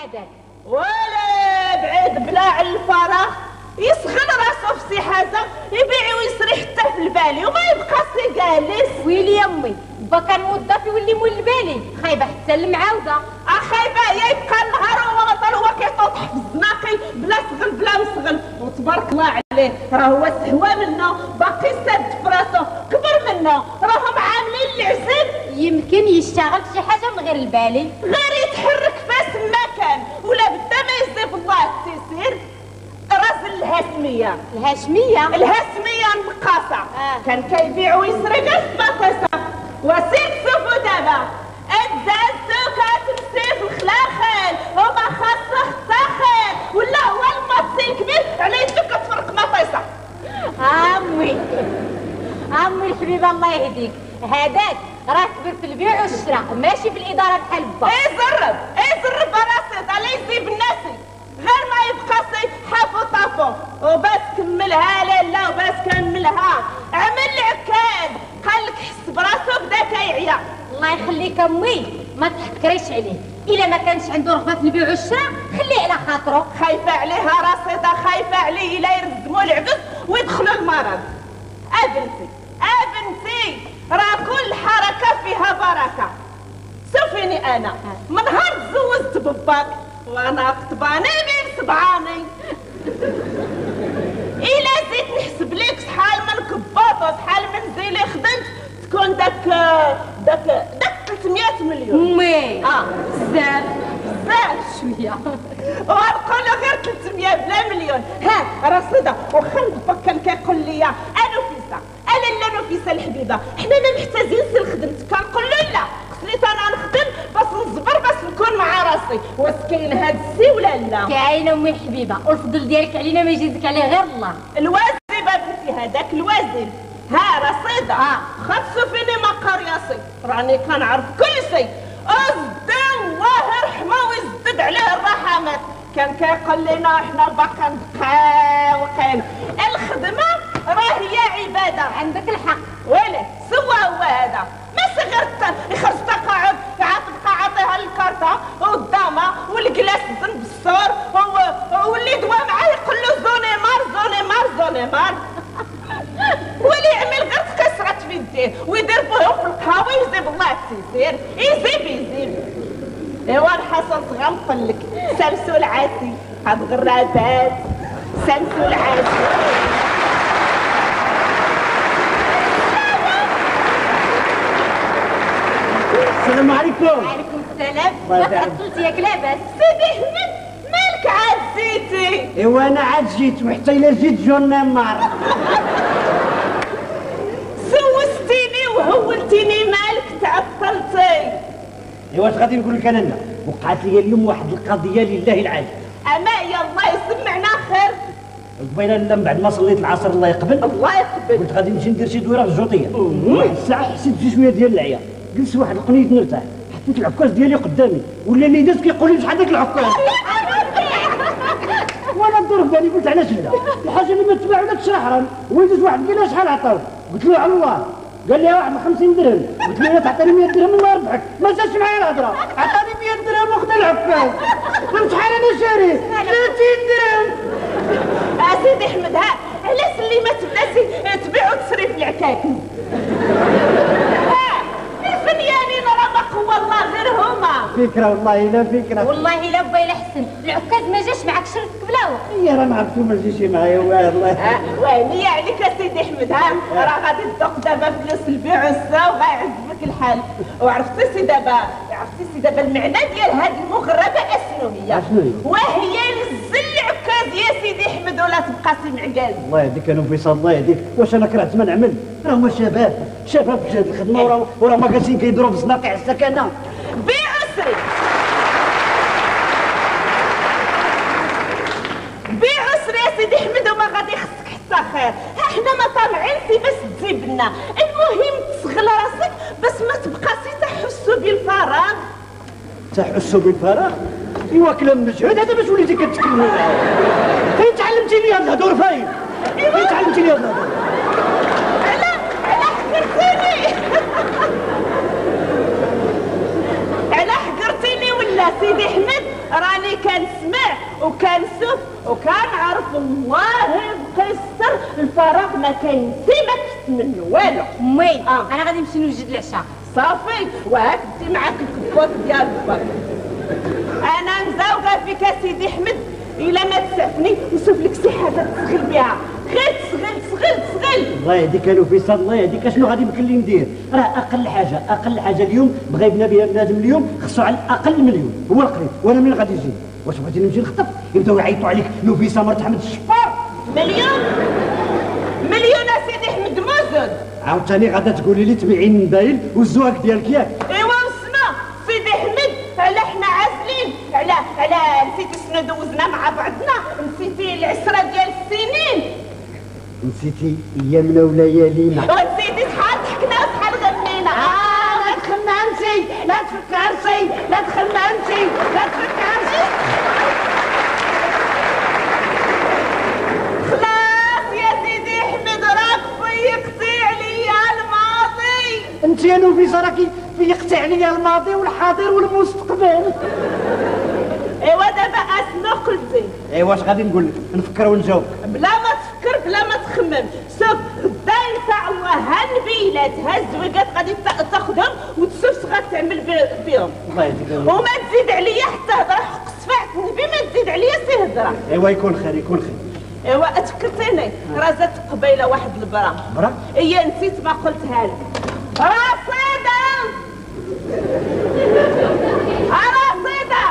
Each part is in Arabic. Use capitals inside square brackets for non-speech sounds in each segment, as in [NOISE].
هذاك ولا بعيد بلا الفراغ يسخن راسو في سي حاجة يبيع ويسري حتى في البالي وما يبقى سي جالس ويلي يمي با كان موظف يولي مول البالي. خايبة حتى المعاودة. اخايبه يا يبقى النهار وهو غطل هو كيطوط في الزناقي بلا سغل بلا مسغل. وتبارك الله عليه راه هو سهوى منه باقي ساد في راسو كبر منه راهم عاملين العسل يمكن يشتغل في شي حاجة من غير البالي. غير يتحرك كان ولا بدا ما يزيد الله التيسير راس الهاشمية. الهاشمية؟ الهاشمية النقاصه آه. كان كيبيع ويسرق البطاطا. وسيت شوفوا دابا الدازو كتمشي في الخلاخل وما خاصة خطاخل ولا هو المصي الكبير على يدك كتفرق مطيسه عمي. عمي الحبيب الله يهديك. هذاك راه كبر في البيع والشراء ماشي في الاداره بحال با. اي زرب اي زرب راسي على يزيب الناسي غير ما يبقى سي حافو طافو وبس كملها لالا وبس كملها. عمل عكاد قال لك حس براسو بدا كيعيا. الله يخليك أمي ما تحكريش عليه. إلا ما كانش عنده رغبة في البيع والشراء خليه على خاطره. خايفة عليها راسيطة خايفة عليه لا يرزموا العبد ويدخلوا المرض. ابنتي ابنتي راه كل حركة فيها بركة. شوفيني أنا. من نهار تزوجت بباك. وأنا قطباني بين سبعاني. إلا زيد نحسب لك شحال من كباط وشحال من زيلي خدمت. تكون داك داك داك 300 مليون. امي آه. بزاف بزاف شوية. ونقول غير 300 بلا مليون. ها رصيدة وخا نبا كان كيقول لي أنا نفيسة أنا لا نفيسة الحبيبة. حنا ما محتاجين لخدمتك كنقول له لا. خصني أنا نخدم باش نصبر باش نكون مع راسي. واش كاين هاد السي ولا لا؟ كاين أمي الحبيبه والفضل ديالك علينا ما يجيزك عليه غير الله. الواجب بنتي هذاك الواجب ها رصيدة ها. خاصو فيني ما قرياسي راني كنعرف كل شيء. أزد الله يرحمه ويزدد عليه الرحمات كان كيقول لنا إحنا باقا مقاوقين الخدمة راه هي عبادة. عندك الحق. ويلي سوا هو هذا ماشي غير الت- يخرج تقاعد عاد تبقى عاطيها الكارتة قدامها والجلاس ذنب السور و- واللي دوا معاه يقول له زوني مار زوني مار زوني مار. [LAUGHS] واللي يعمل غير تكسرت في يديه. ويدير بهم في القهوة يزيب الله التيسير يزيب يزيب. ايوا الحسن صغار نقول لك سمسو العاسي هاد غرابات سمسو العاسي السلام عليكم وعليكم السلام ما. تعطلت ياك لاباس. سيدي مالك عاد زيتي إيوا أنا عاد جيت. وحتى الا جيت جون مار. سوستيني وهولتيني مالك. تعطلتي. إيوا أش غادي نقول لك أنا؟ وقعت لي اليوم واحد القضية لله العالي أما يا الله يسمعنا خير. قبيله لا من بعد ما صليت العصر الله يقبل. الله يقبل. قلت غادي نمشي ندير شي دويرة في الجوطية. واحد الساعة حسيت بشي شوية ديال العيا جلست واحد القنيت نرتاح. حطيت العكاز ديالي قدامي. ولا اللي داز كيقول لي شحال داك العكاز وأنا ندور بالي قلت علاش لا الحاجة اللي ما تباع ولا تشرى حرام ويدوز واحد قال شحال عطاوك قلت له على الله. قال لي واحد 50 درهم. قلت له تعطيني 100 درهم الله يربحك ما جاش معايا الهضرة. عطاني 100 درهم وخذ العكاز قلت شحال أنا شاري؟ فكرة والله لا فكرة. والله لا الا حسن العكاز ما جاش معاك شرك قبلاوه يا راه ما عرفتو ما جيش معايا والله. ها وهنية عليك يا سيدي أحمد. ها راه غادي تذوق دابا فلوس البيع والشراء وغيعجبك الحال. وعرفتي سي دابا عرفتي سي دابا المعنى ديال هاد المغربة اشنو هي أشنو هي؟ وهي نزل العكاز يا سيدي أحمد ولا تبقى سي معكاز الله يهديك أنا فيصل الله يهديك. واش أنا كرهت ما نعمل راه هما شباب شباب في هاد الخدمة وراه ما جالسين كيديروا في الزناقع السكنة. بيع وسري بيع وسري يا سيدي احمد وما غادي يخصك حتى خير. ها حنا ما طامعين سي باش تجيب لنا المهم تشغل راسك باش ما تبقى سي تحسوا بالفراغ. تحسوا بالفراغ؟ إيوا كلام مجهود. هذا باش وليتي كتكلمي فين تعلمتي لي هاد الهضور فاين فين تعلمتي لي هاد الهضور على على حقرتيني على حقرتيني ولا سيدي احمد راني كنسمع وكنشوف وكنعرف الله يستر الفراغ ما كاين ما منه والو. امي آه. أنا غادي نمشي نوجد العشاء. صافي وهاك دي معاك الكبوت ديال باك أنا مزوقه فيك سيدي أحمد إلا ما تسعفني نشوف لك شي حاجة تسغل بها. غير تسغل تسغل تسغل الله يهديك يا نفيسة الله يهديك. اشنو غادي يمكن لي ندير؟ راه أقل حاجة أقل حاجة اليوم بغى يبنى بها بنادم اليوم خصو على الأقل مليون هو القريب وأنا من غادي يجي واش بغيتي نمشي نخطف يبداو يعيطوا عليك. نفيسة مرت أحمد الشفار مليون مليون سيدي أحمد موزد عاوتاني غادا تقولي لي تبيعي النبايل والزواج ديالك ياك. إيوا وسما سيدي أحمد على حنا عازلين. على على نسيتي شنو دوزنا مع بعضنا نسيتي العشرة ديال نسيتي ايامنا وليالينا ونسيتي شحال ضحكنا وشحال غنينا. آه لا دخلنا انتي لا تفكرتي لا دخلنا انتي لا تفكرتي خلاص يا سيدي احمد راك فيقتي عليا الماضي. أنت يا نفيسة راكي فيقتي عليا الماضي والحاضر والمستقبل. إيوا دابا أسمع قلتي. اي واش غادي نقول لك؟ نفكر ونجاوب. بلا ما تفكر بلا تخمم شوف شاء الله هالنبيلات هالزويقات غادي تا- تاخذهم وتشوف غتعمل ب- بهم الله يهديك وما تزيد عليا حتى هضره حق سفعت النبي ما تزيد عليا سي هضره أيوا يكون خير يكون خير. أيوا تفكرتيني راه زادت قبيله واحد البرا برا؟ هي نسيت ما قلتها لك. رصيدة رصيدة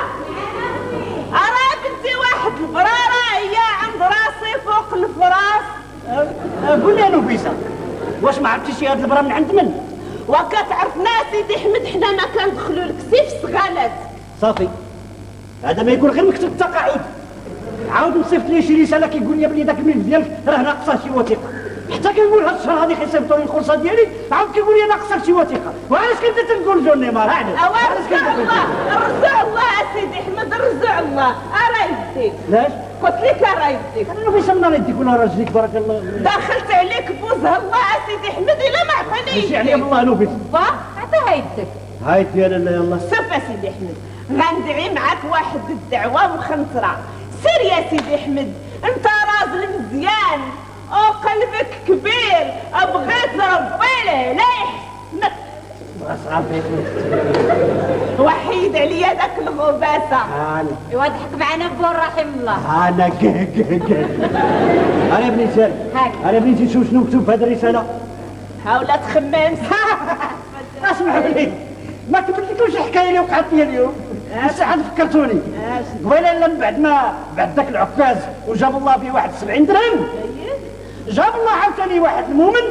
أرى بنتي واحد البرارة هي عند راسي فوق الفراس. قول لي نفيسة واش ما عرفتيش هاد البرا من؟ عند من وكتعرفنا سيدي احمد حنا ما كندخلوا لك. سي في صغالات. صافي. هذا ما يكون غير مكتب التقاعد عاود مصيفط لي شي رسالة كيقول لي بلي داك الملف ديالك راه ناقصه شي وثيقة. حتى كنقول هاد الشهر غادي كيصيفطوا لي الخلصه ديالي عاود كيقول لي ناقصك شي وثيقة. وعلاش كنت تنقول j'en ai marre؟ علاش رزع الله رزع الله سيدي أحمد رزع الله. أرى يديك علاش قلت لك أرى يديك أنا في سمنا يديك ولا راجليك بارك الله دخلت عليك بوزها الله سيدي أحمد إلا ما عطاني ماشي عليا يديك بالله نوبيس با عطيها يدك هاي ديال لا يلا شوف يا سيدي أحمد. غندعي معاك واحد الدعوة مخنطره سير يا سيدي أحمد. أنت وقلبك كبير بغيت ربي لا يحسنك صافي وحيد عليا داك الغباسة. أنا ايوا ضحك معنا بور رحم الله. أنا كه كه كه أنا هاك. أنا ابني شوف شنو مكتوب في هذه الرسالة؟ حاولت تخمم. [LAUGHS] اسمحوا لي. ما كملتلكمش الحكاية اللي وقعت لي اليوم؟ الساعة فكرتوني. قبيلة الا من بعد ما بعد ذاك العكاز وجاب الله به واحد 70 درهم. جاب الله عاوتاني واحد المؤمن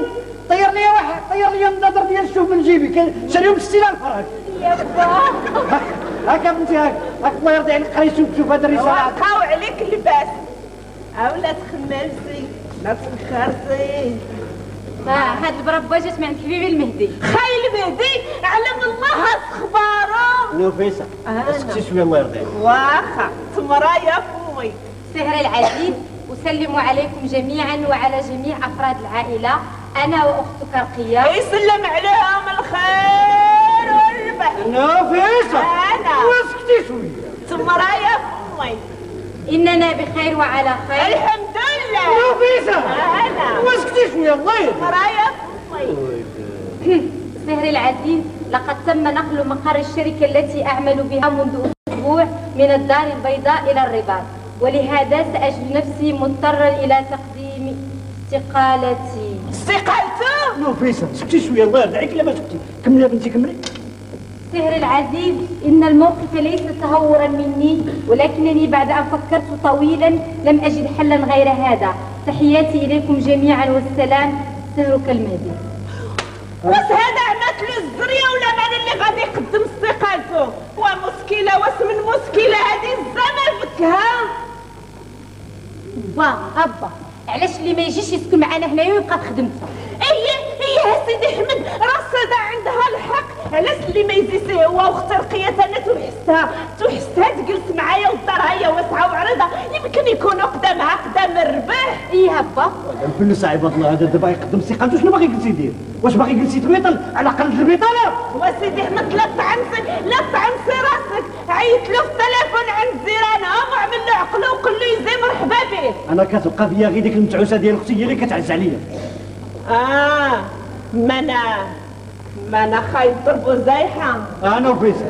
طير لي واحد طير لي النظر ديال الشوف من جيبي كان شريهم ب 60000 فرنك يا با هاكا بنتي هاك هاك الله يرضي عليك قري شوف شوف هذه الرسالة. وقعوا عليك اللباس حاولت تخممسي لا تفكرتي هاد البربه جات من عند حبيبي المهدي خايل مهدي علم الله أخباره. نفيسه أسكتي شوية الله يرضي عليك واخا تمرا يا فوي. سهر العزيز. أسلم عليكم جميعا وعلى جميع أفراد العائلة. أنا وأختك رقية يسلم عليهم الخير والربح نفيسه أنا. واسكتي شوية. تمرا يا فوي إننا بخير وعلى خير. الحمد لله. نفيسه أنا. واسكتي شوية. الله يرضي تمرا يا فوي سهر العزيز لقد تم نقل مقر الشركة التي أعمل بها منذ أسبوع من الدار البيضاء إلى الرباط. ولهذا سأجد نفسي مضطرا إلى تقديم استقالتي. استقالته نفيسه سكتي شوية الله يرضي عليك لا ما سكتي كملي يا بنتي كملي. سهر العزيز إن الموقف ليس تهورا مني ولكنني بعد أن فكرت طويلا لم أجد حلا غير هذا. تحياتي إليكم جميعا والسلام سهرك المهدي. واش هذا عمات له الزريه ولا معنى اللي غادي يقدم استقالته؟ ومشكله واش من مشكله هذه الزمن فكها با أبا علاش اللي ما يجيش يسكن معنا هنايا ويبقى في خدمته؟ إيه، إيه هي هي سيدي أحمد؟ راس عندها الحق. علاش اللي ما يزيس هو واخت رقيه أنا تحسها؟ تحسها تجلس معايا والدار هي واسعه وعريضه يمكن يكونوا قدامها قدام الرباح اي هبا فلس عيب الله هذا دابا يقدم سيقانته شنو باغي يجلس يدير؟ واش باغي يجلس تبيطل على قلب البطاله وسيدي أحمد لا تعنسي لا تعنسي راسك. عيط له في التليفون عند زيران. زيرانهم عمل له عقله وقول له يزي مرحبا به أنا كتبقى فيا غير ديك المتعوسة ديال أختي هي اللي كتعز عليا. آه ما أنا ما أنا خايف ضربو زايحه أنا وفيسا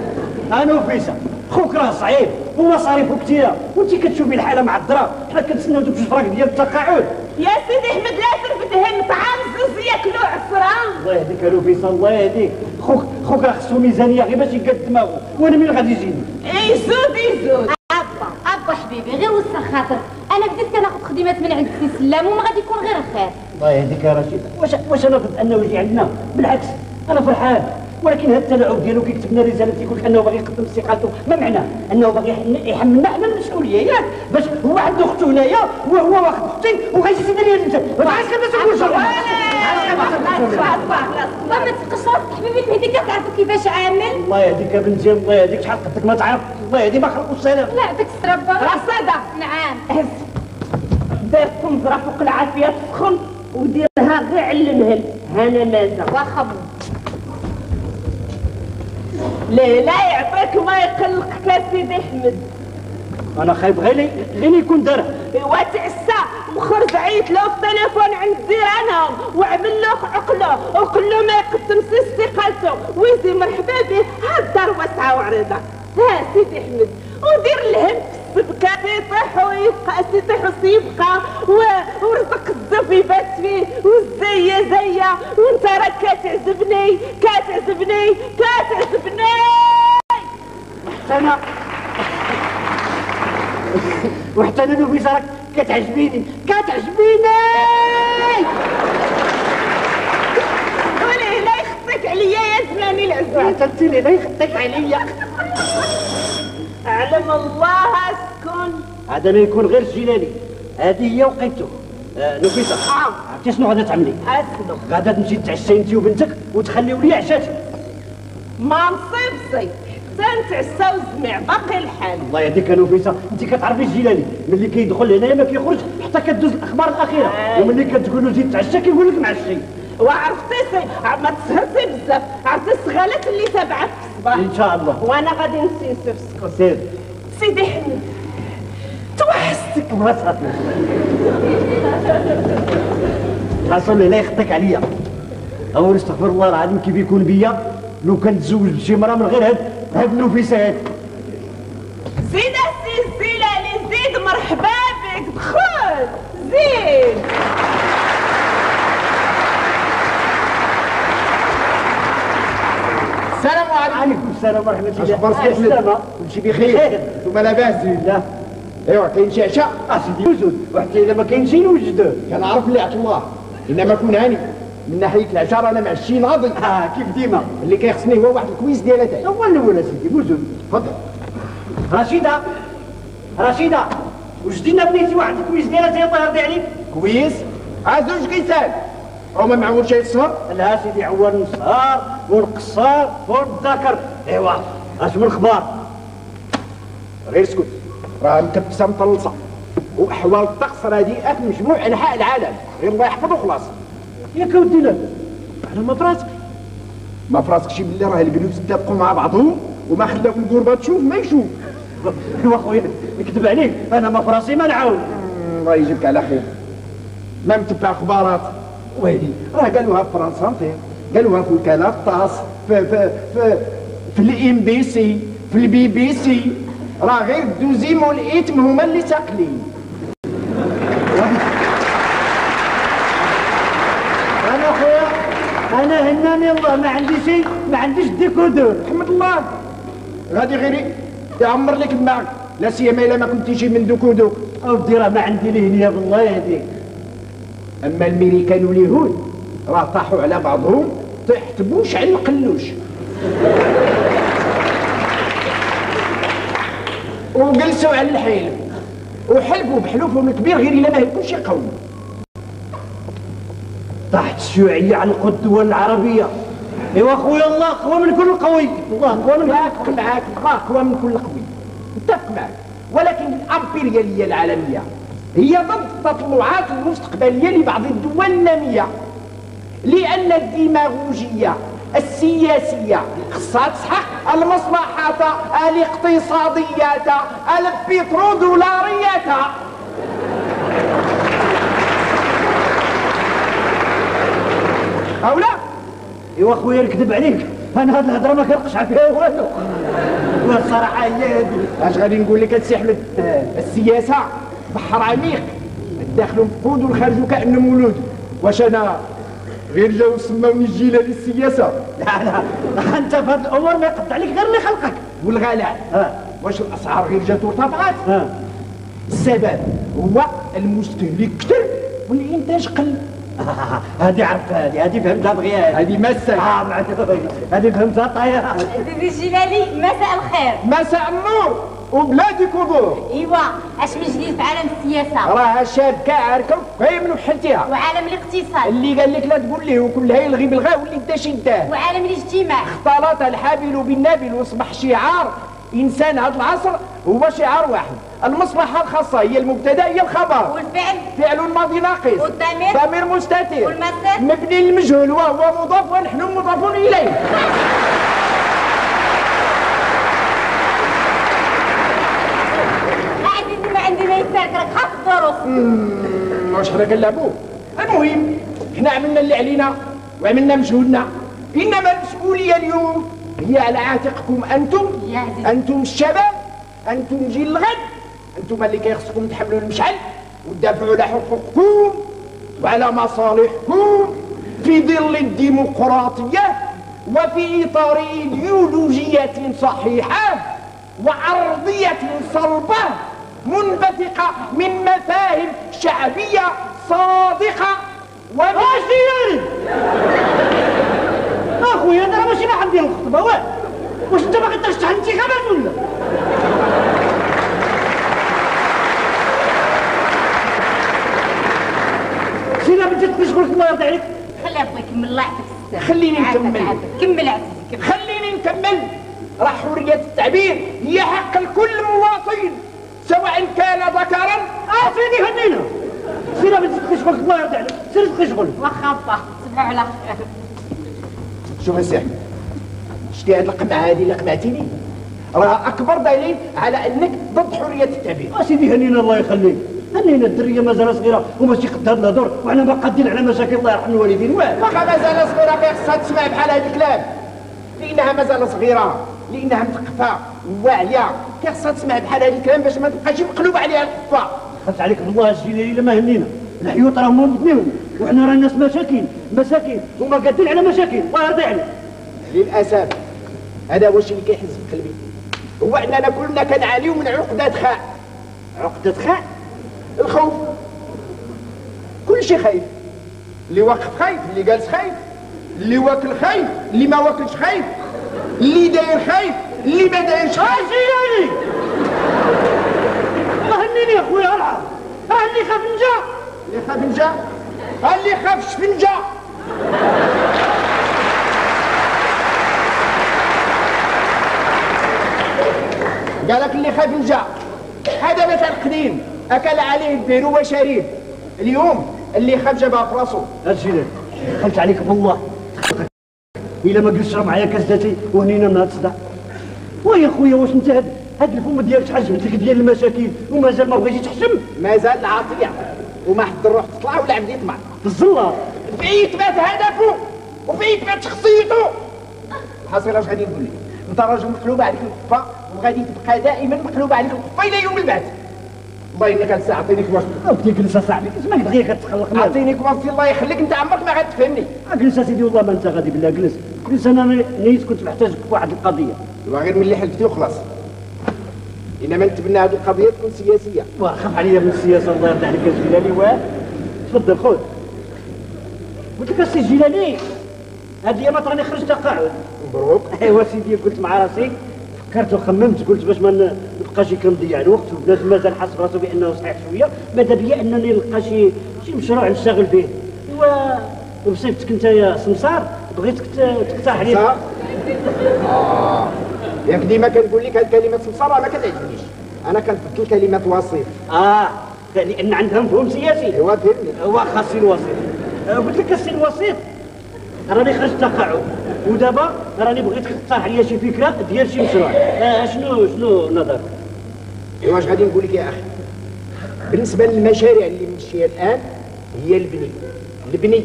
أنا وفيسا خوك راه صعيب ومصاريفه كثيرة وانت كتشوفي الحالة معذره حنا كنتسناو دوك الفراق ديال التقاعد. يا سيدي أحمد لا ترفد هم طعام زوز ياكلوا عصرا الله يهديك يا فيسا الله يهديك. خوك خوك راه خصو ميزانية غير باش يقاد دماغه وأنا مين غادي يجيني يزود يزود أبا أبا حبيبي غير وسع خاطر. أنا بديت كناخذ خدمات من عند سي سلام وما غادي يكون غير الخير الله يهديك يا رشيد. واش واش أنا ضد أنه يجي عندنا؟ بالعكس أنا فرحان. ولكن هذا التلاعب ديالو كيكتب لنا رسالة تيقول لك أنه باغي يقدم استقالته ما معناه أنه باغي يح- يحملنا حنا المسؤولية ياك. باش هو عنده اخته هنايا وهو واخد أختي وغيجي يسد لي انت ما تعرفش كيفاش نقول ما راسك حبيبي الهدي كتعرفوا كيفاش عامل؟ الله يهديك يا بنتي الله يهديك. شحال قدك ما تعرف. الله يهدي ما خلقوا السلام لا داك السرابه رصيدة نعم. دير طنجرة فوق العافية. تسخن وديرها غير على النهل هانا مازا واخا. لا لا يعطيك ما يقلقك يا سيدي أحمد. أنا خايف غير لي- غير يكون دارها وتعسى. وخرج عيط له في التليفون عند جيرانهم وعمل له عقلة. وقال له ما يقدم سي استقالته ويزي مرحبا به. ها الدار واسعة وعريضة. ها سيدي أحمد. ودير الهم السبكه تيطيح ويبقى وسيبقى و- ورزق الزف يبات فيه والزيه زيه وانت راك كتعجبني كتعجبني كتعجبني أنا وحتى أنا نوفيسا راك كتعجبيني كتعجبيني. قولي لا يخطيك عليا يا زماني العزوز أنت انت لا يخطيك عليا. أعلم الله أسكن. هذا ما يكون غير جيلاني. هذه هي وقيته آه نفيسة. آه. عرفتي شنو غادا تعملي؟ أسلم. غادا تمشي تعشي انت وبنتك وتخليو لي عشاتك ما نصيبسي حتى نتعسى وزمع باقي الحال. الله يهديك نفيسة. انت كتعرفي الجيلاني ملي كيدخل هنايا ما كيخرج حتى كدوز الأخبار الأخيرة. آه. وملي كتقول له زيد تعشى كيقول لك معشي وعرفتي سي ما تسهرتي بزاف. عرفتي الشغالات اللي تابعك الصباح ان شاء الله وأنا غادي في السكوت. سير. سيدي حمد توحشتك وصلت حصل لا يخطيك عليا. أول استغفر الله العظيم كيف يكون بيا؟ لو كان تزوج بشي مرة من غير هاد هاد النفيسة هاد. زيد السي الزلالي زيد مرحبا بك. دخل زيد. السلام عليكم. عليكم السلام ورحمة الله. السلامة كل شيء بخير. ثم لاباس لا. ايوا كاين شي عشاء؟ اسيدي موجود وحتى إذا ما كاينش نوجدوه كنعرف اللي عط الله. انما كون هاني. من ناحية العشاء رانا معشي ناضي آه كيف ديما. اللي كيخصني هو واحد الكويس ديال أتاي هو الأول اسيدي موجود تفضل. رشيدة. رشيدة. وجدينا بنيتي واحد الكويز ديالها زي الله يرضي عليك؟ كويز عزوج قيسان. هما معمول شي الصهر لا سيدي عوار النصهار والقصار والذكر إيوا أش من الاخبار غير اسكت راه مكبسه مطلصه وأحوال الطقس رديئه في مجموع انحاء العالم. غير الله يحفظه خلاص. ياك ودينا على ما فراسك. ما فراسك شي بالله راه القلوب اتفقوا مع بعضهم وما خلاو القربه تشوف ما يشوف. [LAUGHS] ايوا خويا نكذب عليك. أنا ما فراسي ما نعاون الله يجيبك على خير. ما متبع أخبارات؟ ويلي. راه قالوها في فرنسا فين قالوها في وكالات طاس في في في في الام بي سي في البي بي سي. راه غير الدوزيم والإيتم هما اللي ساقلين. أنا خويا أنا هناني الله ما عندي شيء ما عنديش ديكودور. حمد الله! غادي غير يعمر لك دماغك. لا سيما إلا ما كنتيش من دوك ودوك اودي راه ما عندي ليه نيه بالله يهديك. أما الميريكان واليهود راه طاحوا على بعضهم طيحت بوش على القلوش. وجلسوا على الحلف وحلفوا بحلوفهم الكبير غير إلا ما يكونش قوي طاحت الشيوعية على القوى الدول العربيه إيوا خويا الله أقوى من كل قوي. الله أقوى من معاك معاك. ما أقوى من كل قوي. متفق معك. ولكن الامبرياليه العالمية. هي ضد التطلعات المستقبلية لبعض الدول النامية لأن الديماغوجية السياسية خصها تسحق المصلحة الاقتصادية البترودولارية أو لا؟ إيوا خويا نكذب عليك أنا هاد الهضرة ما كنقشع فيها والو. والصراحة هي هادي أش غادي نقول لك السي أحمد؟ السياسة. بحر عميق. الداخل مفقود والخارج كانه مولود واش أنا غير جاو سماوني الجيلة للسياسه لا لا. أنت في هاد الأمور ما يقطع عليك غير اللي خلقك. والغلاء. ها واش الأسعار غير جات وارتفعت ها السبب هو المستهلك كثر والإنتاج قل. [LAUGHS] هادي عرفتها هادي هادي فهمتها بغيان هذه مسا آه معدوم هادي فهمتها طايره الجلالي مساء الخير. مساء النور. وبلادي كبور إيوا أش من جديد في عالم السياسة؟ راه شاب كاع عركم فاهم وحلتيها وعالم الاقتصاد. اللي قال لك لا تقول ليه وكلها يلغي بالغا واللي دا شداه وعالم الاجتماع. اختلط الحابل بالنابل واصبح شعار إنسان هذا العصر هو شعار واحد. المصلحه الخاصة هي المبتدأ هي الخبر. والفعل. فعل الماضي ناقص. والضمير؟ ضمير مستتر. والمصدر؟ مبني للمجهول وهو مضاف ونحن مضاف إليه عزيزي ما عندي ما يسالك راك حاط الظروف واش حنا كنلعبوا المهم حنا عملنا اللي علينا وعملنا مجهودنا إنما المسؤولية اليوم هي على عاتقكم أنتم. أنتم الشباب أنتم جيل الغد أنتم اللي كيخصكم تحملوا المشعل وتدافعوا على حقوقكم وعلى مصالحكم في ظل الديمقراطية وفي إطار إيديولوجية صحيحة وعرضية صلبة منبثقة من مفاهيم شعبية صادقة ومن اش ديالي اخويا أنا راه ماشي معهم ديال الخطبة. واه! واش انت باغي ترشح الانتخابات ولا؟ سينا بديت تشغلك الله يرضي عليك؟ خلي ابغي يكمل الله يعطيك خليني نكمل. كمل عزيزي كمل. خليني نكمل. راه حرية التعبير هي حق لكل مواطن. سواء كان ذكرا. آه سيدي هنينا. سينا بديت تشغلك الله يرضي عليك. سير تشغل واخا با تصبحوا على خير شوف السي شتي هاد القمعة هادي اللي قمعتيني؟ راه أكبر دليل على أنك ضد حرية التعبير. آه سيدي هنينا الله يخليك. هنينا الدرية مازال صغيرة وماشي قد هاد الهضور وحنا ما قادين على مشاكل الله يرحم الوالدين. واه واخا مازال صغيرة؟ كي خصها تسمع بحال هاد الكلام. لأنها مازال صغيرة. لأنها مثقفة واعية. كي خصها تسمع بحال هاد الكلام باش ما تبقاش مقلوبة عليها القفة. خفت عليك بالله الجلالي لما هنينا الحيوط راهم مبنيهم وحنا راه الناس مساكين مساكين وما قادين على مشاكل. الله يرضي عليك. للأسف هذا هو الشيء اللي كيحز في قلبي. هو أننا كلنا كنعانيو من عقدة خاء. عقدة خاء؟ الخوف. كل شيء خايف. اللي واقف خايف اللي جالس خايف. اللي واكل خايف اللي ما واكلش خايف. اللي داير خايف اللي ما دايرش خايف جلالي الله هنيني يا خويا؟ ارحم آه اللي خاف نجا اللي خاف نجا اللي خاف شفنجا قالك اللي خاف نجا هذا مثل قديم أكل عليه الدير وشريب اليوم اللي خاف جابها في راسه. الجلالي خفت عليك بالله. الا ما قلتش راه معايا كاساتي وهنينا من هاد الصداع. ويا خويا واش أنت هاد هاد الفم ديالك شحال جبت لك ديال المشاكل ومازال ما بغيتيش تحشم مازال العاطية. وما حد الروح تطلع ولا عبد يطمع. في الزلار في إثبات هدفه وفي إثبات شخصيته. حصير اش غادي نقول لك؟ أنت راجل مقلوبه عليك القفه وغادي تبقى دائما مقلوبه عليك القفه إلى يوم البعث. الله هاد الساعة عطيني كواغطي عاودتي جلس صاحبي اسمعك دغيا كتقلق؟ عطيني كواغطي الله يخليك أنت عمرك ما غاتفهمني جلس سيدي والله ما أنت غادي بالله جلس جلس أنا نيت كنت محتاجك في واحد القضية. وغير من اللي حلفتي وخلاص. إنما نتبنى هذه القضية تكون سياسية. وخاف عليا من السياسة الله يرضي عليك يا جلالي واه تفضل خذ. قلت لك السي جلالي هذه ايامات راني خرجت تقاعد مبروك. ايوا سيدي قلت مع راسي. فكرت وخممت قلت باش ما نبقاش كنضيع الوقت وبنادم مازال حاس براسو بأنه صحيح شوية. ماذا بيا؟ انني نلقى شي شي مشروع نشتغل فيه ايوا وصيفتك أنت يا سمسار. بغيتك تقترح صار آه. ياك ديما كنقول لك هاد كلمه سمسار ما كتعجبنيش. أنا كنفضل كلمة وسيط آه. لأن عندها مفهوم سياسي أيوا فهمني هو خاص الوسيط آه، قلت لك السي الوسيط راني خرجت تقاعد ودابا راني بغيتك تقترح عليا شي فكرة ديال شي مشروع. آه شنو شنو نظرك أيوا اش غادي نقول لك يا أخي؟ بالنسبة للمشاريع اللي مشيها الآن هي البني. البني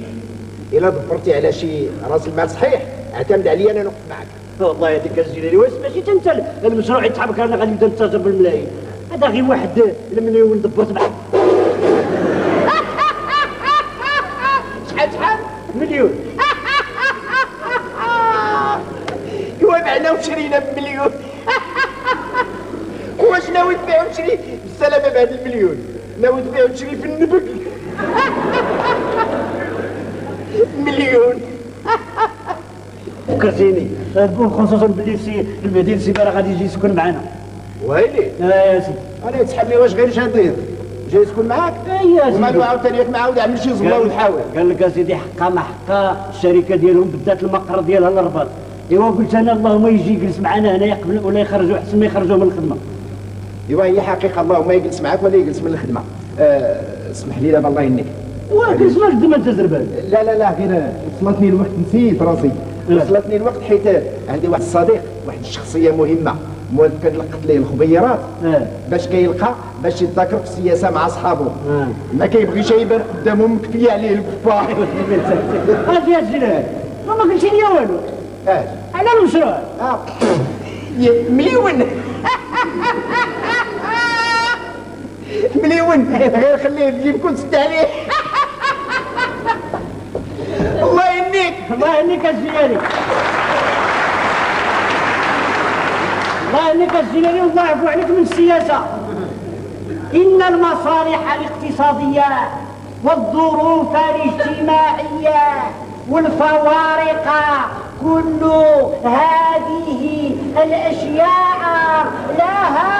الا دبرتي على شي رأس المال صحيح. اعتمد عليا أنا نوقف معك. والله هذيك الجيلاني واش ماشي انت المشروع يتحرك أنا غادي نبدا نتأجر بالملايين. هذا غير واحد المليون دبرت معاه شحال شحال؟ مليون. ايوا بعنا وشرينا بمليون. واش ناوي تبيع وتشري؟ بالسلامه بهذا المليون. ناوي تبيع وتشري في النبك مليون. فكرتيني. خصوصا باللي سي المهدي السيباره غادي يجي يسكن معنا ويلي؟ آه يا سيدي. أنا يتسحب لي واش غير شاديد جاي يسكن معاك؟ يا وما سيدي عاوتاني ياك معاود عمل شي زبله وتحاول قال لك اسيدي حقا ما حقا الشركة ديالهم بدات المقر ديالها للرباط. إيوا قلت أنا اللهم يجي يجلس معنا هنا يقبل ولا يخرجوا أحسن ما يخرجوا من الخدمة. إيوا هي حقيقة اللهم يجلس معاك ولا يجلس من الخدمة. أه اسمح لي دابا الله يهنيك وجلس ما قد ما انت زربان لا لا لا غير وصلتني الوقت نسيت راسي. وصلتني الوقت حيت عندي واحد الصديق واحد الشخصية مهمة مول كنلقط ليه الخبيرات. آه. باش كيلقى باش يتذاكر في السياسة مع أصحابه. آه. ما كيبغيش يبان قدامهم مكفيه عليه الكفار. [LAUGHS] هاد الجلال ما قلتي لي والو. آه. على المشروع. آه. مليون. [LAUGHS] مليون. غير خليه في جيبكم سد عليه. [LAUGHS] الله يهنيك الله يهنيك الجلالي الله يهنيك الجلالي والله يعفو عليك من السياسة. إن المصالح الاقتصادية والظروف الاجتماعية والفوارق كل هذه الأشياء لها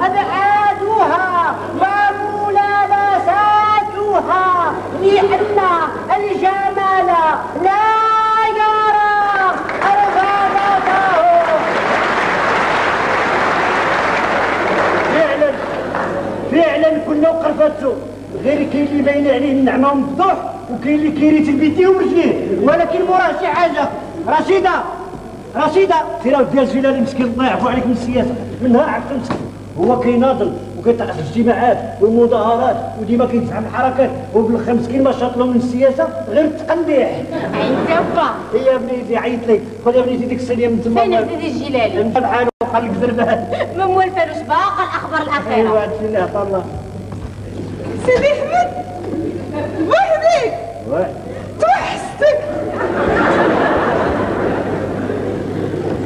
أبعادها. وملامساتها لأن الجمال لا يرى. أرغبته فعلا فعلا كنا وقرفتو غير كاين اللي باين عليه النعمة ومفضوح وكاين اللي كيريت بيديه ورجليه ولكن موراه شي حاجة رشيده رشيده سير اودي الجلالي مسكين الله يعفو عليك من السياسة. منها عرفت مسكين هو كيناضل. وكيطلع في الاجتماعات والمظاهرات وديما كيدفع الحركات وبالاخر مسكين ما شاط له من السياسة غير التقنديح انت با هي يا بنيتي عيط لي. خذ يا بنيتي ديك السنيه من تما. فين سيدي الجلالي؟ انت بحال وقال لك زربان من مول فاروش باقى الأخبار الأخيرة. أيوا هادشي اللي عطا الله سيدي أحمد واه. توحشتك.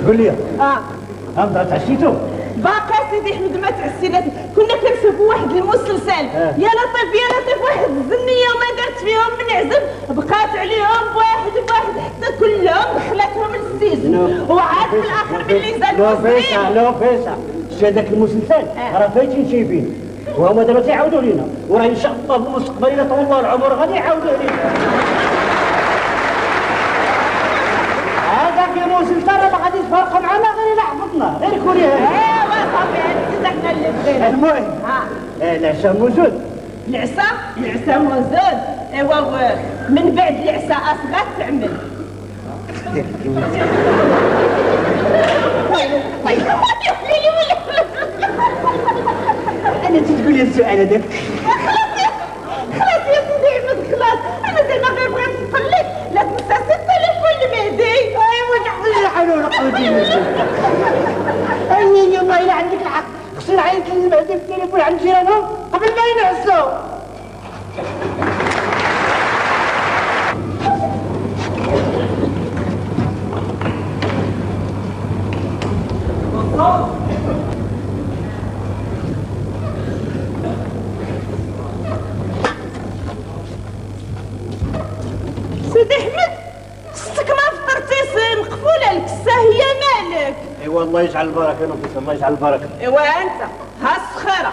قول لي. آه. ها تعشيتو باقي سيدي احمد ما تعسينا كنا كنشوفوا واحد المسلسل. آه. يا لطيف يا لطيف واحد الزنيه وما درت فيهم من عزم بقات عليهم بواحد بواحد حتى كلهم دخلتهم للسجن وعاد في الآخر باللي زاد لو فيسع لو فيسع. شي هذاك المسلسل؟ آه. راه فايتين شايفين وهما دابا تيعاودوا لينا. وراه إن شاء الله في المستقبل إلى طول الله العمر غادي يعاودوا لينا. هذاك المسلسل راه ما غادي يتفرقوا معنا غير إلى حفظنا غير كوري المهم ها آه، العشاء موجود. العسا العسا موزون إيوا من بعد العسا اصغر تعمل. [LAUGHS] أنا تقول لي السؤال هذاك. خلاص يا سيدي احمد خلاص. أنا زعما غير بغيت نطلق لا تنسى 6000 المهدي ايوا تحويل لا حول اي والله الا عندك الحق. خصني نعيط للمهدي في التليفون عند جيرانهم قبل ما ينعسوا سيدي أحمد ستك ما فطرتي مقفولة الكسه هي مالك. ايوا الله يجعل البركة نفس الله يجعل البركة. إيوا أنت ها السخيره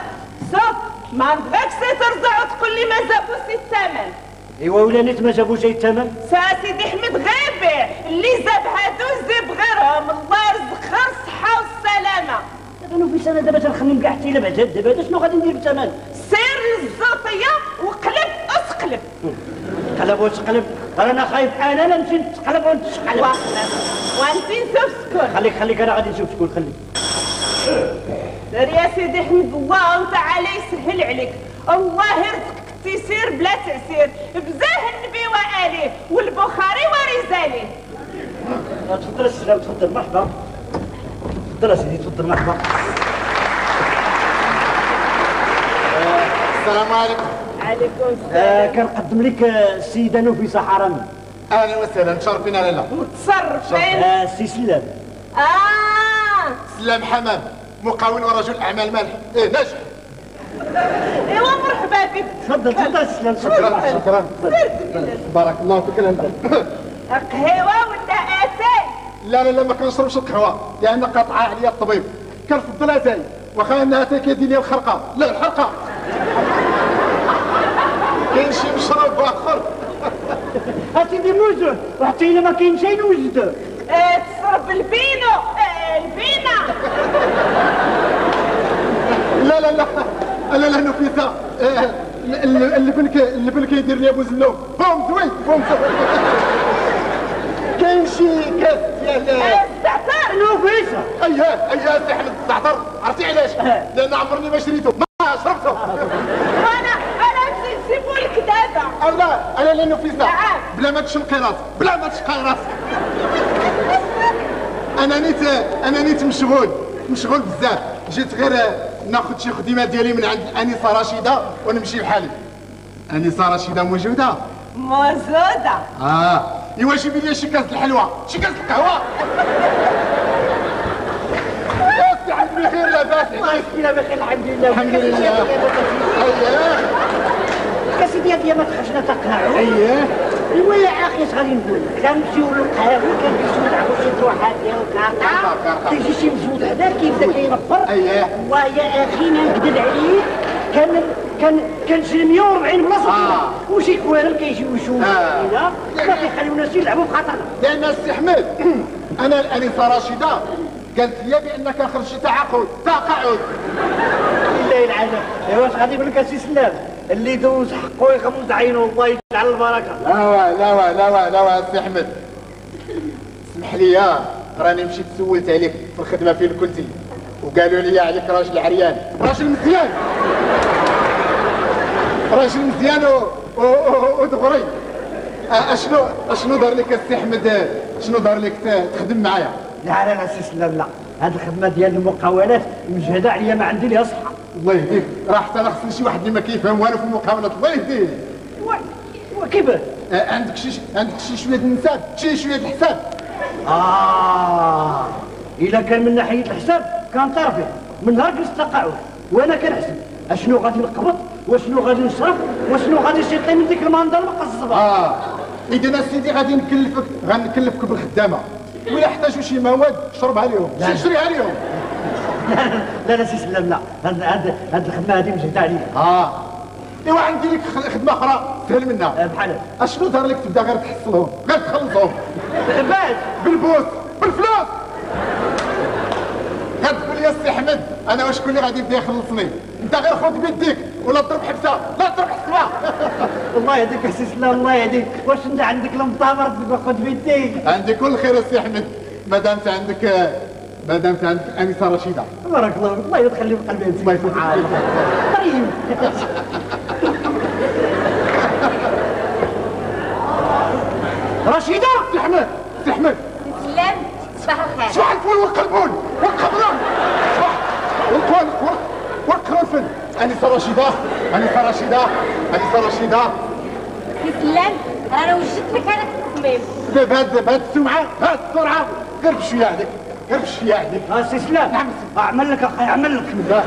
صوت ما نبغيكش ترجع وتقول لي ما جابوا سي الثمن إيوا ولا نيت ما جابوش اي الثمن سا سيدي أحمد غيبي اللي زاب هادو زيب غيرهم. الله يرزق خير الصحه والسلامه أنا في سنه دابا تنخمم كاع حتى إلا بعد دابا شنو غادي ندير بالثمن سير للزوطية وقلب أسقلب. قلب وتقلب. أنا خايف أنا لا نمشي نتقلب ونتشقلب واقلب وانت نسوف سكون خليك خليك أنا غادي نشوف شكون خليك دار يا سيدي احمد الله تعالى يسهل عليك. الله يرزقك تيسير بلا تأثير بزاه النبي وآليه والبخاري ورزاله. تفضل السلام تفضل مرحبا. تفضل سيدي تفضل مرحبا. السلام عليكم. عليكم آه السلام كنقدم لك آه، السيده نفيسه حرامي أهلا وسهلا. تشرفين لاله متصرف فين آه سي سلام. آه. سلام حمام. مقاول ورجل أعمال مالح إيه ناجح إيوا مرحبا بك. تفضل تفضل تفضل شكرا شكرا بارك الله فيك الهند قهوة ولا آتاي؟ لا لا لا ما كنشربش القهوة لأن قطع عليا الطبيب. كنفضل آتاي واخا انها اتاي كيدير لي الحرقة. لا الحرقه كاين شي مشروب اخر اسيدي موجود وحتى الا ما كاين شيء نوجدو آه، تشرب الفينو. آه، الفينا لا لا لا. لا لا نفيسه آه، ال- اللبن كي اللبن كيدير لي أبو زلو بوم زوين بوم زوين. كاين شي كاس ديال الزعتر. نفيسه اياه اياه سي احمد الزعتر. عرفتي علاش؟ لأن عمرني ما شريته. ما شربته. أنا الله أنا لا نفيسه نعم. بلا ما تشنقي راسك بلا ما تشقي راسك أنا نيت أنا نيت مشغول. مشغول بزاف. جيت غير ناخذ شي خدمة ديالي من عند انسه رشيدة ونمشي لحالي. انسه رشيدة موجودة؟ موجودة. آه. يواجب لي شي كاس الحلوى. شي كاس القهوة. [LAUGHS] بخير لاباس. كاين بخير الحمد لله. الحمد لله. [LAUGHS] اييه كاسيدي هذه ما تخرجنا تقاعدوا اييه إيوا يا أخي اش غادي نقول لك؟ كنمشيو للقهاوي كنجلسو نلعبو شي تروحات ديال الكارطه. تيجي شي مزود هذا كيبدا كينفر أييه. ويا أخي ما نكذب عليك كان كان كنشري 140 بلاصة. آه. وشي كوارل كيجيو يشوفوا آه. ما كيخليوناش يلعبوا بخاطرنا لأن السي أحمد أنا الانسه رشيده قالت لي بأنك خرجتي تعاقد تقاعد بالله العظيم إيوا اش غادي يقول لك السي سلام؟ اللي دوز حقه يغمض عينه الله يجعل البركة. لا وا لا وا لا وا لا وا السي أحمد. اسمح لي يا راني مشيت سولت عليك في الخدمة فين كنتي وقالوا لي عليك راجل عريان. راجل مزيان. راجل مزيان ودغري. أ- اشنو أشنو دار لك السي أحمد؟ شنو دار لك تخدم معايا؟ لا لا لا سي سلام لا. هذه الخدمة ديال المقاولات مجهدة عليا ما عندي ليها صحة. الله يهديك راه حتى أنا خصني شي واحد اللي ما كيفهم والو في المقاولات. الله يهديه. وكيفاه عندك شي عندك شي شوية النساب شي شوية الحساب. آه. إذا كان من ناحية الحساب كان طرفي من نهار جلست تقاعد وأنا كنحسب. أشنو غادي نقبض؟ وشنو غادي نصرف وشنو غادي يسيطي من ديك المنظر المقصبة آه. إذا سيدي غادي نكلفك غنكلفك بالخدامة. ولا احتاجوا شي مواد شربها لهم شي شريها لهم [LAUGHS] لا لا سي سلام لا. هاد هاد الخدمة هادي مجهدة عليا آه. إيوا عندي لك خدمة أخرى سهل منها آه، بحال أشنو دار لك تبدأ غير تحصلهم؟ غير تخلصهم. بعد بالبوس بالفلوس. غتقول لي السي أحمد أنا وشكون اللي غادي يبدأ يخلصني؟ أنت غير خذ بيديك ولا تضرب حبسة لا تضرب حسبه [LAUGHS] الله يهديك سي سلام الله يهديك. واش أنت عندك المطامر تبقى خذ بيديك؟ عندي كل خير السي أحمد. ما دامت عندك ما دامت عندك انسه رشيده بارك الله فيك. الله يخلي في قلبي. الله يفوتك طيب رشيدة سي احمد سلام صباح الخير صباح الفل والقلبون والقبران صباح والقوان والقرنفل انسه رشيده انسه رشيدة. انسه رشيدة. سلام أنا وجدت لك هذاك التصميم بهاد بهاد السمعة بهاد السرعة. غير بشويه عليك. غير بشويه عليك ها سي سلام نعم. أعمل لك أخي أعمل لك بسم الله.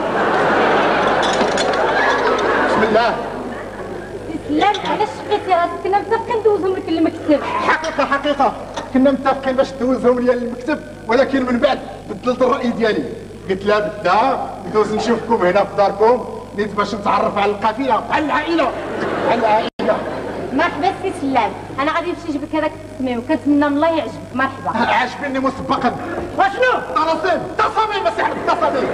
بسم الله سلام علاش بقيتي راسك كنا متفقين ندوزهم لك المكتب حقيقة حقيقة. كنا متفقين باش دوزهم ليا للمكتب ولكن من بعد بدلت الرأي ديالي. قلت لا بدا ندوز نشوفكم هنا في داركم نيت باش نتعرف على القافله على العائلة. على العائلة. مرحبا سي سلام. أنا غادي نمشي نجيب لك هذاك التصميم وكنتمنى من الله يعجبك. مرحبا. عاجبني مسبقا. وشنو طلاسيم. تصاميم اسي احمد تصاميم.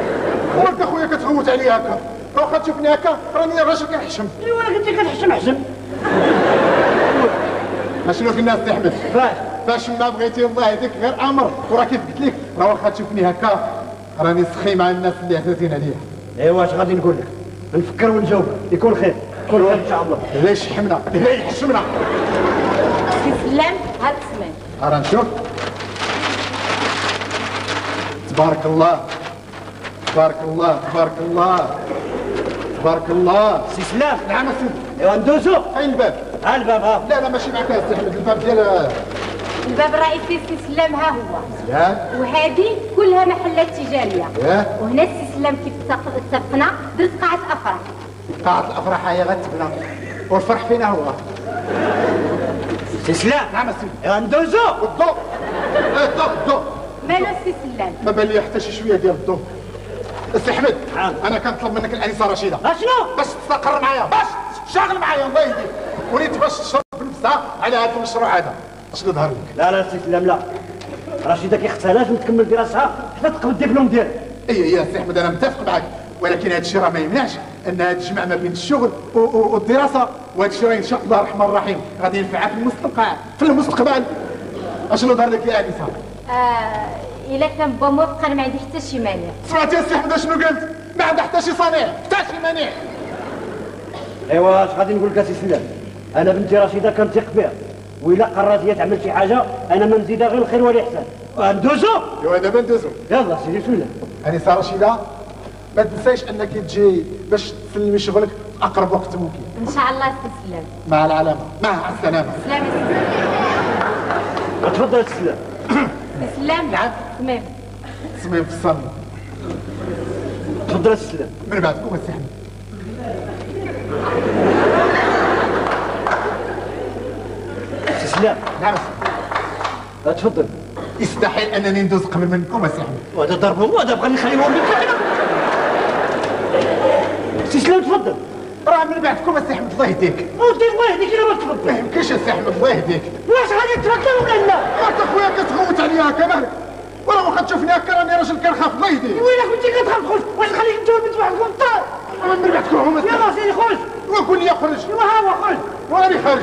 وانت خويا كتغوت عليا هكا. واخا تشوفني هكا راني راجل كنحشم. ايوا قلت لك كتحشم حشم؟ اشنو قلنا السي أحمد. فاش؟ فاش ما بغيتي الله يهديك غير أمر. وراه كيف قلت لك؟ راه واخا تشوفني هكا راني سخي مع الناس اللي عزازين عليا ايوا اش غادي نقول لك؟ نفكر ونجاوب. يكون خير. كل إن شاء الله. لا يشحمنا لا يحشمنا سي سلام هاد السمان ارا نشوف تبارك الله. تبارك الله. تبارك الله. تبارك الله. سي سلام نعم سيدي ايوا ندوزو أين الباب ها الباب ها لا لا ماشي معك. يا سي احمد الباب ديال الباب الرئيسي سي سلام ها هو. ياك وهذه كلها محلات تجارية. وهنا سي سلام كيف اتفق- اتفقنا درت قاعة افراح قاعة الافراح هي غتبنى والفرح فينا هو. سي سلام نعم ايوا ندوزو والضوء إيه الضوء الضوء مالو سي سلام ما بان لي حتى شي شوية ديال الضوء السي احمد نعم. أنا كنطلب منك الانسه رشيده اشنو باش تستقر معايا. باش تشتغل معايا الله يهديك. وليت باش تشرب بنفسها على هذا المشروع هذا. أش ظهر لك لا لا سي سلام لا رشيده كيختها لازم تكمل دراستها حتى تقبل الدبلوم ديالها اي يا سي احمد أنا متفق معك ولكن هذا الشيء راه ما يمنعش. أنها تجمع ما بين الشغل والدراسة وهذا الشيء إن شاء الله الرحمن الرحيم غادي ينفعها في المستقبل. في المستقبل. أشنو ظهر لك يا انسه آه إلا كان با موافق أنا ما عندي حتى شي مانع. سمعتي يا سي احمد اشنو قلت؟ ما عندها حتى شي صانع حتى شي مانع. ايوا اش غادي نقول لك سي سلام أنا بنتي رشيدة كنثق بها وإلا قررت هي تعمل شي حاجة أنا ما نزيدها غير الخير والإحسان. ندوزو ايوا دابا ندوزو. يلا سيدي بسم الله. انسه رشيدة. ما تنسايش انك تجي باش تسلمي شغلك في اقرب وقت ممكن. إن شاء الله سي سلام مع العلامة. مع السلامة. سلام تفضل سلام سي سلام نعم. تمام. تسميم في الصن تفضل سلام من بعد قوم السي احمد سي سلام نعم. تفضل. يستحيل انني ندوز قبل منكم السي احمد وهذا ضربهم وهذا بغا نخليهم هنا سي سلام تفضل. راه من بعدكم السي احمد الله يهديك ودي الله يهديك إلا ما ما تفضل يمكنش السي احمد الله يهديك واش غادي تفضل ولا لا؟ راك اخويا كتغوت عليا هكا مالك وراه واخا تشوفني هكا راني راجل كنخاف الله يهديك وينك كنتي كتخاف تخرج واش خليك انت بنت واحد الطار راه من بعدكم هما السي يلا سيدي خرج وقول لي خرج. ايوا ها هو خرج وراني خارج.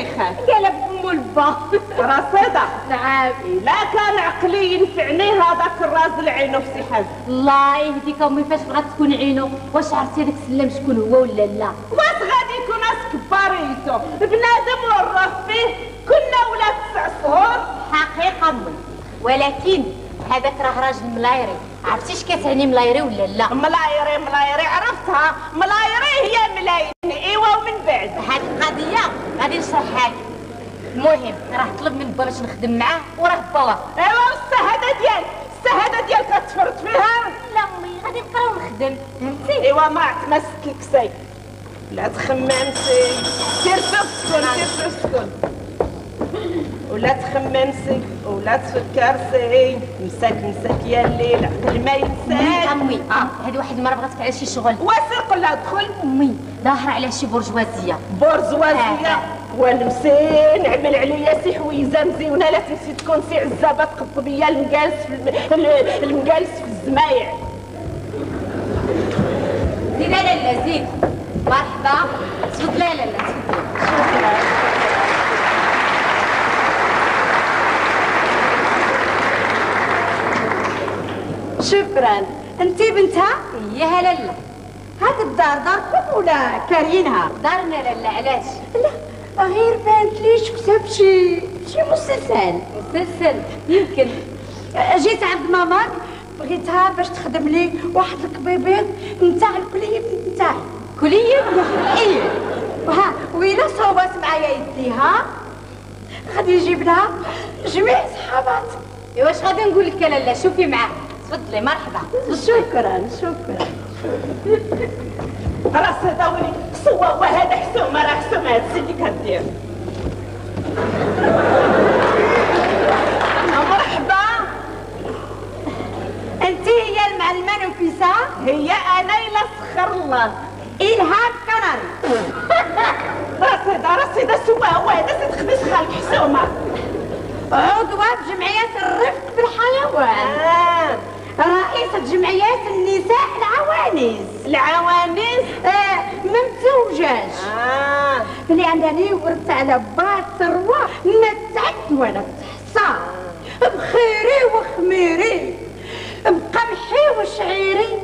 كيخاف قال بامو البا. رصيدة. نعم. لا كان عقلي ينفعني هذاك الراجل عينه في سي حاجة الله يهديك أمي فاش بغات تكون عينو واش عرفتي هذاك السلام شكون هو ولا لا؟ واش غادي يكون اسكباريتو بنادم وراه فيه كنا ولاد تسع شهور. حقيقة أمي. ولكن هذاك راه راجل ملايري. عرفتي اش كتعني ملايري ولا لا؟ ملايري ملايري عرفتها. ملايري هي ملايين. إيوا ومن بعد. هاد القضية غادي نشرحها لك المهم راه طلب من با باش نخدم معاه وراه با وافق. أيوا والشهاده ديالك الشهاده ديالك كتفرط فيها. لا امي غادي نقرا ونخدم فهمتي؟ أيوا ما عتمست لك سي. لا تخممسي سير سكن سير سكن ولا تخممسي ولا تفكرسي. مساك مساك يا الليل عقل ما ينساك أمي آه. هذه واحد المره بغات على شي شغل. واسير قول لها دخل أمي ظاهر على شي برجوازية. برجوازية. آه. ونمسي نعمل عليا سي حويزة مزيونة. لا تنسي تكون سي عزابة تقط بيا المجالس في الم- ال- المجالس في الزمايع. زيد لا لا زيد مرحبا تفضلي لا لا تفضلي شكرا انت بنتها؟ يا هلا لا. هاد الدار داركم ولا كارينها؟ دارنا لا لا علاش؟ لا. غير بانت لي شفتها بشي شي مسلسل. مسلسل؟ يمكن. جيت عند ماماك بغيتها باش تخدم لي واحد الكبيبيط نتاع الكلية نتاعي. كلية؟ إيه. وها وإلا صوبات معايا يديها غادي يجيب لها جميع صحابات إيوا واش غادي نقول لك لا لا؟ شوفي معاه تفضلي مرحبا. شكرا شكرا. راسي دوري سوا وهذا حسوم راه حسوم هاد اللي كدير مرحبا. أنت هي المعلمة نفيسة؟ هي أنا إلى سخر الله. إلهام كنري راسي دا راسي دا سوا هو هذا سيد خبيث خالك حسومة. عضوة بجمعية الرفق بالحيوان آه. رئيسة جمعيات النساء العوانس العوانيس آه ما متزوجاش آه. اللي عندني ورثت على بات ثروة ما تعد ولا تحصى بخيري وخميري بقمحي وشعيري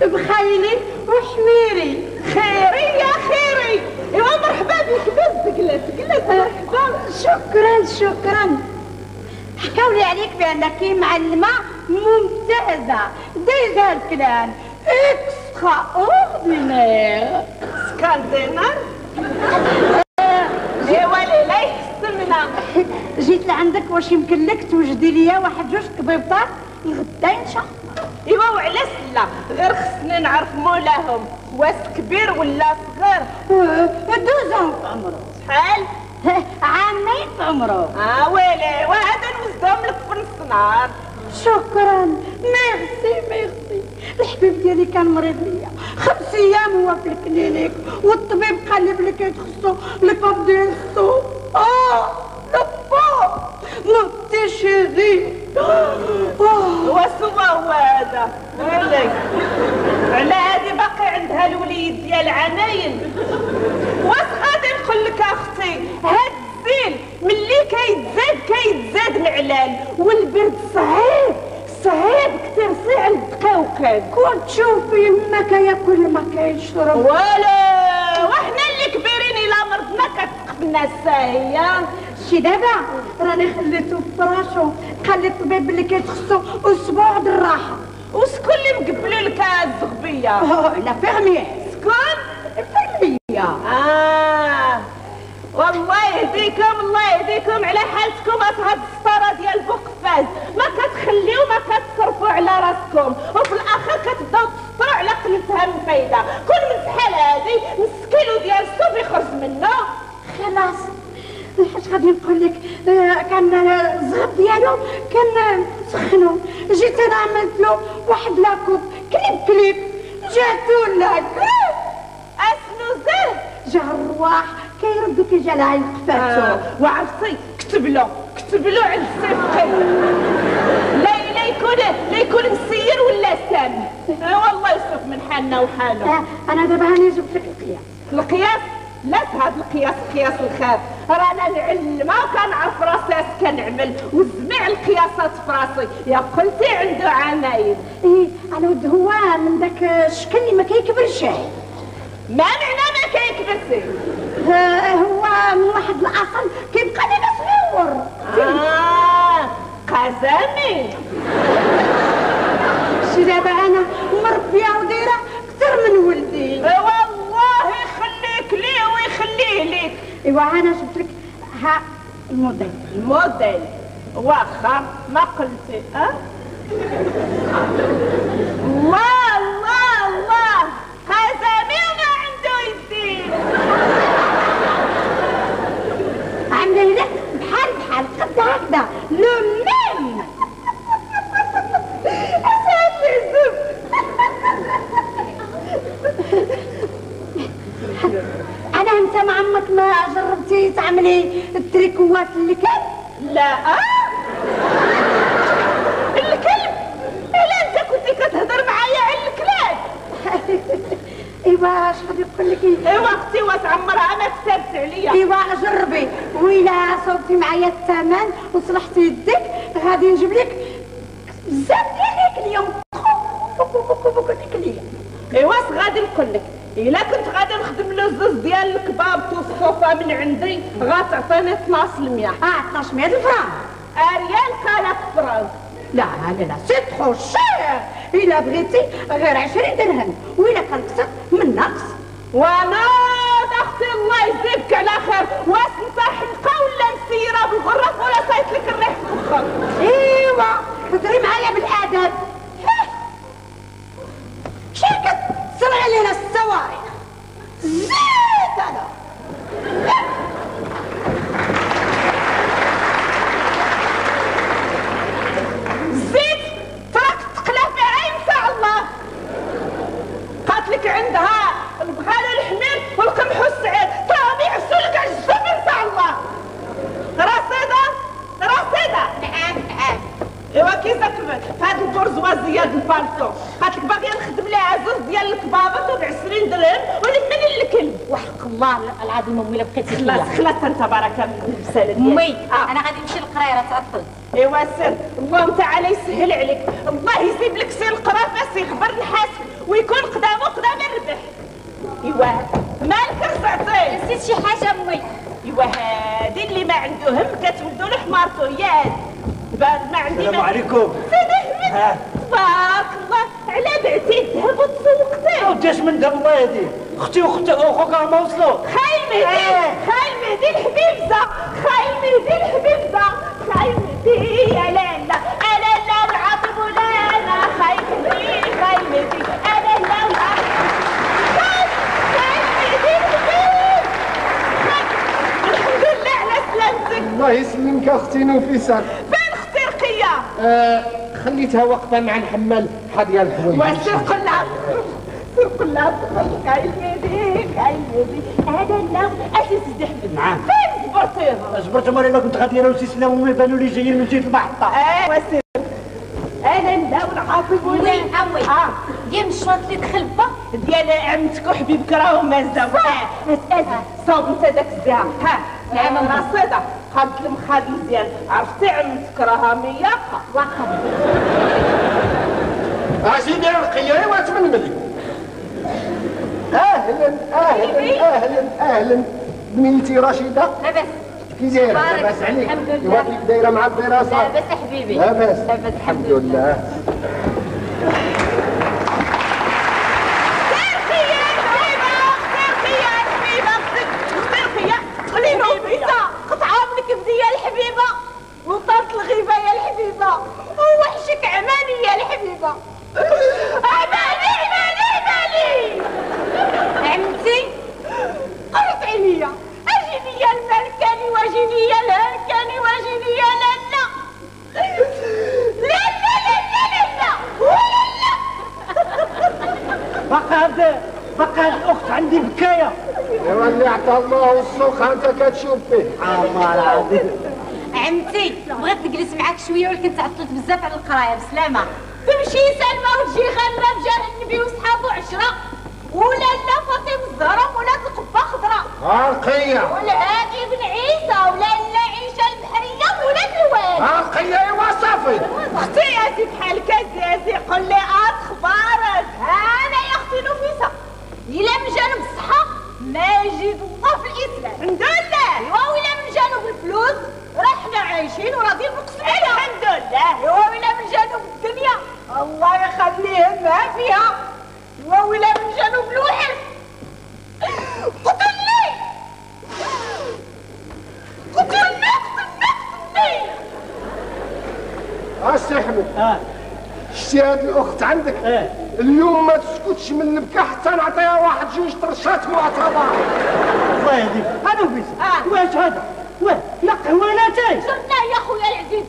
بخيلي وحميري. خيري يا خيري. ايوا مرحبا بك بس جلس جلس مرحبا. شكرا شكرا. حكاولي عليك بانك معلمة ممتازة. déjà الكلام extraordinaire سكاندينر ايوا ليلى يحسمنا. جيت لعندك واش يمكن لك توجدي ليا واحد جوج كبيبطات؟ غدا إن شاء الله. إيوا وعلاش لا غير خصني نعرف مولاهم. واش كبير ولا صغير؟ deux ans في عمره شحال؟ عامين في عمره. آه ويلي وهذا نوجدهم لك في نص نهار. شكرا. merci merci. الحبيب ديالي كان مريض ليا. خمس أيام هو في ال clinique والطبيب قلب لك يتخصو الباب ديال الصوف آه. لباب نوتي شيري. وسوا هو هذا. ويلي على هذه باقي عندها الوليد ديال عماين واش غادي نقول لك أختي هاد الزين ملي كيتزاد كيتزاد العلال. والبرد صعيب صعيب كثير صعيب القوقب كون تشوفي ما كياكل ما كيشرب. ولا وحنا اللي كبيرين إلى مرضنا كتثق بنا الساهية. شي دابا؟ راني خليته في فراشو قال لي الطبيب اللي كيتخصو أسبوع د الراحه وشكون اللي مقبلوا لك الزغبيه آه لا فيرميير شكون الفرميه آه. والله يهديكم الله يهديكم على حالتكم هاد السطارة ديال بوقفاز. ما كتخليو ما كتصرفوا على راسكم. وفي الآخر كتبدأو تفطروا على قلتها من فايدة. كل من شحال هادي نص كيلو ديال السوف يخرج منه. خلاص. حاش غادي نقول لك آه، كان آه، الزغب ديالو كان آه، سخنو. جيت أنا عملت له واحد لاكوب كليب كليب. جاتو لاكوب أسنو زه جا الرواح كيردو كيجي على عين قفاتو آه. وعرفتي كتب له كتب له عند الصفقي لا لا يكون لا يكون مسير ولا سام والله يصرف من حالنا وحاله. آه، أنا دابا هاني جبت لك القياس. القياس؟ لا هذا القياس قياس الخاف. رانا نعلمها وكنعرف راسي اش كنعمل وجميع القياسات في راسي يا قلتي عنده عمايل إيه على ود هو من داك الشكل اللي ما كيكبرش ما معنى ما كيكبسي آه، هو من واحد الاصل كيبقى لنا صغير آه قزامي شي دابا أنا مربية ودايرة أكثر من ولدي. ايوا أنا جبت لك ها الموديل. الموديل. واخا ما قلتي آه الله الله الله. وما عنده يدين. عامله بحال بحال. قد هكذا. لو أنت مع عمك ما جربتي تعملي التريكوات اللي كان لا. آه؟ الكلب؟ إلا أنت كنتي كتهضر معايا على الكلاب. [LAUGHS] إيوا اش غادي نقول لك؟ إيوا أختي واش عمرها ما كتبت عليا. إيوا جربي. وإلا صوبتي معايا الثمن وصلحتي يدك غادي نجيب لك بزاف ديال اليوم. [LAUGHS] إيوا اش غادي نقول لك. إلا كنت غادي نخدم له زوز ديال الكباب والصوفه من عندي غتعطيني 12 المية آه 12 الفرنك اريال كانت فرنك لا لا لا c'est trop cher إلا بغيتي غير 20 درهم. وإلا كان كثر من نقص وأنا أختي الله يجزيك على خير. واش انت ولا مسيره بالغرف ولا صايت لك الريح في مخك إيوا تدري معايا بالادب شركة صنع لنا الصواريخ زيت أنا. زيت تراك تقلا في عين تاع الله. قالت لك عندها البغالة الحمير والقمح السعيد تراهم عسولك على الجبل تاع الله. رصيدة رصيدة نعم نعم. إيوا كي زكبت هاد البرزوازيه د البالطو قالت لك باغية نخدم لها زوج ديال الكبابط ب 20 درهم ونمن الكلب وحق الله العظيم أمي لا بقيتي خلاص خلاص أنت البساله ديالك. أمي آه. أنا غادي نمشي للقرايه راه تعطلت إيوا سير الله تعالى يسهل عليك. الله يجيب لك سي القرافة يخبر نحاسك ويكون قدامه قدام الربح. إيوا مالك رفعتي نسيت شي حاجة أمي. إيوا هادي اللي ما عنده هم كتمدو له حمارته. يا دابا ما عندي السلام عليكم. [LAUGHS] احمد. تبارك الله. على بعتي الذهب وتسوقتي وداش من دابا الله يهديه أختي وأختي واخوك راه ما وصلوا. خاي المهدي خاي المهدي الحبيبزة خاي المهدي الحبيبزة خاي المهدي يا لالا أنا لا العاطب خاي خاي المهدي أنا لا العاطب خاي الحبيب. خاي- الحمد لله على سلامتك. الله يسلمك أختي نفيسة. آه خليتها واقفه مع الحمال. حاضيه الحوايج وسير قلاب سير قلاب خاي المهدي خاي المهدي أنا لا اسيس الزحمة نعم. فين جبرتيها جبرت مالي ما كنت غادي أنا وسي سلام وما بانوا لي جايين من جهة المحطة. إيه وسير أنا لا والعاطف امي ولا امي آه. ديال الشواط اللي دخل با ديال عمتك وحبيبك راهم مازال. أسأل. صوب أنت داك الزهر. ها. أنا ناصده قد المخاد مزيان عرفتي عمتك راها مياقه واخا اسيدي رقيه واتمنملي أهلا أهلا أهلا أهلا. بنيتي رشيدة. لاباس. كي دايره. لاباس عليك. الحمد لله. دايرة مع الدراسة. لاباس حبيبي. لاباس. الحمد لله الحبيبه وطارت الغيبه يا ووحشك عماني يا الحبيبه عماني عماني عماني عمتي قرت عينيا اجيني يا الملكاني واجيني يا الهلكاني واجيني يا لالا لا لا لا لا لا لا ولا لا باقا هاد باقا هاد الأخت عندي بكاية. ايوا اللي عطى الله السوق انت كتشوف فيه الله العظيم عمتي بغيت نجلس معاك شوية ولكن تعطلت بزاف على القراية بسلامة. تمشي سلمى وتجي غنة بجاه النبي وصحابه عشرة. ولا لا فاطمة الزهراء ولا القبة خضراء. رقيه والهادي بن عيسى ولا لا عيشة البحرية ولا الوالد رقيه أيوا صافي. أختي يا سي بحال كازي يا سي قول لي أخبارك. أنا يا أختي نفيسة. إلى من جانب الصحة ما يجيد الله في الإسلام. الحمد لله. أيوا ولا من جانب الفلوس. راه حنا عايشين وراضيين مقسمين الحمد لله. ايوا ولا من جانب الدنيا. الله يخليه ما فيها. ايوا ولا من جانب الوحش قتلني! قتلني! قتلني! قتلني! اسي أحمد. آه. شتي هاد الأخت عندك؟ إيه اليوم ما تسكتش من البكا حتى نعطيها واحد جوج طرشات معتبر الله يهديك. هذا وبيس آه. واش هذا؟ واه لا قهوه لا تاي شربناه يا خويا العزيز.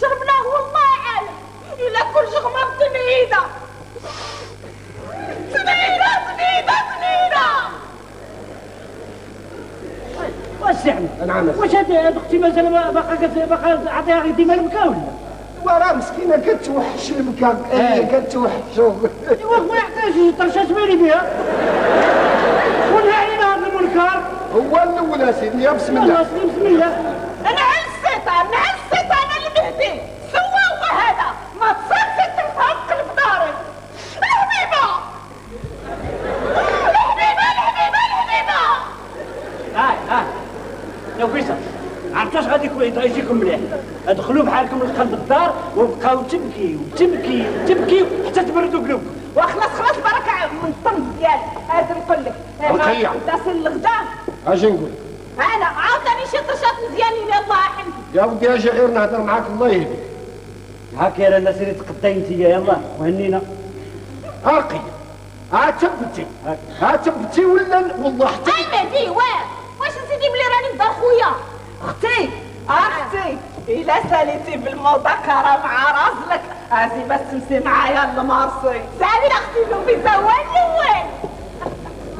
شربناه والله عالم إلا كل شغمة بتنهيدة تنهيدة تنهيدة تنهيدة واش زعما نعم واش هاد أختي مازال ما- باقا باقا عطيها غير ديما البكا ولا؟ وراه مسكينة كتوحش البكا إيه. كتوحش أيوا خويا حتى شي طرشات مالي بها ونهى علينا هذا المنكر. هو الأول اسيدي يا بسم الله. بسم الله. أنا على الشيطان على الشيطان المهدي سوا هو هذا. ما تصير تلفها قلب داري الحبيبة الحبيبة الحبيبة الحبيبة آه آه يا وبيسة عرفتوا اش غادي يكون يجيكم مليح. ادخلوا بحالكم لقلب الدار وبقاو تبكي وتبكي وتبكي حتى تبردوا قلوبكم. وخلاص خلاص بركة من الطنز ديالي. هذا نقول لك. داس الغدا أجي نقول؟ أنا عاوتاني شي طرشات مزيانين الله يحميك يا ودي أجي غير نهضر معاك الله يهديك هاك يا لاله سيري تقداي انت يلا وهنينا ارقي ها تبتي ولا والله حتى هاي مهدي واه واش نسيتي بلي راني بدار خويا؟ أختي أختي. الا ساليتي بالمذاكرة مع راسلك. أزي بس تمسي معايا المارسي سالي أختي نوبيسا هو الأول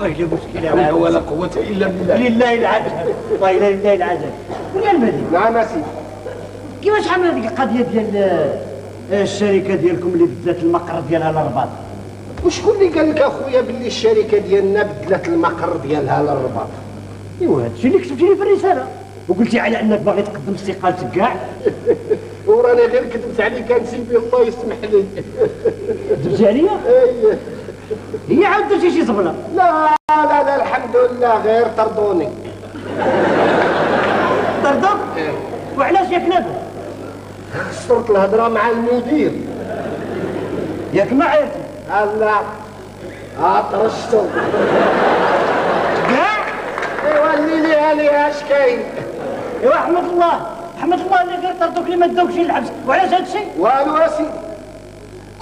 مشكله لا حول ولا قوة إلا بالله. لله العجب والله لا لله العجب ويا المدينة نعم اسيدي كيفاش عمل هذيك القضية ديال الشركة ديالكم اللي بدات المقر ديالها للرباط؟ وشكون اللي قال لك أخويا باللي الشركة ديالنا بدلت المقر ديالها للرباط؟ إيوا هادشي اللي كتبتي لي في الرسالة. وقلتي على أنك باغي تقدم استقالتك كاع [LAUGHS] وراني غير كذبت عليك كان سيدي الله يسمح لي. [LAUGHS] كذبتي عليا؟ أيه. هي درتي شي زبله لا لا لا الحمد لله غير طردوني. طردك وعلاش ياك نافع خسرت الهضرة مع المدير. ياك ما عرفتي لا عطرشتو كاع؟ إيوا اللي ليها ليها اش كاين. إيوا حمد الله. حمد الله اللي غير طردوك اللي ما داوكش العبس وعلاش هادشي؟ والو يا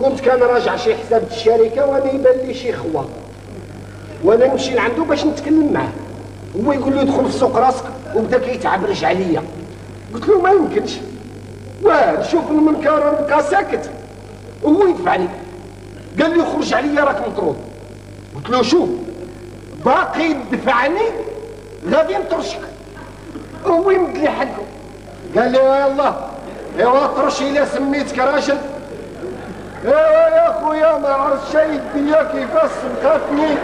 كنت كنراجع شي حساب الشركة وأنا يبان لي شي خوا. وأنا نمشي لعندو باش نتكلم معاه. هو يقول لي دخل في سوق راسك وبدا كيتعبرج عليا قلت له ما يمكنش. واه نشوف المنكر نبقى ساكت. هو يدفعني قال لي خرج عليا راك مطرود. قلت له شوف باقي يدفعني غادي نطرشك. هو يمد لي حقه. قال لي يلا ايوا طرش الا سميتك راجل. ايوا يا خويا ما يديا كيفاش سبقاتني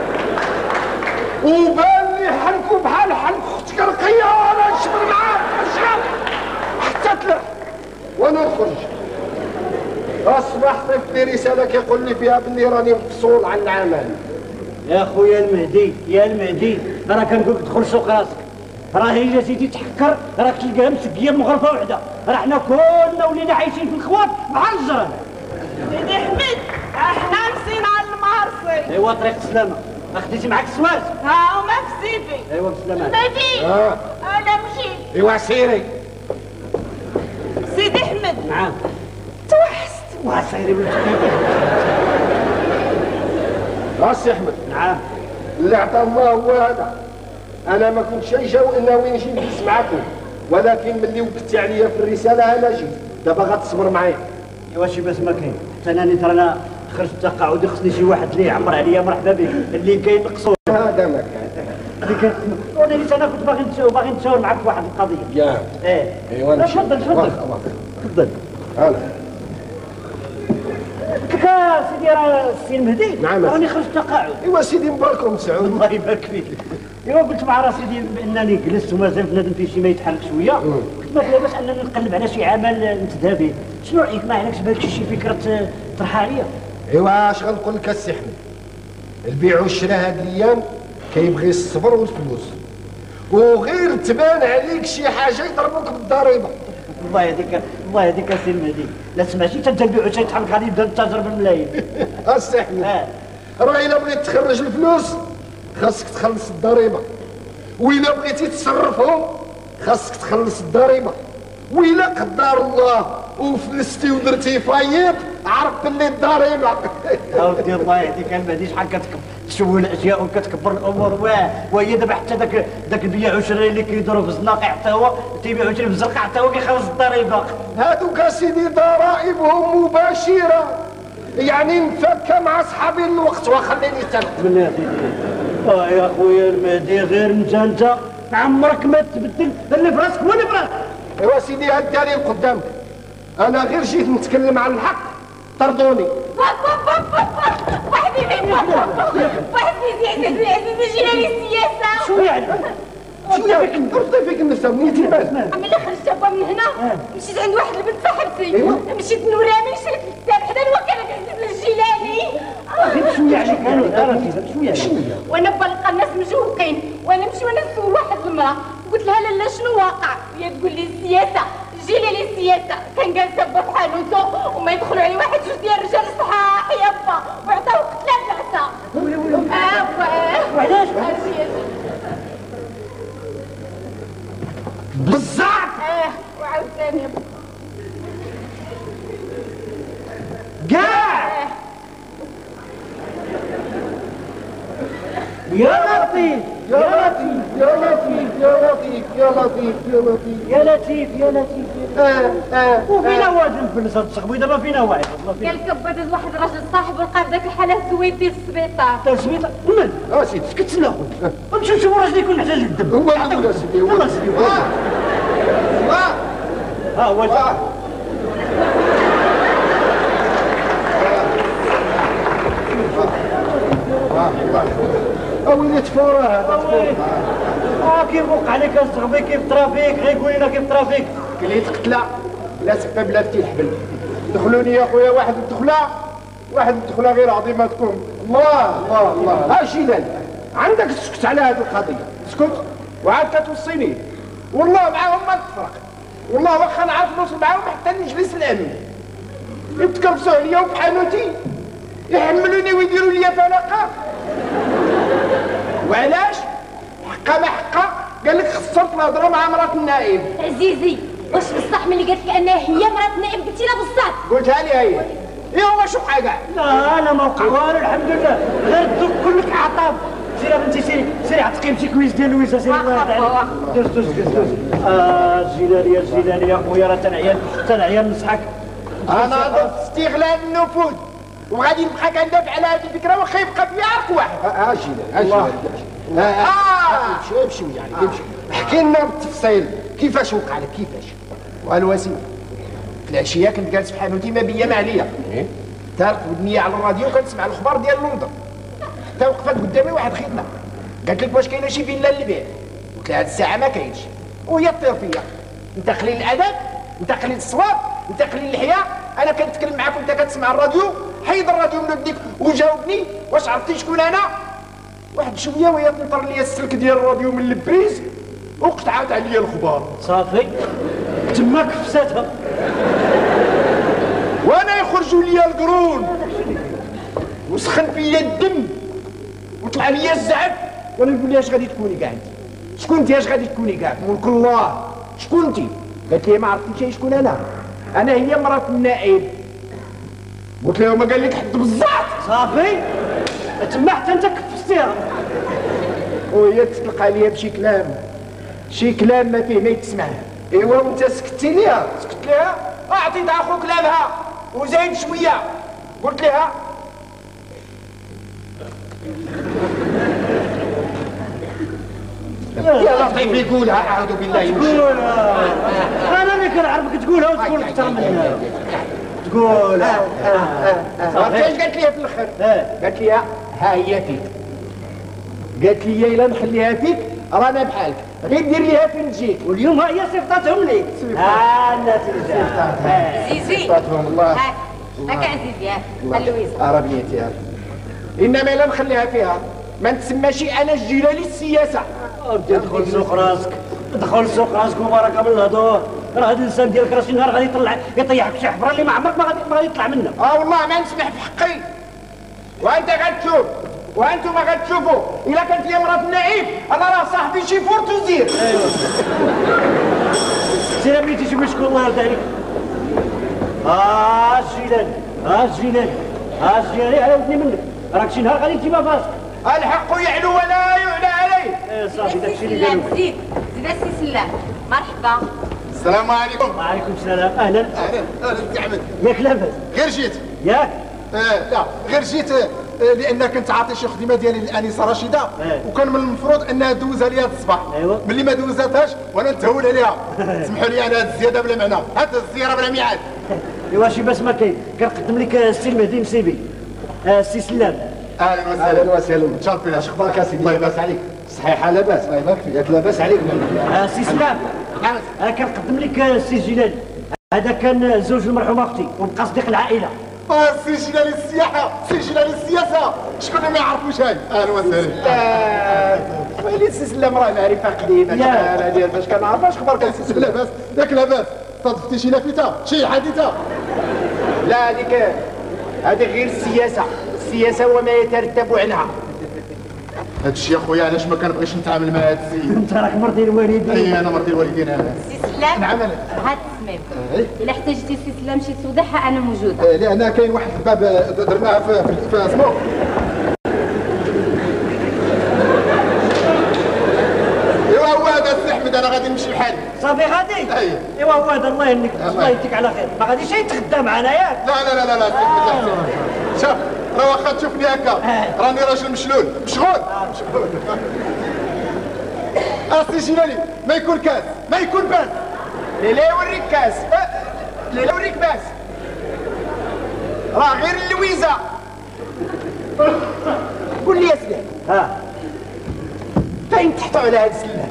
وبان لي حنكو بحال حنك أختك رقيه وأنا نشبر معاه شحال حتى تلح وأنا نخرج. اصبح صيفط لي رسالة كيقول لي فيها بلي راني مفصول عن العمل. يا خويا المهدي يا المهدي راه كنقول لك دخل سوق راسك. راه الا جيتي تحكر راك تلقاها مسكيه من غرفه وحدة. راه حنا كلنا ولينا عايشين في الخوات بحال الجيران. سيدي حميد إحنا مشينا على ايوا طريق السلامة. ما خديتي معاك السواس ها هما في سيدي ايوا بالسلامه bye bye آه. أنا مشيت. ايوا سيري. سيدي حميد نعم. توحست وسيري ولدي راسي أحمد. نعم. اللي عطى الله هو هذا أنا ما كنتش جاو ناوي نجي نجلس معاكم ولكن ملي وكدتي عليا في الرسالة أنا جيت. دابا غتصبر معايا. ايوا شي باس ما كاين حتى أنا نيت رانا خرجت تقاعد خصني شي واحد اللي يعمر عليا مرحبا بك. اللي كاين مقصود هذا ما كان. اللي وأنا نيت أنا كنت باغي باغي نتشاور معاك في واحد القضية. يا. إيه. ايوا. تفضل تفضل. تفضل. لك آه، سيدي راه السي المهدي نعم. راني خرجت تقاعد ايوا سيدي مبارك سعود. الله يبارك فيك. ايوا قلت مع راسي دي بأنني جلست ومازال بنادم في شي ما يتحرك شوية. قلت ما بلا باس انني نقلب على شي عمل نتدها به. شنو رأيك ما عليكش بالك شي فكرة طرحها عليا. ايوا اش غنقول لك السي احمد البيع والشراء هاد الأيام كيبغي الصبر والفلوس. وغير تبان عليك شي حاجة يضربوك بالضريبة. الله يهديك الله يهديك السي المهدي. لا سمعتي حتى البيع وشي تحرك غادي يبدا التاجر بالملايين السي احمد آه. راه إلا بغيت تخرج الفلوس خاصك تخلص الضريبة. وإلا بغيتي تصرفهم خاصك تخلص الضريبة. وإلا قدر الله وفلستي ودرتي faillite عرف باللي الضريبة. [LAUGHS] أودي الله يهديك المهدي شحال كتكبر تشوه الأشياء وكتكبر الأمور واه وهي دابا حتى داك داك البيع والشراء اللي كيديروا في الزناقع حتى هو تيبيع ويشري في الزرقاء حتى هو كيخلص الضريبة. هادوك اسيدي ضرائبهم مباشرة. يعني نفك مع صحابي الوقت وخليني سيدي. آه يا خويا المهدي غير انت انت عمرك ما تبدل. اللي في راسك هو اللي في راسك. أيوا سيدي هاد الدليل قدامك. أنا غير جيت نتكلم عن الحق. طردوني. وحبيبي وحبيبي جينا للسياسة شو يعني؟ شو يعني رضي فيك النفس نيتي مال ملي خرجت با من هنا مشيت عند واحد البنت صاحبتي أيوة. مشيت نوراني شريت الكتاب حدا الوكالة كنت الجيلاني شو يعني كانوا دارتي شو يعني؟ وأنا بلقى الناس مجوقين وأنا نمشي وأنا نسول واحد المرأة قلت لها لالا شنو واقع؟ هي تقول لي السياسة جيلي لي السياسة كان جالسه با في حانوته وما يدخلوا عليه واحد جوج ديال الرجال صحاح يابا ويعطاو قتله بعثه آه واه وعلاش بزاف آه وعاوتاني كاع يا لطيف يا لطيف يا لطيف يا لطيف يا لطيف يا لطيف. يا لطيف يا لطيف آه آه وفينا آه. واحد الفلس هاد التخبيطه دابا فينا واحد قال لك بعد واحد الراجل صاحبه لقى داك الحالة سويت في السبيطار. في السبيطار؟ من؟ آه سيدي سكت سنا خويا آه. نمشي نشوف راجل يكون محتاج الدم هو يقول سيدي هو سيدي. آه. ها هو Thank you. جا. تفوره هذا آه كيف وقع عليك اصاحبي كيف ترافيك؟ غير قول لنا كيف ترافيك؟ كليت قتله لا سبب لا فتي الحبل. دخلوني يا خويا واحد الدخلة. واحد الدخلة غير عظيمتكم الله الله الله. ها شيلان عندك تسكت على هذه القضية. اسكت وعاد كتوصيني. والله معاهم ما تفرق. والله واخا نعرف نوصل معاهم حتى نجلس الامن يتكرفسوا عليا وفي حانوتي يحملوني ويديروا لي فلقة. وعلاش؟ حقا ما حقا؟ قال لك خسرت الهضره مع مرات النائب. عزيزي واش بصح ملي قالت لك أنها هي مرات النائب؟ قلتي لها بصح. قلتها لي هي. ايوا واش وقع كاع لا أنا ما وقع والو الحمد لله. غير الدوك كلك عطاب سيري بنتي سيري سيري عطيك يمشي كويس. ديال لويزا سيري الله يرضى عليك دوز دوز دوز دوز آه الجيلاني يا الجيلاني يا خويا راه تنعيان تنعيان نصحك. أنا ضد استغلال النفوذ. وغادي نبقى كندافع على هذه الفكرة واخا يبقى فيها عرق واحد. أجي أجي آه امشي امشي يعني امشي. احكي لنا بالتفصيل. كيفاش وقع لك؟ كيفاش؟ والواسي في العشية كنت جالس في حانوتي ما بيا ما عليا تارك ودنيا على الراديو كنسمع الأخبار ديال لندن. حتى وقفت قدامي واحد خدمة. قالت لك واش كاينة شي فيلا للبيع. قلت لها هاد الساعة ما كاينش. وهي طير فيا. انت قليل الأدب انت قليل الصواب انت قليل الحياء. أنا كنتكلم معاك وانت كتسمع الراديو. حيد الراديو من ودنيك وجاوبني. واش عرفتي شكون أنا؟ واحد شوية وهي تنطر لي السلك ديال الراديو من ال prise. وقطعت عليا الخبار. صافي. تماك فساتها وأنا يخرجوا لي القرون. وسخن فيا الدم. وطلع لي الزعف. وأنا نقول لها اش غادي تكوني كاع انت شكون انت اش غادي تكوني كاع ملك الله. شكون انت؟ قالت لي ما عرفتيش شكون أنا. أنا هي مرات النائب. قلت لها ما قال لك حد بالزعف صافي. تما حتى أنت كفستيها وهي تطلق عليا بشي كلام. شي كلام ما فيه ما يتسمع. إيوا وأنت سكتي ليها. سكت ليها. أعطيت أخو كلامها. وزايد شوية. قلت لها يا لطيف يقولها أعوذ بالله من الشيطان. تقول أنا اللي كنعرفك تقولها وتقول أكثر منها. تقول عرفتي اش قالت لي في الآخر آه. قالت لي ها هي فيك. قالت لي الا نخليها فيك رانا بحالك. غير دير ليها فين تجيك واليوم هي صيفطتهم لي. ها النتيجه عزيزي صفاتهم الله. هاك هاك عزيزي هاك اللويزة عربيتي إنما الا نخليها فيها ما نتسماش أنا الجيلاني السياسة. بدي ادخل سوق راسك. دخل سوق راسك وبارك من الهضور راه هذا الإنسان ديالك راه شي نهار غادي يطلع يطيحك شي حفره اللي ما عمرك ما غادي ما غادي يطلع منها آه والله ما نسمح في حقي وأنت غتشوف. وأنتم غتشوفوا. إلا كانت لي مرات النعيم أنا راه صاحبي شي فورتوزير. سير بيتي شوف شكون الله يرضى عليك. آه الجيلاني آه الجيلاني آه الجيلاني على ودني منك. راك شي نهار غادي تجيبها فاسك الحق يعلو ولا يعلى. إيه صافي داكشي اللي قالوا زيد سلام مرحبا. السلام عليكم. وعليكم السلام. أهلا. أهلا. أهلا. سي احمد ياك لاباس. غير جيت. ياك. آه لا. غير جيت آه لأن كنت عاطي شي خدمة ديالي للانسه رشيدة. إيه. وكان من المفروض أنها دوزها لي هذا الصباح. أيوة. ملي ما دوزاتهاش وأنا نتهول عليها. [LAUGHS] سمحوا لي أنا هاد الزيادة بلا معنى. هاد الزيارة بلا ميعاد. [LAUGHS] إيوا شي باس ما كاين. كنقدم لك السي المهدي مسيبي. آه، السي سلام. أهلا وسهلا. أهلا وسهلا. تشرف بنا أخبارك يا سيدي. الله يبارك عليك. صحيحة لاباس الله يبارك فيك. ياك لاباس عليك. آه، السي سلام. آه، كنقدم لك آه، السي جلال. هذا كان زوج المرحومة أختي وبقى صديق العائلة. آه سي جلال السياحة. سي جلال السياسة. شكون اللي ما يعرفوش هاي؟ أهلا وسهلا ويلي سي سلام راه معرفه قديمه يا. هادي فاش كنعرف اش أخبارك يا سي سلام لاباس ياك لاباس صادفتي شي لافتة شي حادثة؟ لا هذيك هذه غير السياسة. السياسة وما يترتب عنها هاد الشيء اخويا علاش ما كنبغيش نتعامل مع هاد السيد؟ [LAUGHS] انت راك مرضي الوالدين. أي أنا مرضي الوالدين أنا. سي سلام. نعم أنا. هات السميم. إلا احتجتي سي سلام شي توضيحها أنا موجودة. لأن كاين واحد الباب آه، درناه في في- اسمو إيوا هو هذا السي احمد أنا غادي نمشي بحالي صافي غادي. إيوا هو هذا الله يهنيك. الله يديك على خير. ما غاديش يتغدى معنا ياك. لا لا لا لا لا. شوف. راه واخا تشوفني هكا. راني راجل مشلول. مشغول. مشغول اسي جلالي ما يكون كاس ما يكون باس. ليلى يوريك كاس. أه، ليلى يوريك باس. راه غير اللويزة. قول لي يا سلام ها. باغيين تحطوا على هذا السلام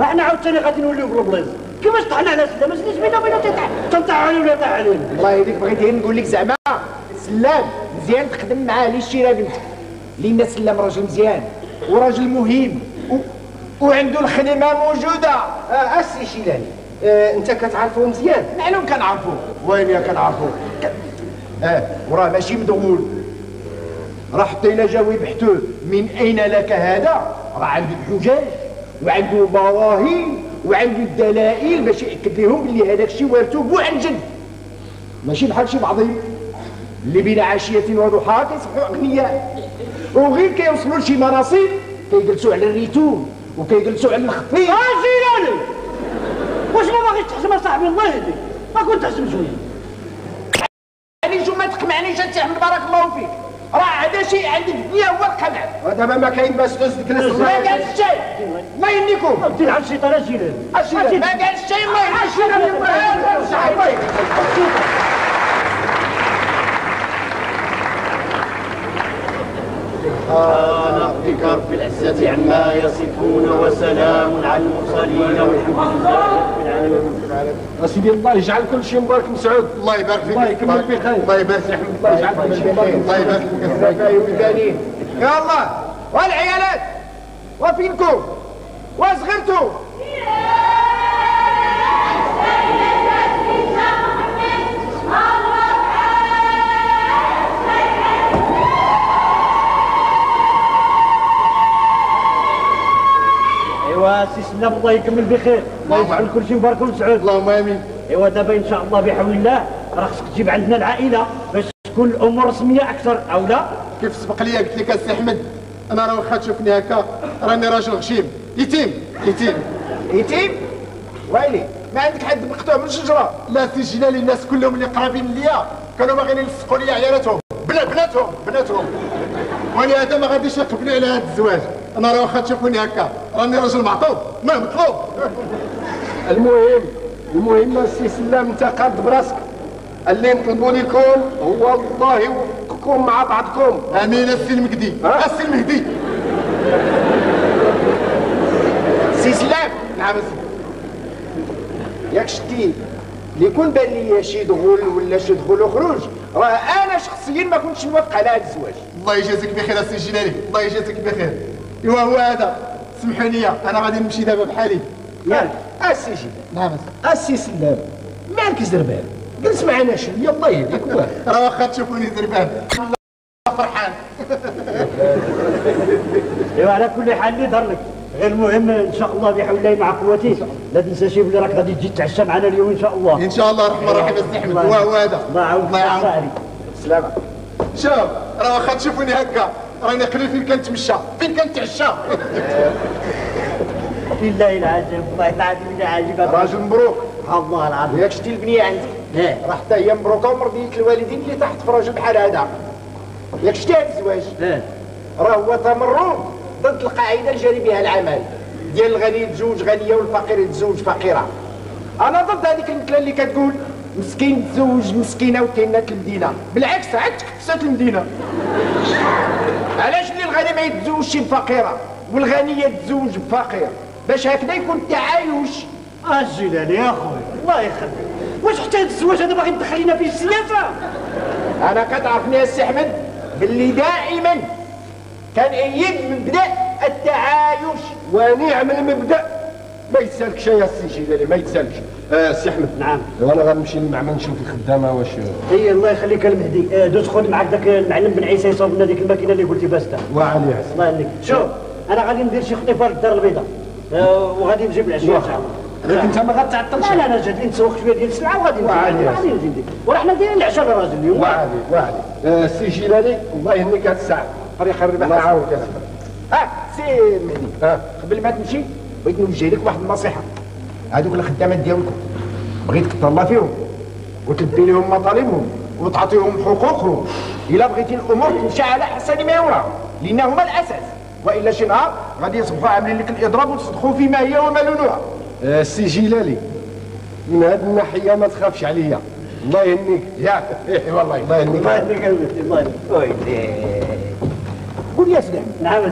إحنا عاوتاني غادي نوليو بلوبليز كيفاش طحنا على سلام ما سنيش بينا وبينا تنطح علينا ولا يطيح علينا الله يهديك بغيت غير نقول لك زعما سلام مزيان تخدم معاه لي شيرا بنتك لأن سلام راجل مزيان وراجل مهم و... وعنده الخدمة موجودة. آه أسي شيلاني. آه أنت كتعرفو مزيان؟ معلوم كنعرفوه وين يا كنعرفو آه وراه ماشي مدغول. راه حتى الا جاو من أين لك هذا؟ راه عنده الحجاج وعنده براهين وعنده الدلائل باش ياكد لهم بلي هذاك الشيء وارثوه بو عن جد ماشي بحال شي بعضهم. اللي بين عشية وضحاها كيصبحوا اغنياء وغير كيوصلوا لشي مناصب كيجلسوا على الريتون وكيجلسوا على الخفيف آه جيلاني واش ما باغيش تحسب صاحبي الله يهديك ما كنت تحسب شوية. يعني شو ما تقمعنيش انت احمد بارك الله فيك؟ راه هذا شيء عندي في الدنيا هو القمع. ودابا ما كاين باش تهز تجلس ما قال شيء. الله يهنيكم قلت على الشيطان أشيرة. ما قال شيء الله يهنيكم الله يهنيكم سبحان ربك رب العزة عما يصفون وسلام على المرسلين والحمد لله. رب العالمين الله يجعل كل شيء مبارك مسعود. الله يبارك فيك. الله يكمل بخير الله يبارك فيك. الله يجعل كل شيء مبارك. الله يبارك فيك. يا الله والعيالات وفينكم؟ وصغرتوا ايوا سي سلام الله يكمل بخير. الله يجعل كل شيء مبارك وسعود اللهم آمين. ايوا دابا إن شاء الله بحول الله راه خصك تجيب عندنا العائلة باش تكون الأمور رسمية أكثر أو لا؟ كيف سبق لي قلت لك السي أحمد؟ أنا راه واخا تشوفني هكا راني راجل غشيم. يتيم. يتيم. يتيم؟ ويلي ما عندك حد مقطوع من الشجرة؟ لا سي جلالي الناس كلهم اللي قرابين ليا. كانوا باغيين يلصقوا لي عيالاتهم. بلا بناتهم بناتهم. ولهذا ما غاديش يقبلوا على هذا الزواج. أنا راه واخا تشوفوني هكا راني راجل معطوب ما مطلوب. المهم المهم السي سلام انت قاد براسك. اللي نطلبوا لكم هو الله يوفقكم مع بعضكم. أمين السي المهدي السي المهدي سي سلام نعم ياك شتي اللي يكون بان لي شي دخول ولا شي دخول وخروج راه أنا شخصيا ما كنتش موافق على هذا الزواج. الله يجازيك بخير السي جلالي. الله يجازيك بخير. إيوا هو هذا. سمحوا لي أنا غادي نمشي دابا بحالي. ياك اسي جي نعم. اسي سلام مالك زربان جلس معنا شوية. الله يهديك واه راه واخا تشوفوني زربان الله فرحان. [LAUGHS] إيوا على كل حال اللي ظهر لك غير المهم إن شاء الله بحول الله مع قوتي. لا تنسى بلي راك غادي تجي تتعشى معنا اليوم إن شاء الله. إن شاء الله الرحمن الرحيم السي احمد هو هذا. الله يعاونك. الله يعاونك. صاحبي سلامة شوف راه واخا تشوفوني هكا. راني قليل فين كنتمشى؟ فين كنتعشى؟ بالله العظيم والله العظيم اللي عاجبك. راجل مبروك. الله العظيم. ياك شتي البنية عندك؟ إيه راه حتى هي مبروكة ومرضية الوالدين اللي تحت في راجل بحال هذا. ياك شتي هذا الزواج راه هو تمرد ضد القاعدة اللي جاري بها العمل. ديال الغني يتزوج غنية والفقير يتزوج فقيرة. أنا ضد هذيك المثلة اللي كتقول. مسكين تزوج مسكينة وكاينات المدينة. بالعكس عاد تكتسات المدينة. علاش اللي الغني ما يتزوجش بفقيره والغنيه تتزوج بفقير باش هكذا يكون التعايش الجلالي يا خويا الله يخليك. واش حتى هذا الزواج هذا باغي تدخل لنا فيه السياسة أنا كتعرفني يا السي أحمد؟ باللي دائما كان أيد مبدأ التعايش. ونعم المبدأ. ما يتسالكش يا سي جلالي ما يتسالكش. آه سي أحمد نعم. وأنا غنمشي للمعمل نشوف الخدامه واش إي الله يخليك المهدي. آه، دوز خذ معك ذاك المعلم بن عيسى يصاوب لنا ديك الماكينة اللي قلتي باستا وعلي حسن الله يهنيك شوف أنا غادي ندير شي خطيفه للدار البيضاء. آه، وغادي نجيب العشية إن شاء الله. لكن أنت ما غتعطلش. لا لا أنا جات نسوق شوية ديال السلعة وغادي نجي وعلي. غادي نجي ندير ورحنا دايرين العشاء للراجل اليوم. وعلي وعلي آه سي جلالي الله يهنيك هاد الساعة. خلي يخرب الله يعاونك. آه سي مهدي. آه. قبل ما تمشي بغيت نوجه لك واحد النصيحة. هذوك الخدامات ديالكم. بغيتك تهلا فيهم وتلبي لهم مطالبهم وتعطيهم حقوقهم. إلا بغيتي الأمور تمشي على احسن ما يرام. لأن هما الأساس. وإلا شي نهار غادي يصبحوا عاملين لك الإضراب وتصدقوا فيما هي وما لونها. آه سي جلالي من هاد الناحية ما تخافش عليا. الله يهنيك. ياك [LAUGHS] والله. الله يهنيك. الله يهنيك. الله يهنيك. ويلي. قول يا سلام. نعم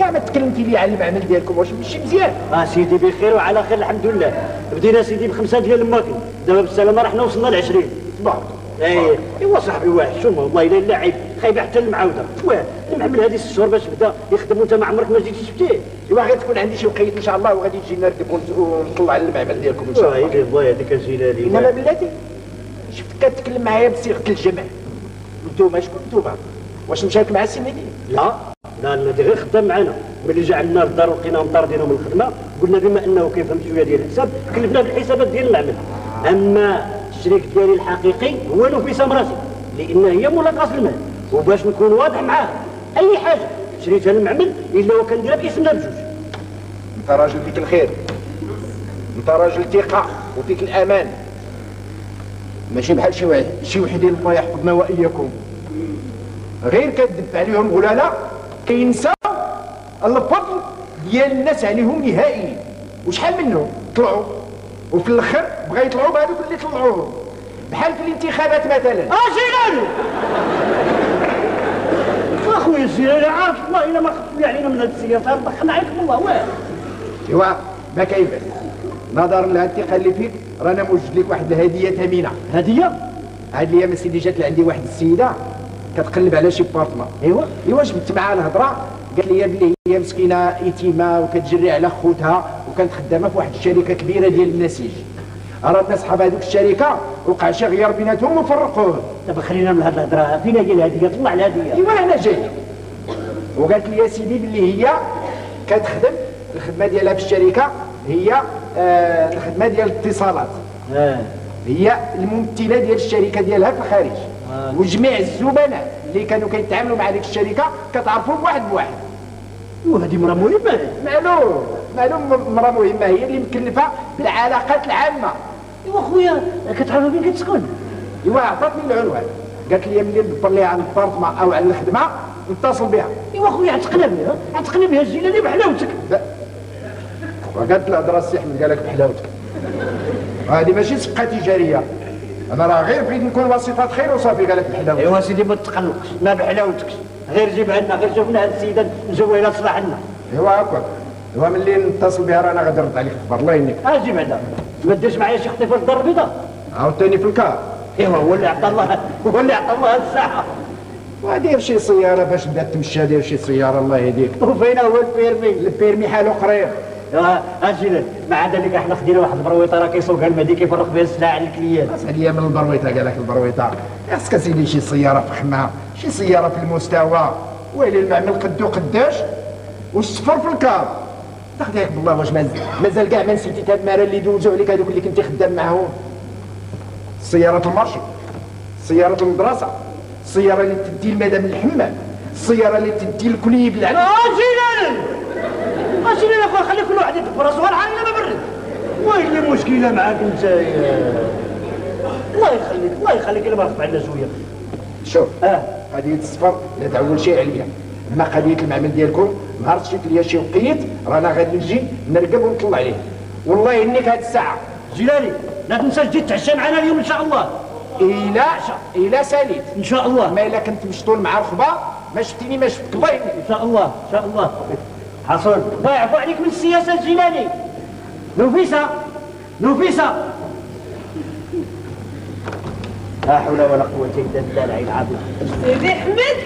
كاع ما تكلمتي لي على المعمل ديالكم واش ماشي مزيان. آه سيدي بخير وعلى خير الحمد لله. بدينا سيدي بخمسة ديال الماكين دابا بالسلامة رحنا وصلنا ل 20 تبارك اي أيوا صاحبي واحد شو ما والله إلا عيب خايبه حتى المعاودة. واه المعمل هذه ست شهور باش بدا يخدم وانت ما عمرك ما جيتي شفتيه. ايوا غادي تكون عندي شي وقيت إن شاء الله وغادي تجي نركب ونطلع على المعمل ديالكم إن شاء الله. واه الله هذيك الجلالي إنما بلاتي شفتك كتكلم معايا بصيغة الجمع انتوما شكون انتوما واش مشارك مع السي لا. لا الذي غير خدام معنا ملي جا عندنا للدار ولقيناهم طاردينهم من الخدمة قلنا بما أنه كيفهم شوية ديال الحساب كلفنا بالحسابات ديال المعمل أما الشريك ديالي الحقيقي هو نفيسه مراسي لأن هي مولا راس المال. وباش نكون واضح معاه أي حاجة؟ شريتها المعمل إلا وكان ديرها باسمنا بجوج أنت راجل فيك الخير. أنت راجل ثقة وفيك الأمان. ماشي بحال شي واحد شي وحدين الله يحفظنا وإياكم. غير كذب عليهم غلالة كينسى الفضل ديال الناس عليهم نهائي. وشحال منهم؟ طلعوا. وفي الأخر بغا يطلعوا بهذوك اللي طلعوهم بحال في الانتخابات مثلا. آه جيلاني أخويا جيلاني عارف والله إلا ما خفي علينا من هذه السياسة دخلنا عليكم الله واه ايوا ما كيفاش نظرا لهذه الثقه اللي فيك رانا موجد لك واحد الهدية ثمينة. هدية؟ هاد الأيام سيدي جات لعندي واحد السيدة. كتقلب على شي بارتما ايوا أيوا جبت معاها الهضره قالت لي بلي هي مسكينة يتيمة وكتجري على خوتها وكانت خدامة في واحد الشركة كبيرة ديال النسيج. اردنا صحاب هذوك الشركة وقع شي غيار بيناتهم وفرقوهم دابا خلينا من هذه الهضرة. فين هي الهديه طلع الهديه أيوا أنا جاي. وقالت لي يا سيدي بلي هي كتخدم الخدمة ديالها في الشركة هي آه الخدمة ديال الاتصالات. آه. هي الممثلة ديال الشركة ديالها في الخارج. وجميع الزبناء اللي كانوا كيتعاملوا مع ديك الشركة كتعرفهم واحد بواحد. وهذه مرة مهمة. معلوم معلوم مرة مهمة هي اللي مكلفة بالعلاقات العامة. إيوا خويا كتعرف فين كتسكن؟ إيوا عطاتني العنوان. قالت لي ملي ندبر ليها على البارتما أو على الخدمة نتصل بها. إيوا خويا عتقنا بها عتقنا بها الجيلاني بحلاوتك. لا. وقالت الهضرة السي احمد قالك بحلاوتك. هذه ماشي صفقة تجارية. أنا راه غير بغيت نكون وسيطة خير وصافي قالك بحلاوتك ايوا سيدي ما تقلقش. ما بحلاوتكش. غير جيب عندنا غير شوفنا هاد السيدة مزوينة تصلح لنا. ايوا هكا ايوا ملي نتصل بها رانا غادي نرد عليك خبر الله يهنيك آه جيب عندنا ما ديرش معايا شي خطيفة في الدار البيضاء؟ عاوتاني في ال car ايوا هو اللي عطى الله هو اللي عطى الله هاد الساعة ودير شي سيارة باش بدا تمشى دير شي سيارة الله يهديك. وفين هو ال permis. ال permis حالو قريب. أجي مع ذلك إحنا خدينا واحد البرويطة راه كيسوقها المهدي كيفرق بها السلعه على ال clients عليا من البرويطة قال لك البرويطة. خاصك سيدي شي سيارة فخمة شي سيارة في المستوى. ويلي المعمل قدو قداش؟ والصفر في الكار. تاخديك بالله واش مازال مازال كاع ما نسيتي هاد المرة اللي دوزو عليك هذوك اللي كنتي خدام معاهم. سيارة المارشي سيارة المدرسة السيارة اللي تدي المدام الحمام السيارة اللي تدي الكليب العنب أجي يا اخويا خلي كل واحد يدبر راسو أنا عارف ما برد. وين المشكلة معاك أنت يا الله يخليك الله يخليك إلا ما رفع عنا شوية. شوف آه. قضية السفر لا تعول شي عليا. أما قضية المعمل ديالكم نهار شفت ليا شي وقيت رانا غادي نجي نركب ونطلع عليه والله يهنيك هاد الساعة. جلالي لا تنسى تجي تتعشى معنا اليوم إن شاء الله. إلا إلا ساليت. إن شاء الله. ما إلا كنت مشطول مع الخبار ما شفتيني ما شفتك الله يهنيك إن شاء الله إن شاء الله. حصل. الله يعفو عليك من السياسة الجيلاني نفيسه نفيسه لا حول ولا قوة إلا بالله العلي العظيم. سيدي حمد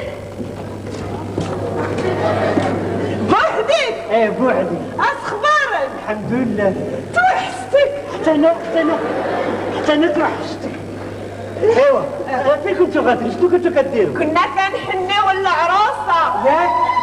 بوحدك إيه بوحدي اش أخبارك؟ الحمد لله. توحشتك. حتى أنا حتى أنا حتى أنا توحشتك. ايوا آه، فين كنتوا غادرين؟ شنو كنتوا كديروا؟ كنا كنحنيو العروسة. ياك.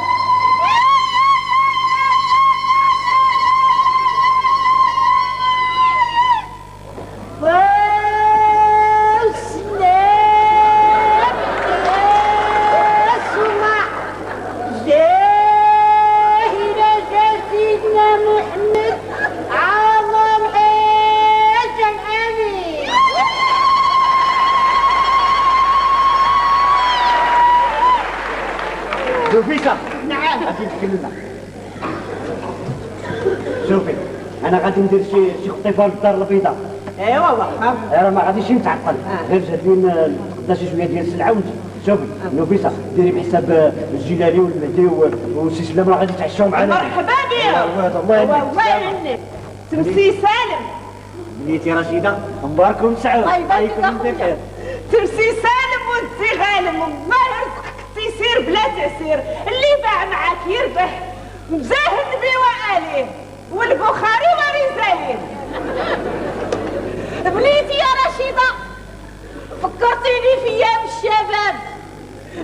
خطيفه للدار البيضاء. ايوا واخا راه ما غاديش نتعطل غير جات لي نتقدى شي شوية ديال السلعة ونجي شوفي نفيسه ديري بحساب الجيلاني والمهدي وسي سلام راه غادي يتعشاو معنا مرحبا بيا. الله يهنيك. الله يهنيك تمسي سالم. بنيتي رشيدة مبارك ومسعود. الله يبارك فيك تمسي سالم وانتي غانم الله يرزقك تيسير بلا تأثير اللي باع معاك يربح. مزاه النبي وآله والبخاري ورزاله بنيتي يا رشيدة فكرتيني في أيام الشباب.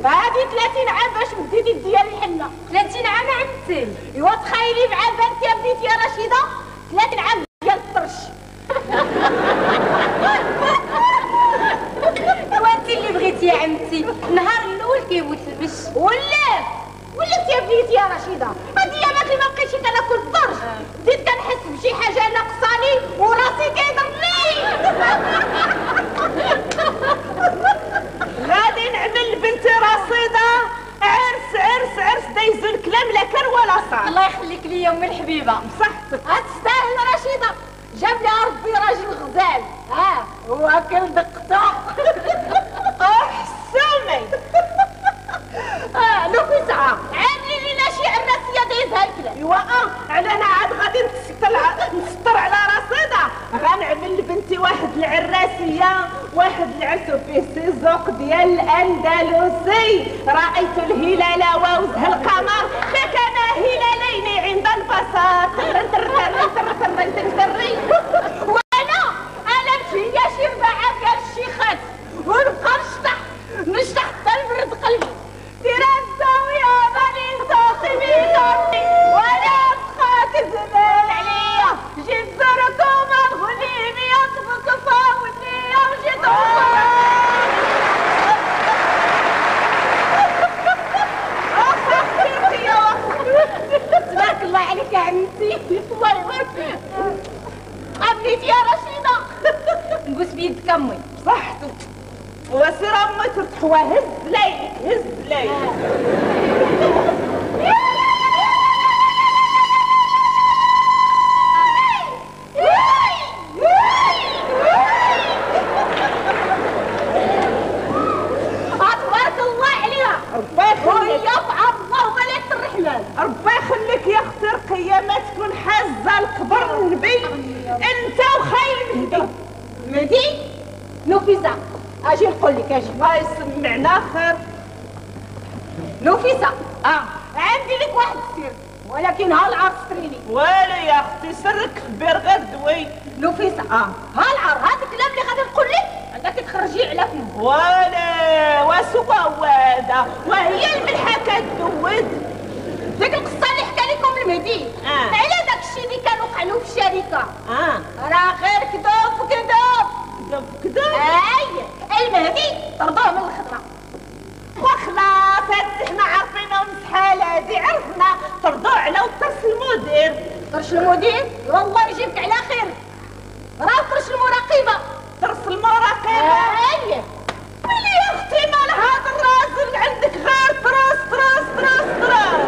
هذه 30 عام باش مديتي ديال الحنة 30 عام عمتي. أيوا تخيلي مع بنتي يا بنيتي يا رشيدة 30 عام ديال الطرش. [LAUGHS] وانت اللي بغيتي يا عمتي؟ النهار الأول كيبوت البش ولات. ولات يا بنيتي يا رشيدة. يا ام الحبيبه صحتك هتستاهل رشيدة. جاب لي ربي راجل غزال. ها واكل دقته. [LAUGHS] احسامي [LAUGHS] آه نفسها عاملين لنا شي عراسية دايزها الكلام ايوا آه على أنا عاد غادي نستر نستر على رصيدة. غنعمل لبنتي واحد العراسية واحد العرس فيه سيزوق ديال الأندلسي. رأيت الهلال ووزه القمر. Ah, آه. عندي لك واحد السر ولكن ها العار تريني ولا يا أختي سرك غير دوي نفيسة. آه. ها العار هذا الكلام اللي غادي نقول لك؟ عندك تخرجي على فمك ولا وسوى هذا وهي الملحة كدود ديك القصة اللي حكى لكم المهدي. آه. على داك الشيء اللي كان وقع له في الشركة آه. راه غير كذوب كذوب كذب كذب أي. المهدي طردوه من الخدمة إحنا عارفينهم شحال هادي عرفنا. طردوا على وطرس المدير. طرش المدير؟ والله يجيبك على خير. راه طرش المراقبة. طرس المراقبة. أي. اللي يا أختي مال هذا الراجل عندك؟ غير تراس تراس تراس تراس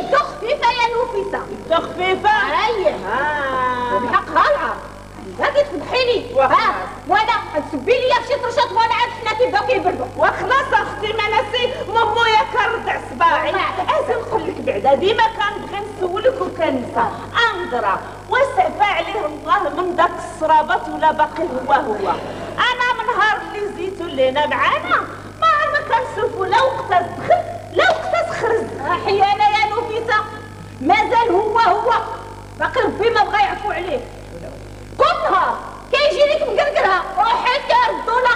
انت خفيفة يا نفيسة. انت خفيفة؟ أي. آه. بحق هالعار تفضحيني وخلاص. ها وأنا تسبي لي شي طرشات وأنا عاد حنا كيبداو كيبردوا وخلاص أختي ما نسي مامو يا كردع صباعي لازم نقول لك بعدا ديما كنبغي نسولك وكنسى. انظرا وسعفى عليه الله من داك السرابات ولا باقي هو هو أنا من نهار اللي زيتو لينا معانا ما عمرنا كنشوفو لا وقت دخل لا وقت خرج أحيانا يا نفيسة مازال هو هو باقي ربي ما بغى يعفو عليه. نهار كيجي لك مقرقرها وحتى ردوا الله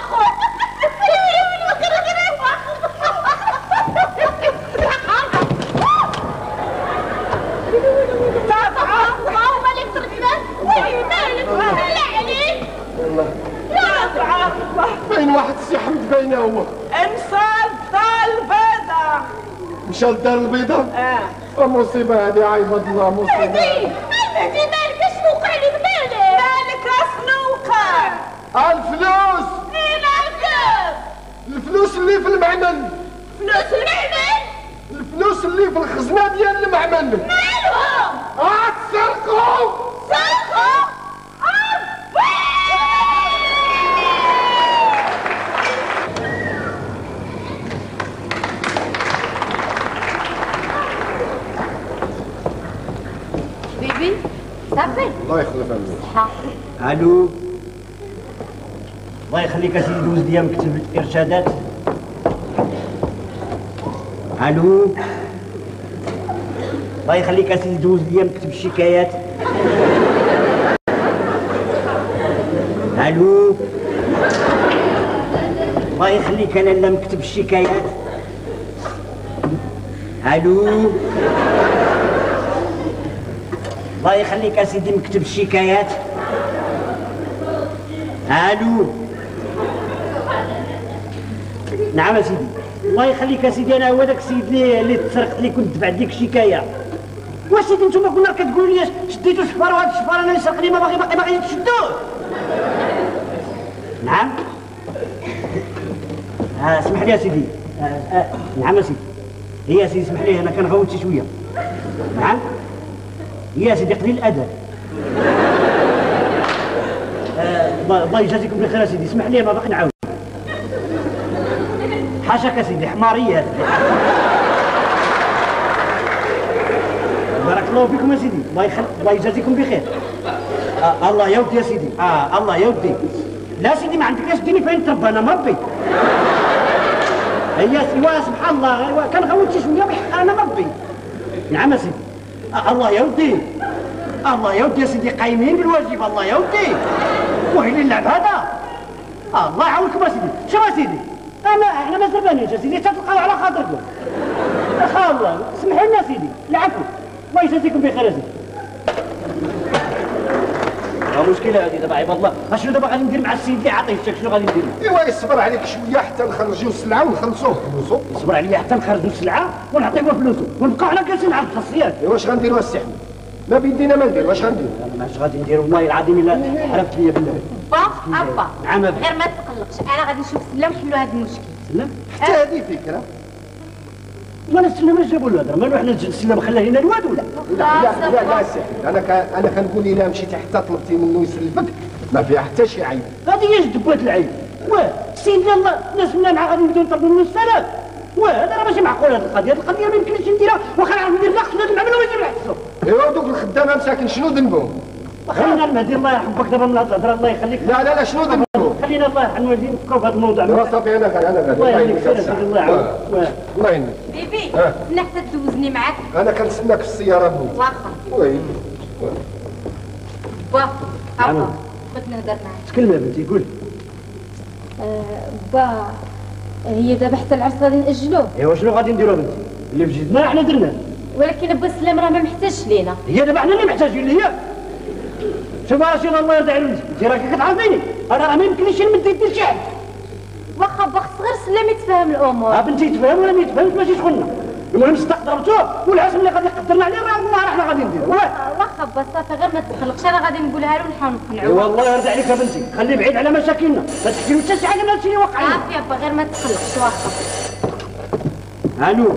باين واحد السي حمد باينة هو؟ انسان البيضة مشى للدار البيضاء؟ آه. مصيبه هذه عباد الله مهدي مصيبه الفلوس! مين الفلوس؟ اللي في المعمل! فلوس المعمل؟ الفلوس اللي في الخزنة ديال المعمل! مالهم؟ اتسرقوا سرقوا! صافي الله يخلف عليك ألو؟ الله يخليك اسيدي دوز ليا مكتب الارشادات ألو؟ الله يخليك اسيدي دوز ليا مكتب الشكايات ألو؟ الله يخليك أنا لا مكتب الشكايات ألو؟ الله يخليك اسيدي مكتب الشكايات ألو؟ نعم سيدي. الله يخليك سيدي أنا هو داك السيد اللي اللي تسرقت اللي كنت دفعت ديك الشكاية. واش سيدي نتوما كنا كتقولوا لي شديتوا الشفار وهذا الشفار أنا اللي سرقني ما باغي باقي باغي تشدوه. نعم. آه اسمح لي يا سيدي. آه آه نعم يا سيدي. هي يا سيدي اسمح لي أنا كنغوت شي شوية. نعم. هي يا سيدي قليل الأدب. الله الله يجازيكم بخير يا سيدي. اسمح لي ما باقي نعاود. حاشاك يا سيدي حمارية. بارك الله فيكم يا سيدي. الله يخل... الله يجازيكم بخير. آه الله يودي يا سيدي. آه الله يودي. لا سيدي ما عندكش ديني فين؟ تربى أنا مربي. هي سوا سبحان الله. كان غوت شي شوية بحق أنا مربي. نعم يا سيدي. آه الله يودي. الله يودي يا سيدي. قايمين بالواجب. الله يودي. وين اللعب هذا. آه الله يعاونكم يا سيدي. شوف يا سيدي؟ أنا إحنا ما يا سيدي تتلقاو على خاطركم. اخا الله سمحوا لنا سيدي. العفو الله يجازيكم بخير يا سيدي. لا مشكلة هذه دابا عباد الله. اشنو دابا غادي ندير مع السيد اللي عطيه الشيك شنو غادي ندير؟ إيوا يصبر عليك شوية حتى نخرجوا السلعه ونخلصوه فلوسو صبر عليا حتى نخرجوا السلعة ونعطيوه فلوسه ونبقاو حنا جالسين على الخاصيات. إيوا واش غنديروا السي أحمد؟ ما بيدينا ما ندير واش غندير؟ أنا ماش غادي ندير والله العظيم إلا حلفت ليا بالله. با ابا نعم أبا. غير ما تقلقش أنا غادي نشوف سلام نحلوا هذا المشكل. سلام. حتى هذه فكرة. وأنا السلام اش جابوا له هذا ما نروح السلام خلاه هنا الواد ولا؟ لا لا لا لا احمد أنا كان أنا كنقول إلا مشيتي حتى طلبتي منه يسلفك ما فيها حتى شي عيب. هذه هي جدبات العين واه سيدنا الله الناس منا مع غادي نبداو نطلبوا منه السلام. واه هذا راه ماشي معقول هذه القضية. هذه القضية ما يمكنش نديرها واخا نعرف ندير نقص لازم نعملها ويجي نحسو ايوا دوك الخدامة مساكن شنو ذنبهم؟ خلينا المهدي الله يحبك دابا من هذه الهضره الله يخليك. لا لا لا شنو ذنبهم؟ خلينا الله يرحم والدين نفكروا في هذا الموضوع. ايوا صافي أنا غادي أنا غادي الله سيدي الله يعاونك واه. الله يهنيك بيبي. من حتى تدوزني معاك. أنا كنتسناك في السيارة بنت واخا وي. با. ابا بغيت نهضر معاك. تكلم يا بنتي قول. آه، با هي دابا حتى العرس غادي نأجلوه. أيوا شنو غادي نديروا بنتي؟ اللي في جدنا إحنا درنا. ولكن ابو سلام راه ما محتاجش لينا. هي دابا إحنا اللي محتاجين ليا شوف راسي الله يرضي بنتي انت راكي كتعرفيني. أنا راه ما يمكنليش نمد يدي لشي حد. واخا با خص غير سلام يتفاهم الأمور. ها بنتي يتفهم ولا ما يتفهمش ماشي شغلنا المهم صدق ضربتوه والعزم اللي غادي يقدرنا عليه راه الله راه إحنا غادي نديرو. واه. واخا با صافي غير ما تقلقش أنا غادي نقولها له ونحاول أيوا نقنعوه الله يرضي عليك بنتي. خليه بعيد على مشاكلنا. ما تحكي له حتى شي حاجة من هادشي اللي واقع عافية با غير ما تقلقش واخا. ألو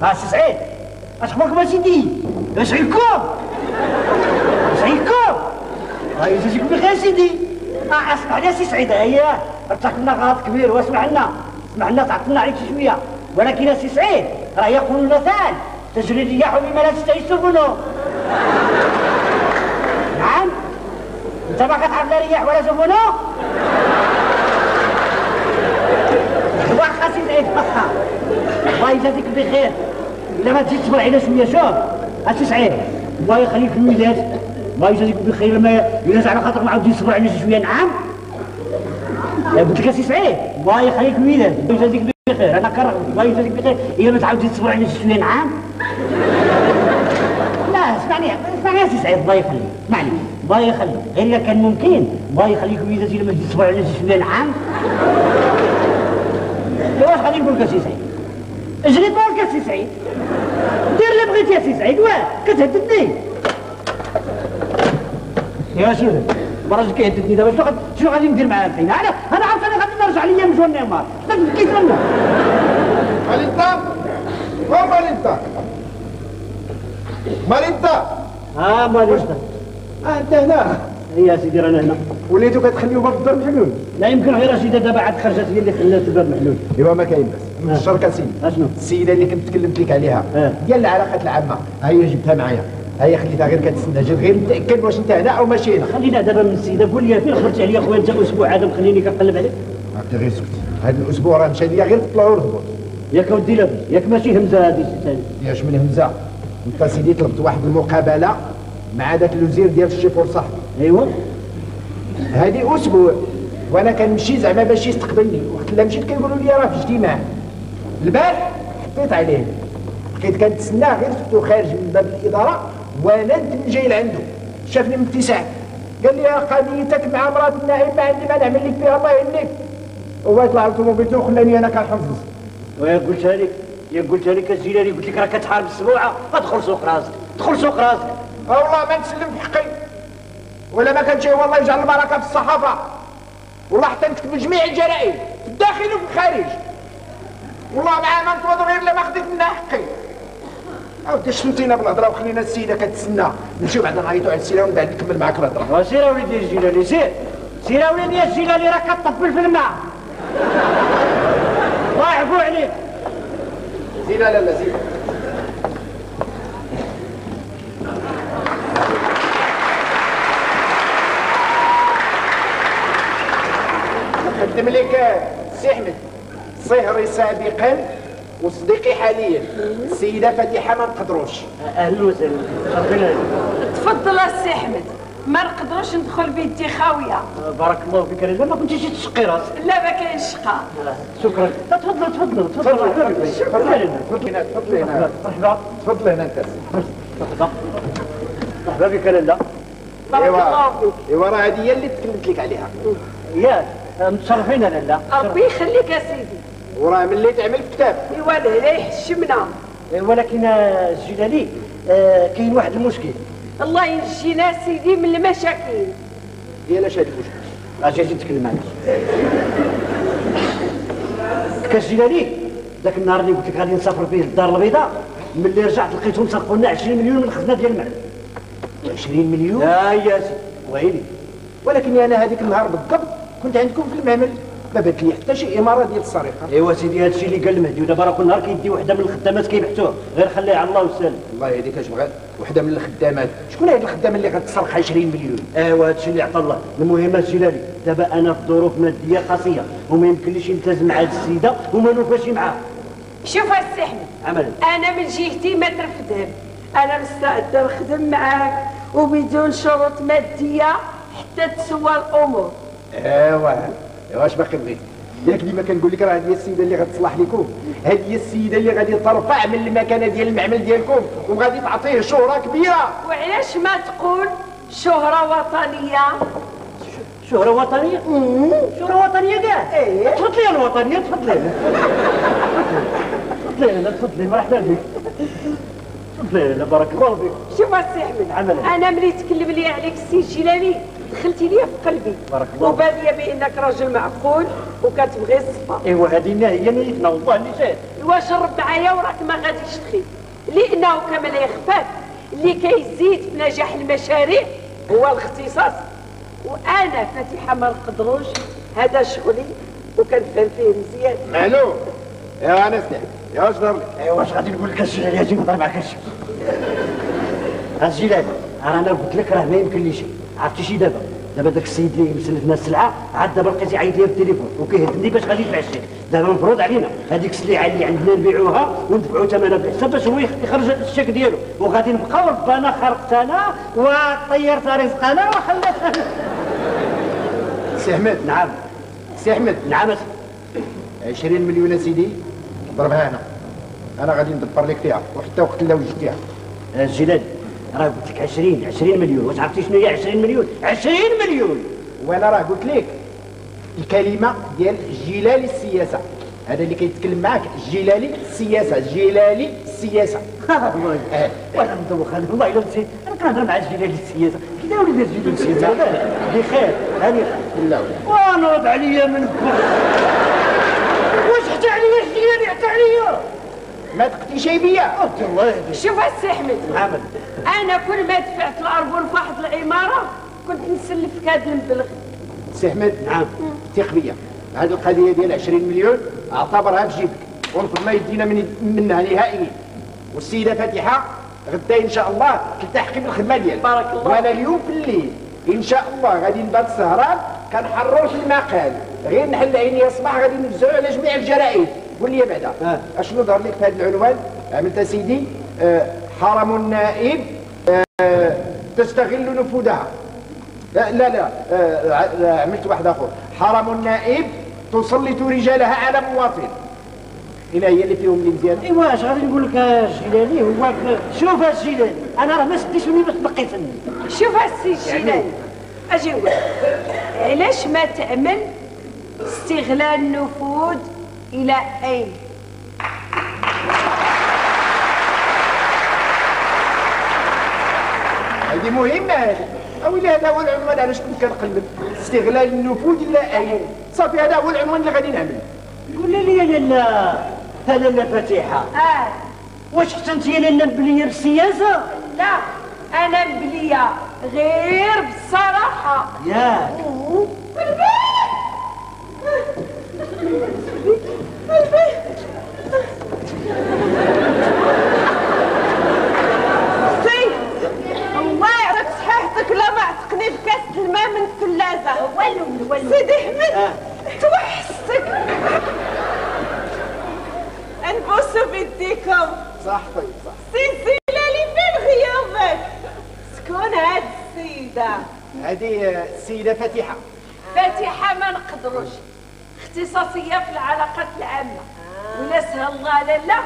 سي سعيد اش اخباركم اسيدي اش عليكم اش عليكم الله يجازيكم بخير سيدي لي سي سعيد هي ارتكبنا غلط كبير واسمع لنا اسمع لنا تعطلنا عليك شوية ولكن سي سعيد راه يقول المثل تجري الرياح بما لا تشتهي السفن نعم انت ما كتعرف لا رياح ولا سفن واخا سي سعيد واخا الله يجازيك بخير. إلا ما تزيد تصبر علينا شوية شوف اسي سعيد الله يخليك الولاد الله يجازيك بخير. ما الا على خاطر ما عاود يصبر شي شوية نعم. قلت لك اسي سعيد الله يخليك الولاد الله يجازيك بخير. أنا كرهت الله يجازيك بخير. إلا ما تعاود تصبر شي شوية نعم. لا اسمعني. اسمعني يا سي سعيد الله يخليك. اسمعني. الله يخليك. غير اذا كان ممكن. الله يخليك الولاد إلا ما تصبر شي شوية نعم. واش غادي نقول لك يا سي سعيد اجري طولك يا سي سعيد دير اللي بغيت يا سي سعيد واه كتهددني يا شوف الراجل كيهددني دابا شنو غادي شنو غادي ندير معاه الحين أنا أنا عارف أنا غادي نرجع ليا مجوان نيمار شنو بكيت منه مالينتا وين مالينتا مالينتا آه مالي آه انت هنا يا سيدي رانا هنا وليتو كتخليو باب الدار محلول لا يمكن غير رشيدة دابا عاد خرجت هي اللي خلات الباب محلول. ايوا ما كاين بس. الشركة سيدي أشنو؟ السيدة اللي كنت تكلمت لك عليها. آه. ديال العلاقات العامة. ها هي جبتها معايا. هيا خليتها غير كتسنى. جات غير نتاكد واش انت هنا أو ماشي هنا؟ خلينا دابا من السيدة. قول لي فين خرجت عليا خويا؟ انت أسبوع هذا مخليني كنقلب عليك. عرفتي غير سكت هذا الأسبوع راه مشى ليا غير طلعوا الهبوط ياك أودي لاباس ياك ماشي همزة هذه ثاني ياش من همزة؟ انت سيدي طلبت واحد المقابلة مع داك الوزير ديال الشيفور صاحبي ايوا هذه أسبوع. وأنا كنمشي زعما باش يستقبلني. وقت اللي مشيت كيقولوا لي راه في اجتماع. البارح حطيت عليه. بقيت كنتسناه غير شفتو خارج من باب الإدارة وأنا ندم جاي لعنده شافني من اتساع قال لي يا قضيتك مع مرات النائب ما عندي ما نعمل لك فيها الله يهنيك. هو يطلع لطوموبيلته وخلاني أنا كنحفظ. ويا قلتها لك يا قلتها لك الزيلاني قلت لك راه كتحارب السبوعه ادخل سوق راسك ادخل سوق راسك. والله ما نسلم في حقي. ولا ما كان شيء والله يجعل البركة في الصحافة. والله حتى نكتب جميع الجرائد في الداخل وفي الخارج. والله ما نتوضر غير لما خديت منها حقي. عاودي شمتينا بالهضرة وخلينا السيدة كتسنى. نمشيو بعدا نعيطوا على السيده ومن بعد نكمل معاك الهضرة. وسير وليدي الجيلاني سير سير يا وليدي الجيلاني راه كطبل في الماء الله يعفو عليك. زين لا لا زين نقدم لك سي أحمد. صهري سابقا وصديقي حاليا السيده فاتحة ما نقدروش. أهلا وسهلا ربنا تفضل السي أحمد ما نقدروش ندخل بيدي خاويه بارك الله فيك أنا ما كنتيش تشقي راسك. لا ما كاينش شقا شكرا. لا تفضل تفضل تفضل. تفضل هنا تفضل هنا تفضل هنا. مرحبا. تفضل هنا أنت. مرحبا. مرحبا بك لاله بارك الله فيك. إيوا راه هذه هي اللي تكلمت لك عليها. ياك متشرفين لاله ربي يخليك يا سيدي. وراه ملي تعمل كتاب ايوا لهنا يحشمنا ولكن آه، الجيلاني آه، كاين واحد المشكل. الله ينجينا سيدي من المشاكل. ديال اش هذا المشكل. أجي نتكلم معك كالجيلاني ذاك النهار اللي قلت لك غادي نسافر فيه للدار البيضاء ملي رجعت لقيتهم سرقوا لنا 20 مليون من الخزنه ديال المعدن 20 مليون؟ لا يا سي ويلي ولكن أنا هذيك النهار بالضبط كنت عندكم في المعمل. ما بات لي حتى شي اماره ديال السرقة. إيوا سيدي هذا الشيء اللي قال المهدي ودابا راه كل نهار كيدي وحدة من الخدامات كيبحثوه غير خليها على الله وسالم الله يهديك اش بغات وحدة من الخدامات. شكون هاد الخدامه اللي غتسرق 20 مليون؟ إيوا هذا الشيء اللي عطى الله. المهم الجلالي دابا أنا في ظروف مادية قاسية وما يمكنليش نلتزم مع هذه السيدة وما نوفاش معاها شوف السي احمد أنا من جهتي ما ترفدهم أنا مستعده نخدم معاك وبدون شروط مادية حتى تسوى الأمور. إيوا. ايوا اش باقي بغيت؟ ياك ديما كنقول لك راه هذه هي السيدة اللي غتصلح لكم. هذه هي السيدة اللي غادي ترفع من المكانة ديال المعمل ديالكم وغادي تعطيه شهرة كبيرة. وعلاش ما تقول شهرة وطنية؟ شهرة وطنية؟ شهرة وطنية كاع. إيه. تفضلي الوطنية تفضلي تفضلي لا تفضلي مرحبا بك. تفضلي لا بارك الله فيك. شوف السي احمد. أنا ملي تكلم لي عليك السي الجيلاني دخلتي لي في قلبي. بارك الله وبان لي بإنك راجل معقول وكتبغي الصفا. إيوا هذه هي نيتنا والله اللي جات ايوا جرب معايا وراك ما غاديش تخيب لإنه كما لا يخفاك. اللي كيزيد في نجاح المشاريع هو الاختصاص. وأنا فاتحة ما نقدروش. هذا شغلي وكنفهم فيه مزيان. معلوم يا انس يا واش دار لك؟ إيوا واش غادي نقول لك الجيلاني أجي نهضر معك الشيء. الجيلاني راه أنا قلت لك راه ما يمكن لي شيء عرفتي شي دابا؟ دابا داك السيد اللي مسلفنا السلعه عاد دابا لقيت يعيط لي في التليفون وكيهددني باش غادي يدفع الشيك دابا مفروض علينا. هذيك السلعة اللي عندنا نبيعوها وندفعوا ثمنها في الحساب باش هو يخرج الشيك ديالو. وغادي نبقاو ربنا خرقتنا وطيرت رزقنا وخلتنا سي أحمد. نعم. سي أحمد. نعم 20 مليون سيدي. ضربها أنا. أنا غادي ندبر لك فيها وحتى وقت لا وجدتيها. الجلال. راه قلت لك 20 20 مليون. واش عرفتي شنو هي 20 مليون؟ 20 مليون! وأنا راه قلت لك الكلمة ديال جلال السياسة. هذا اللي كيتكلم معاك جلالي السياسة جلالي السياسة. والله. [LAUGHS] وأنا مدوخ أنا والله إلا نسيت. أنا كنهضر مع الجلال السياسة. كي داير ولد الجلال السياسة؟ [LAUGHS] بخير هاني لا. ونوض عليا من [LAUGHS] واش حتى عليا الجلال حتى عليا؟ ما شي بيا شوف السي أحمد. عمل أنا كل ما دفعت العربون في واحد العماره كنت نسلفك هذا المبلغ سي أحمد نعم. ثق بيا هذه القضية ديال 20 مليون أعتبرها في جيبك. ونفض ما يدينا من منها نهائيا. والسيدة فاتحة غدا إن شاء الله تلتحقي بالخدمه ديالك. بارك الله. وأنا اليوم في الليل إن شاء الله غادي نبات سهران كنحرر في المقال. غير نحل عيني الصباح غادي نوزعو على جميع الجرائد. قول لي بعدا آه. أشنو ظهر لك في هذا العنوان؟ عملت سيدي آه حرم النائب آه تستغل نفوذها. لا لا لا آه عملت واحد آخر. حرم النائب تسلط رجالها على مواطن. إلى هي اللي فيهم اللي مزيان إيوا اش غادي نقول لك الجيلاني هو شوف الجيلاني أنا راه ما سديش مني باش تبقي فني. شوف السي الجيلاني أجي نقول علاش ما تعمل استغلال النفوذ إلى أين؟ هذه مهمة. هذه أولي هذا هو العنوان علاش كنت كنقلب؟ استغلال النفوذ لا أين؟ صافي هذا هو العنوان اللي غادي نعمل. قول لي يا لالا ها لالا فتيحه آه. واش حسنتي يا لالا بلية بالسياسة لا أنا بليا غير بصراحة. ياك. سي الله يعطيك صحيحتك لا ما عتقني في كاس الماء من الثلاجة. ولو ولو سيدي احمد توحشتك. نبوسو بيديكم. صح طيب السيدة. هذه آه، فاتحة. فاتحة ما نقدروش. اختصاصية في العلاقات العامة. ولا سهل الله لالا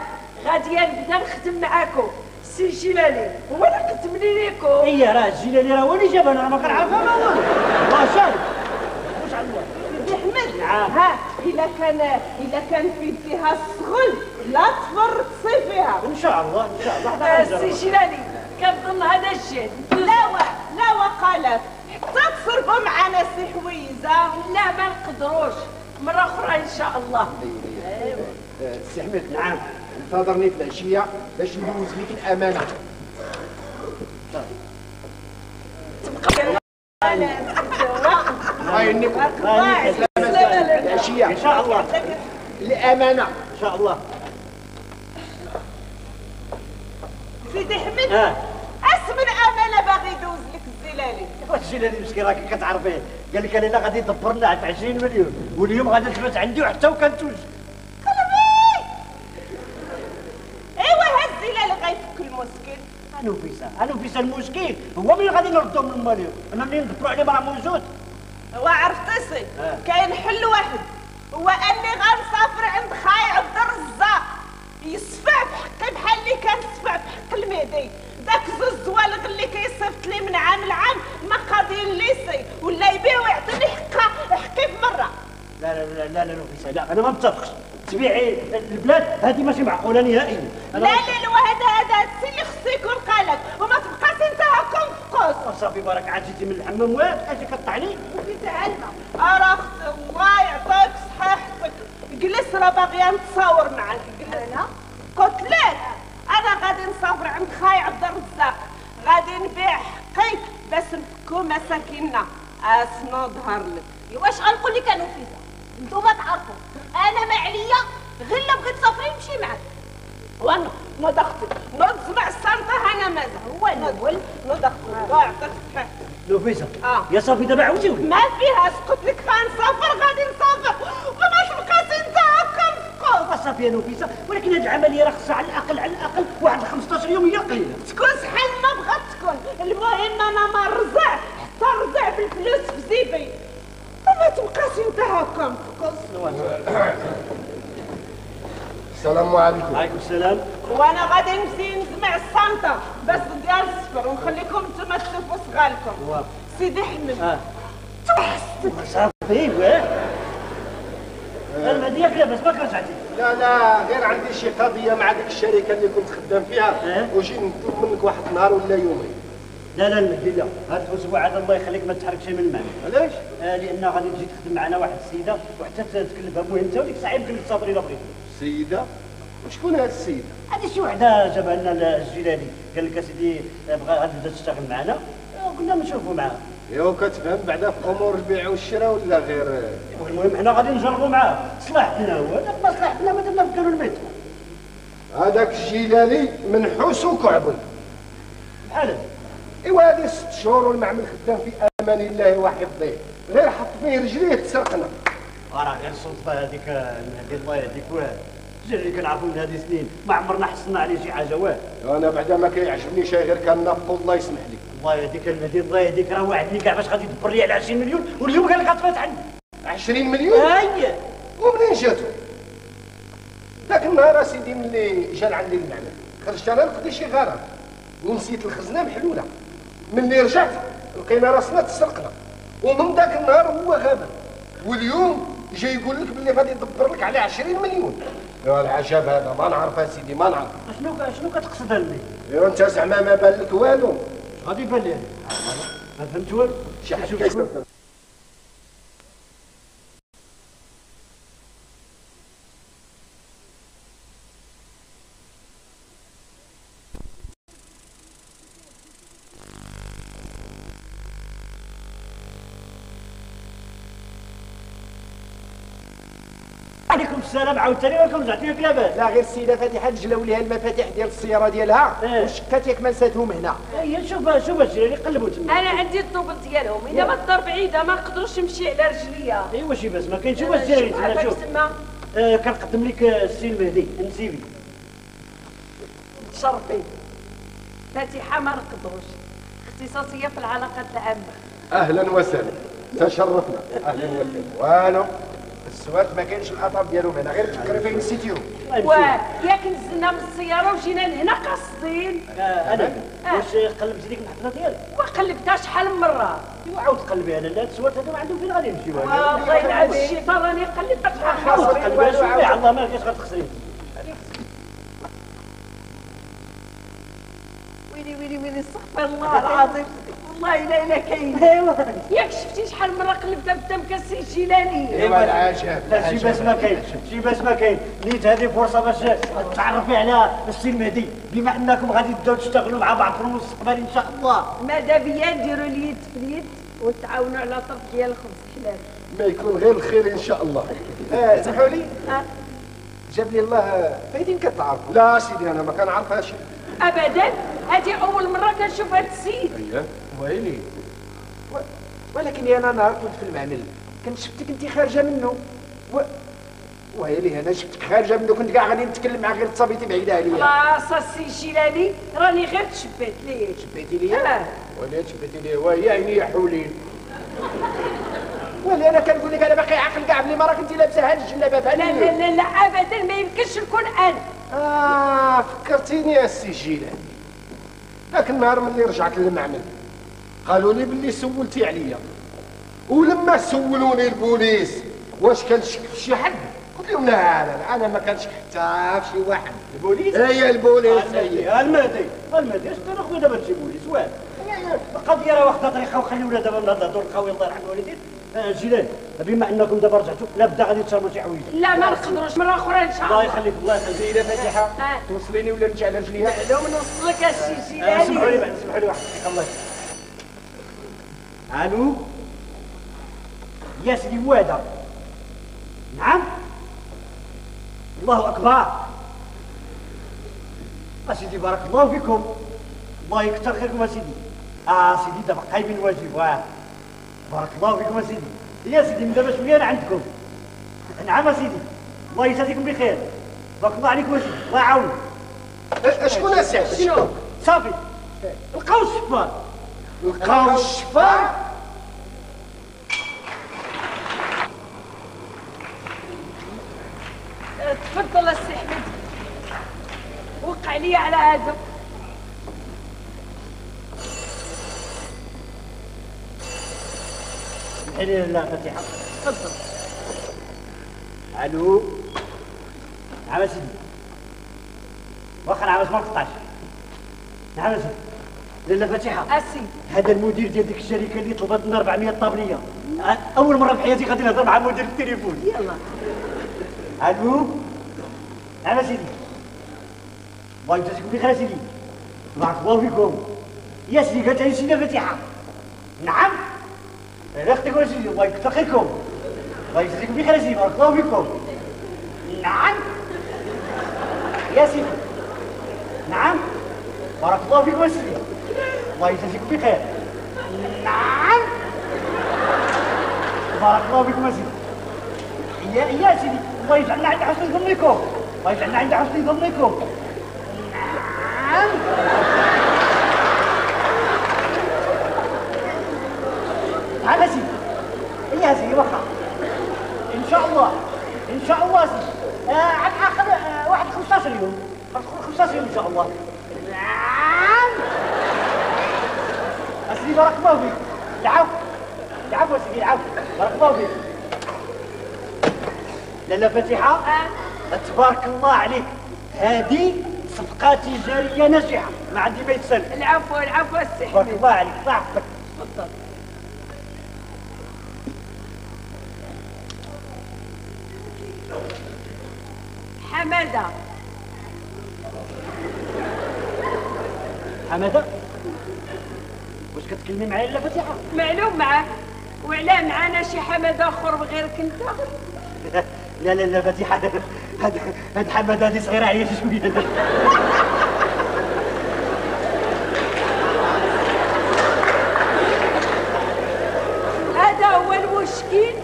غادي نبدا نخدم معاكم. سي جلالي هو اللي قدمني ليكم. إي راه الجيلاني راه هو اللي جابها أنا ما كنعرفها ما والو الله شاهد واش سيدي احمد نعم. ها إلا كان إلا كان في يديها الشغل لا تفرطي فيها إن شاء الله إن شاء الله. آه، حنا سي غنجرب. جلالي كنظن هذا الشيء. لا و... لا وقالت حتى تصرفوا معنا سي حويزة لا ما نقدروش. مرة أخرى إن شاء الله. آه، سي أحمد نعم. انتظرني في العشية باش ندوز لك الأمانة. هاي النبو العشية. إن شاء الله. الأمانة. إن شاء الله. سيدي حمد آه. اسم الامانه باغي يدوز لك. الزلالي واش الجيلاني مسكين راك كتعرفيه؟ قال لك أنا غادي يدبرنا في 20 مليون واليوم غادي تبات عندي وحتى وكنتوج. قلبي إيوا هاد الزلالي غيفك المشكل أنا وفيسا أنا وفيسا هو مين غادي نردو من المليون أنا منين ندبروا عليه راه موجود؟ وعرفتي سي آه. كاين حل واحد. هو أني غنسافر عند خاي عبد الرزاق. يصفع في حقي بحال اللي كان صفع في حق المهدي. داك زوج زوالغ اللي كيصيفط لي من عام لعام ما قاضيين ليسي ولا يبيع ويعطيني حقه حقي في مرة. لا لا لا لا لا لا أنا ما متفقش. تبيعي البلاد هذه ماشي معقولة نهائيا لا لا لا وهذا هذا السي اللي خصو يكون قالك وما تبقاش أنت هاكم قوس صافي بارك عاد جيتي من الحمام واش أجي كطعني وفي تعلم ارى أختي الله يعطيك صحيحتك جلس راه باغيه نتصاور معاك. أنا قلت لك غادي نسافر عند خاي عبد الرزاق. غادي نبيع حقي باش نفكو مساكننا أسنو ظهر لك. واش غنقول لك أنا وفيزا؟ انتوما تعرفوا أنا ما عليا غير لا بغيت تسافري نمشي معاك. وأنا نوض أختي نوض مع السلطة أنا مازال. هو نقول نوض أختي الله يعطيك صحيحتك نفيسة آه. يا صافي دابا عاودي. ولي ما فيهاش قلت لك غنسافر غادي نسافر هاكا في قوس صافي يا نفيسة ولكن هذه العملية راه خصها على الأقل على الأقل واحد 15 يوم هي قليلة. تكون شحال ما بغات تكون. المهم أنا ما نرجع حتى نرجع بالفلوس في جيبي وما تبقاش أنت قوس السلام عليكم. عليكم السلام. وأنا غادي نمشي نجمع الصنطة بس ديال الصفر ونخليكم نتوما تشوفوا صغالكم سيدي حمد. آه. توحشتك. صافي واه. أنا هذيك لاباس ما كرجعتي لا لا غير عندي شي قضية مع ديك الشركة اللي كنت خدام فيها آه؟ وجي نطلب منك واحد النهار ولا يومين. لا لا المهدي لا هذا الأسبوع هذا الله يخليك ما تحركش من المعنى علاش؟ آه لأن غادي تجي تخدم معنا واحد السيدة وحتى تكلفها مهمته وديك الساعة يمكن تسافري إلا بغيتي سيدة؟ وشكون هاد السيدة؟ هذه شي وحدة جابها لنا الجيلاني قال لك أسيدي بغا غادي تشتغل معنا؟ آه، قلنا نشوفوا معاه يا كتفهم بعدا في أمور البيع والشراء ولا غير؟ المهم حنا غادي نجربوا معاه صلاحتنا هو هذاك مصلحتنا ما درنا في كانوا الميت هذاك الجيلاني منحوس وكعبل بحال إيوا هذه ست شهور والمعمل خدام في أمان الله وحفظه غير حط فيه رجليه تسرقنا. راه غير الصدفه هذيك المهدي الله يهديك واه. جري كنعرفوا من هذه سنين ما عمرنا حصلنا عليه شي حاجة واه. أنا بعدا ما كيعجبني شي غير كنفض الله يسمح لي. الله يهديك المهدي الله يهديك. راه وعدني كاع باش غادي يدبر لي على 20 مليون واليوم قال لك غتفات عندي. 20 مليون؟ هاي. ومنين جاتو؟ ذاك النهار أسيدي ملي جا عندي المعمل خرجت أنا نقضي شي غرض ونسيت الخزنة محلولة. ملي رجعت لقينا راسنا تسرقنا. ومن ذاك النهار هو غابر واليوم جاي يقول لك باللي غادي يدبر لك على 20 مليون. يا العجب هذا. ما نعرف أسيدي ما نعرف. شنو شنو كتقصد يا أنت زعما ما بان لك والو. غادي يبان لي ما فهمت والو شي حاجة السلام عاوتاني ولكم رجعتوا لك لاباس. لا غير السيدة فاتحة جلاو ليها المفاتيح ديال السيارة ديالها. إيه. وشكات ياك ما نساتهم هنا؟ هي شوف شوف الجيران يقلبوا تما. أنا عندي الطوبل ديالهم. الا ما الدار بعيدة ما نقدروش نمشي على رجليا. ايوا شي باس ما كاين شوف الجيران تما شوف. آه، كنقدم لك السي المهدي نسيبي تشرفي فاتحة ما نقدروش اختصاصية في العلاقات العامة. أهلا وسهلا. تشرفنا. أهلا وسهلا. والو السواد ما كاينش الخطاب ديالهم هنا غير تفكري فين نسيتيهم واه ياك نزلنا من السيارة وجينا لهنا قاصدين. آه، أنا آه. واش قلبتي ديك المحطه ديالك؟ وقلبتها شحال من مرة؟ أيوا عاود قلبي أنا لا السوات هذو ما عندهم فين غادي يمشيو آه، الله يلعن الشيطان راني قلبتها شحال من عاود مرة. قلبي شوفي الله ما كاينش غتخسري ويلي ويلي ويلي استغفر الله العظيم. والله إلا إلا كاين. ياك شفتي شحال من مره قلبتها بالدم أسي الجيلاني؟ ايوا العجب لا شي باس ما كاين. شي باس ما كاين. نيت هذه فرصة باش تعرفي على السي المهدي بما أنكم غادي تبداو تشتغلوا مع بعض في المستقبل إن شاء الله. ماذا بيا؟ نديروا اليد في اليد ونتعاونوا على طرف ديال الخبز. حلال ما يكون غير الخير إن شاء الله. آه، سمحوا لي. آه. جاب لي الله فايدين كتعرفوا. لا سيدي أنا ما كنعرفهاش ابدا؟ هذه أول مرة كنشوف هذا السيد. اييه ويلي. و... ولكن أنا نهار كنت في المعمل. كنت شفتك انت خارجة منه. و... ويلي أنا شفتك خارجة منه. كنت كاع غادي نتكلم مع غير تصابيتي بعيده عليا خلاص السي الجيلاني راني غير تشبهت ليه بيتي ليا؟ آه. ولا تبتي لي ويا عيني يا حولين ولي أنا كنقول لك أنا باقي عاقل كاع بلي مرة كنتي لابسة هاد الجلابه لا بحال لا لا لا ابدا ما يمكنش نكون أنا. آه فكرتيني يا سي جيلاني ذاك النهار ملي رجعت للمعمل. قالوا لي باللي سولتي عليا. ولما سولوني البوليس واش كنشك في شي حد؟ قلت لهم لا لا لا أنا ما كنشك حتى في شي واحد. البوليس؟ هي البوليس هي. المهدي المهدي المهدي. اش كان اخويا دابا تجي بوليس؟ واه. القضية راه واخده طريقة وخليونا دابا من هذا الدور القوي الله يرحم الوالدين. آه، جيلان بما أنكم دابا رجعتوا لابد غادي تشربوا شي حوايج لا ما نقدروش مره أخرى إن شاء الله الله. يخليك الله يخليك. سيده فاتحة. آه. توصليني ولا نمشي على رجليها لو نوصلك السي آه، اسمحوا لي اسمحوا لي واحد. الله. يسلمك ألو؟ يا سيدي وادا نعم؟ الله أكبر. أسيدي بارك الله فيكم. الله يكثر خيركم اسيدي آه سيدي دابا قايمين الواجب واه بارك الله فيكم اسيدي يا سيدي من دابا شوية أنا عندكم. نعم اسيدي الله يجازيكم بخير. بارك الله عليكم اسيدي الله يعاونك. أ- شكون اسعد شنو؟ صافي. لقاو الشفار لقاو الشفار آه، تفضل السي حميد وقع لي على هذا. الحين لا فاتحة. تفضل. ألو؟ يا سيدي. واخا ما قطعش. نعم يا سيدي. لاله فاتحة. السي هذا المدير ديال ديك الشركة اللي طلبت لنا 400 طابلية. أول مرة في حياتي غادي نهضر مع مدير التليفون. يلا. ألو؟ يا سيدي. الله يجازيكم بخير سيدي. بارك الله فيكم. يا سيدي قالت لي سيدي فاتحة. نعم. أختك يا سيدي الله خيركم. الله يجازيكم بخير سيدي بارك الله فيكم. نعم. يا سيدي. نعم. بارك الله فيكم يا سيدي. الله يجازيك بخير. نعم. بارك الله فيكم يا سيدي. يا يا سيدي الله يجعلنا عند حسن ظنكم. الله يجعلنا عند حسن ظنكم. نعم. تعال يا سيدي يا سيدي وخا إن شاء الله. إن شاء الله سيدي. آه آخر آه واحد 15 يوم. 15 يوم إن شاء الله نعم أسيدي بارك الله فيك. العفو. العفو سيدي العفو. بارك الله فيك. لاله فتيحة تبارك الله عليك. هذه صفقة تجارية ناجحة. ما عندي ما يتسال العفو العفو السي تبارك حميد الله عليك. الله يحفظك. تفضل. حمادة. واش كتكلمي معايا لاله فتيحة معلوم معاك. وعلاه معانا شي حماده آخر غيرك انت [LAUGHS] لا لا لا فتيحة هاد هاد حمادة هادي صغيرة عليا شوية. [LAUGHS] هذا هو المشكل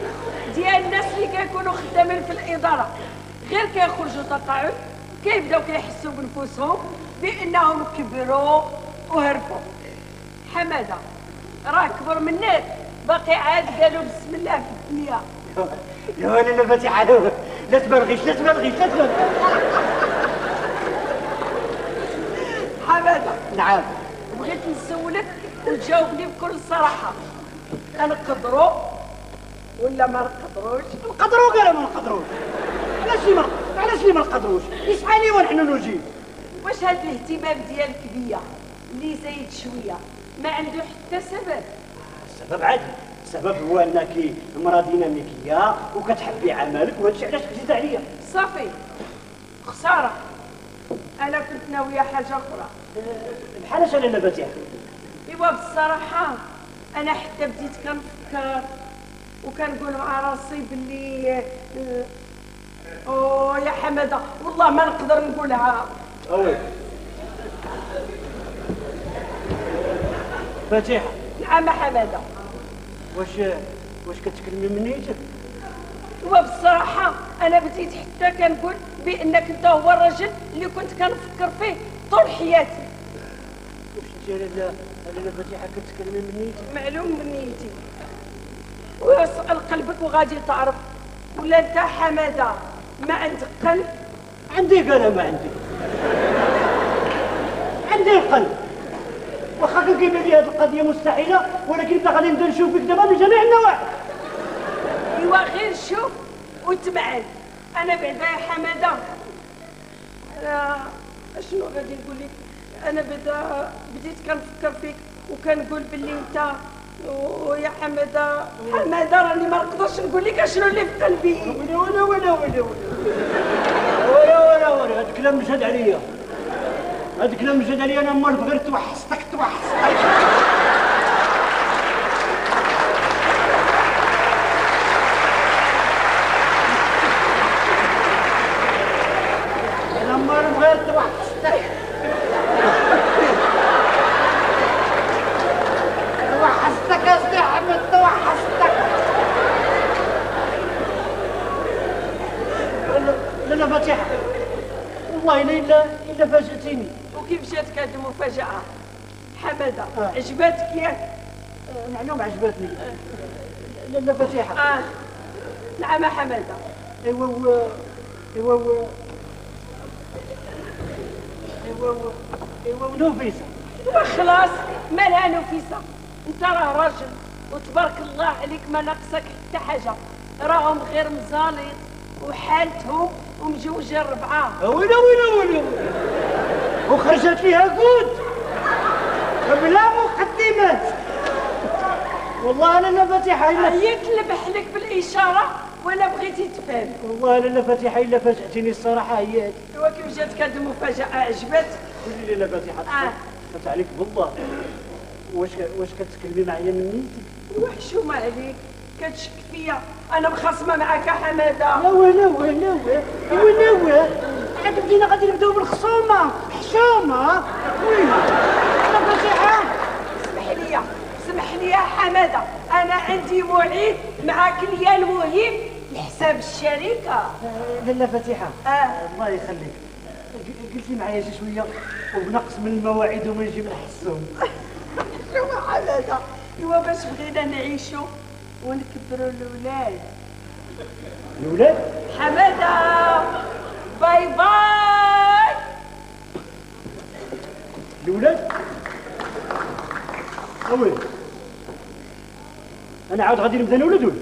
ديال الناس اللي كيكونوا خدامين في الإدارة. غير كيخرجوا تقاعد كيبداو كيحسوا بنفوسهم بأنهم كبروا وهربوا. حمادة. راه كبر منك. باقي عاد قالوا بسم الله في الدنيا. [LAUGHS] لا لا لا فتيحة لا لا تبرغيش لا تبرغيش لا تبرغيش. [LAUGHS] حمادة. نعم. بغيت نسولك وتجاوبني بكل صراحة. نقدروا ولا ما نقدروش نقدروا قالوا ما نقدروش علاش لي ما علاش لي ما نقدروش يسعى لي ونحن نجيب واش هاد الاهتمام ديالك بيا؟ اللي زايد شوية. ما عنده حتى سبب. السبب عادي السبب هو أنك امراه ديناميكيه وكتحبي عملك وهادشي علاش جيت عليا. صافي. خسارة. أنا كنت ناوية حاجة أخرى. بحال أش أنا فتيحة إيوا بصراحه أنا حتى بديت كنفكر وكنقول مع راسي باللي آه، أوه يا حمادة والله ما نقدر نقولها. أوي. فتيحة نعم حماده واش واش كتكلمي من نيتك وبصراحة أنا بديت حتى كنقول بأنك أنت هو الرجل اللي كنت كنفكر فيه طول حياتي. واش أنت لاله لاله فتيحة كتكلمي من نيتك معلوم من نيتي واسأل قلبك وغادي تعرف. ولا أنت حمادة؟ ما عندك قلب؟ عندي قال ما عندي. عندي القلب واخا كان كيبان لي هذه القضية مستحيله ولكن انت غادي نبدا نشوف فيك دابا من جميع النواحي إيوا غير شوف وتمعن أنا بعدا يا حمادة أنا أشنو غادي نقول لك أنا بعدا بديت كنفكر فيك وكنقول باللي أنت ويا حمادة حمادة راني ما نقدرش نقول لك اشنو اللي في قلبي ولا ولا ولا ولا ولا ولا ولا هذا الكلام مجهد عليا هذا الكلام مجهد عليا أنا مال غير توحصتك توحصتك أنا مال غير توحصتك توحصتك يا سيدي احمد توحصتك لا لا فاتحة والله لا الا الا فاجأتيني وكيف جاتك هذه المفاجأة آه. عجباتك ياك آه، معلوم عجبتني. لا لا فاتحة آه. نعم يا حمادة ايوا ايوا ايوا ايوا ونوفيسة وخلاص مالها نفيسة أنت راه راجل وتبارك الله عليك ما ناقصك حتى حاجة. راهم غير مزالط وحالتهم ومجوجة الربعة. ويلا ويلا ويلا وخرجت فيها قود بلا مقدمات والله أنا لا فاتحة إلا عييت لبح لك بالإشارة ولا بغيتي تفهم والله أنا لا فاتحة إلا فاجأتني الصراحة هي وكيف جاتك هذه المفاجأة عجبتك قولي لي لا فاتحة آه. فات عليك بالله. واش واش كتكلمي معايا من نيتك وحشومة عليك. كتشك فيا. أنا مخاصمة معاك يا حمادة. لا ولا ولا ولا ولا عاد بدينا غادي نبداو بالخصومة حشومة وي لا فاتحة سامحني يا حمادة. أنا عندي موعد مع كليان مهم لحساب الشركة. لاله فاتحة. آه. الله يخليك. قلتي معايا شي شوية؟ وبنقص من المواعيد وما نجيب نحسهم. [LAUGHS] شو حمادة؟ ايوا باش بغينا نعيشو ونكبروا الأولاد. الأولاد؟ حمادة باي باي. الأولاد؟ اوي أنا عاود غادي نبدأ نولد ولا؟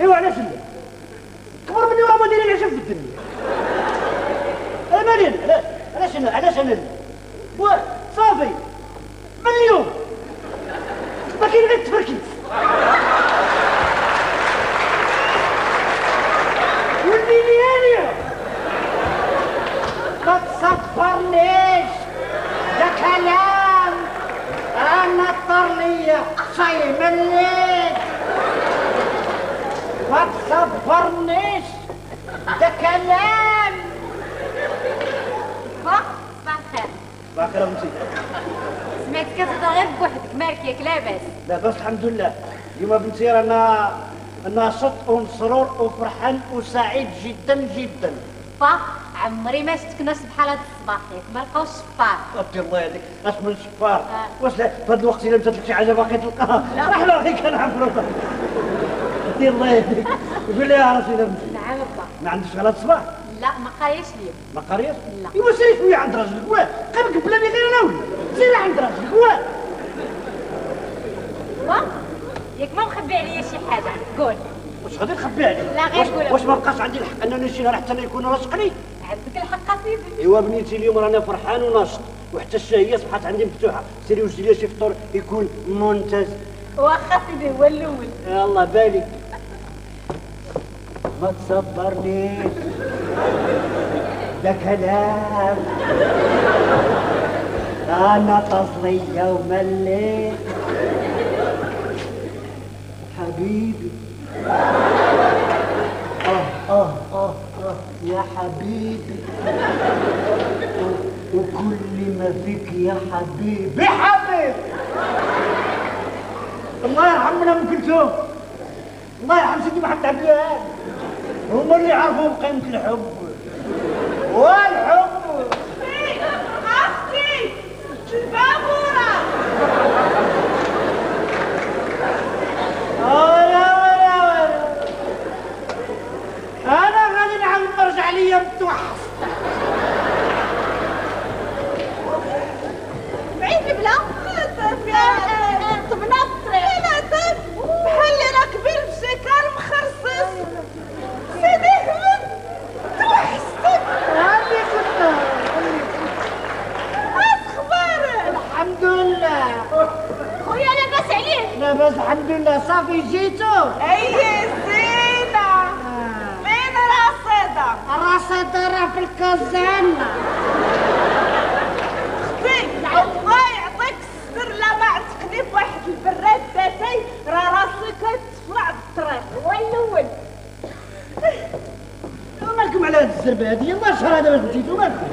إيوا علاش لا؟ كبر مني وراه ما دايرين عشان في الدنيا. أنا مالي أنا؟ علاش أنا؟ علاش أنا؟ صافي. من اليوم؟ ما كاين غير التفركيز والليلي هانيه ما تصبرنيش ده كلام. أنا الطرلية شي مليت ما تصبرنيش ده كلام. صباح الخير. باكر امتي سمعت كتهضر غير بوحدك مالك ياك لاباس لاباس الحمد لله. اليوم بنتي رانا ناشط ومسرور وفرحان وسعيد جدا جدا. صباح عمري ما شفتك ناس بحال هاد الصباح ياك ما لقاوش الشفار ربي الله يهديك اش من شفار. واش في هذا الوقت إلا مشات لك شي حاجة باقي تلقاها. رحمة عليك أنا عفروتك ربي الله يهديك قول لي يا راسي لمتي نعم با ما عندكش غلط صباح؟ لا ما قايش اليوم ما قريت لا. إيوا سيري شوية عند راجلك واه. قبل قبل غير أنا ولا. سيري عند راجلك واه. وا. ياك ما مخبي عليا شي حاجة. قول. واش غادي نخبي عليك. لا، غير واش- ما بقاش عندي الحق أنني نمشي لها حتى أنا يكون رزقني؟ عندك الحق سيدي أيوا بنيتي اليوم رانا فرحان وناشط وحتى الشهية صبحت عندي مفتوحة. سيري وجدي لي شي فطور يكون ممتاز. واخا سيدي هو الأول. الله بالك. ما تصبرنيش ده كلام. أنا تصلية ومليت حبيبي. آه آه آه يا حبيبي. وكل ما فيك يا حبيبي. حبيبي! الله يرحمنا أم كلثوم. الله يرحم سيدي محمد عبد الوهاب. هما اللي عرفوا قيمة الحب. والحب. أختي البابورة ولا ولا ولا أنا غادي نعاود ليا متوحش بعيد بلا طبنا الطريق بحال اللي راكبين بشكال مخرصص سيدي احمد توحشتك هاني كنا اش أخبارك الحمد لله. خويا لاباس عليك لاباس الحمد لله. صافي جيتو. اي راسي راه في الكازانة أختي الله يعطيك الستر لا ما عتقني بواحد البراد داتي راه راسك كتطلع بالطريق. هو الأول مالكم على هاد الزربة هادي. الله شهر هذا باش جيتو مالكم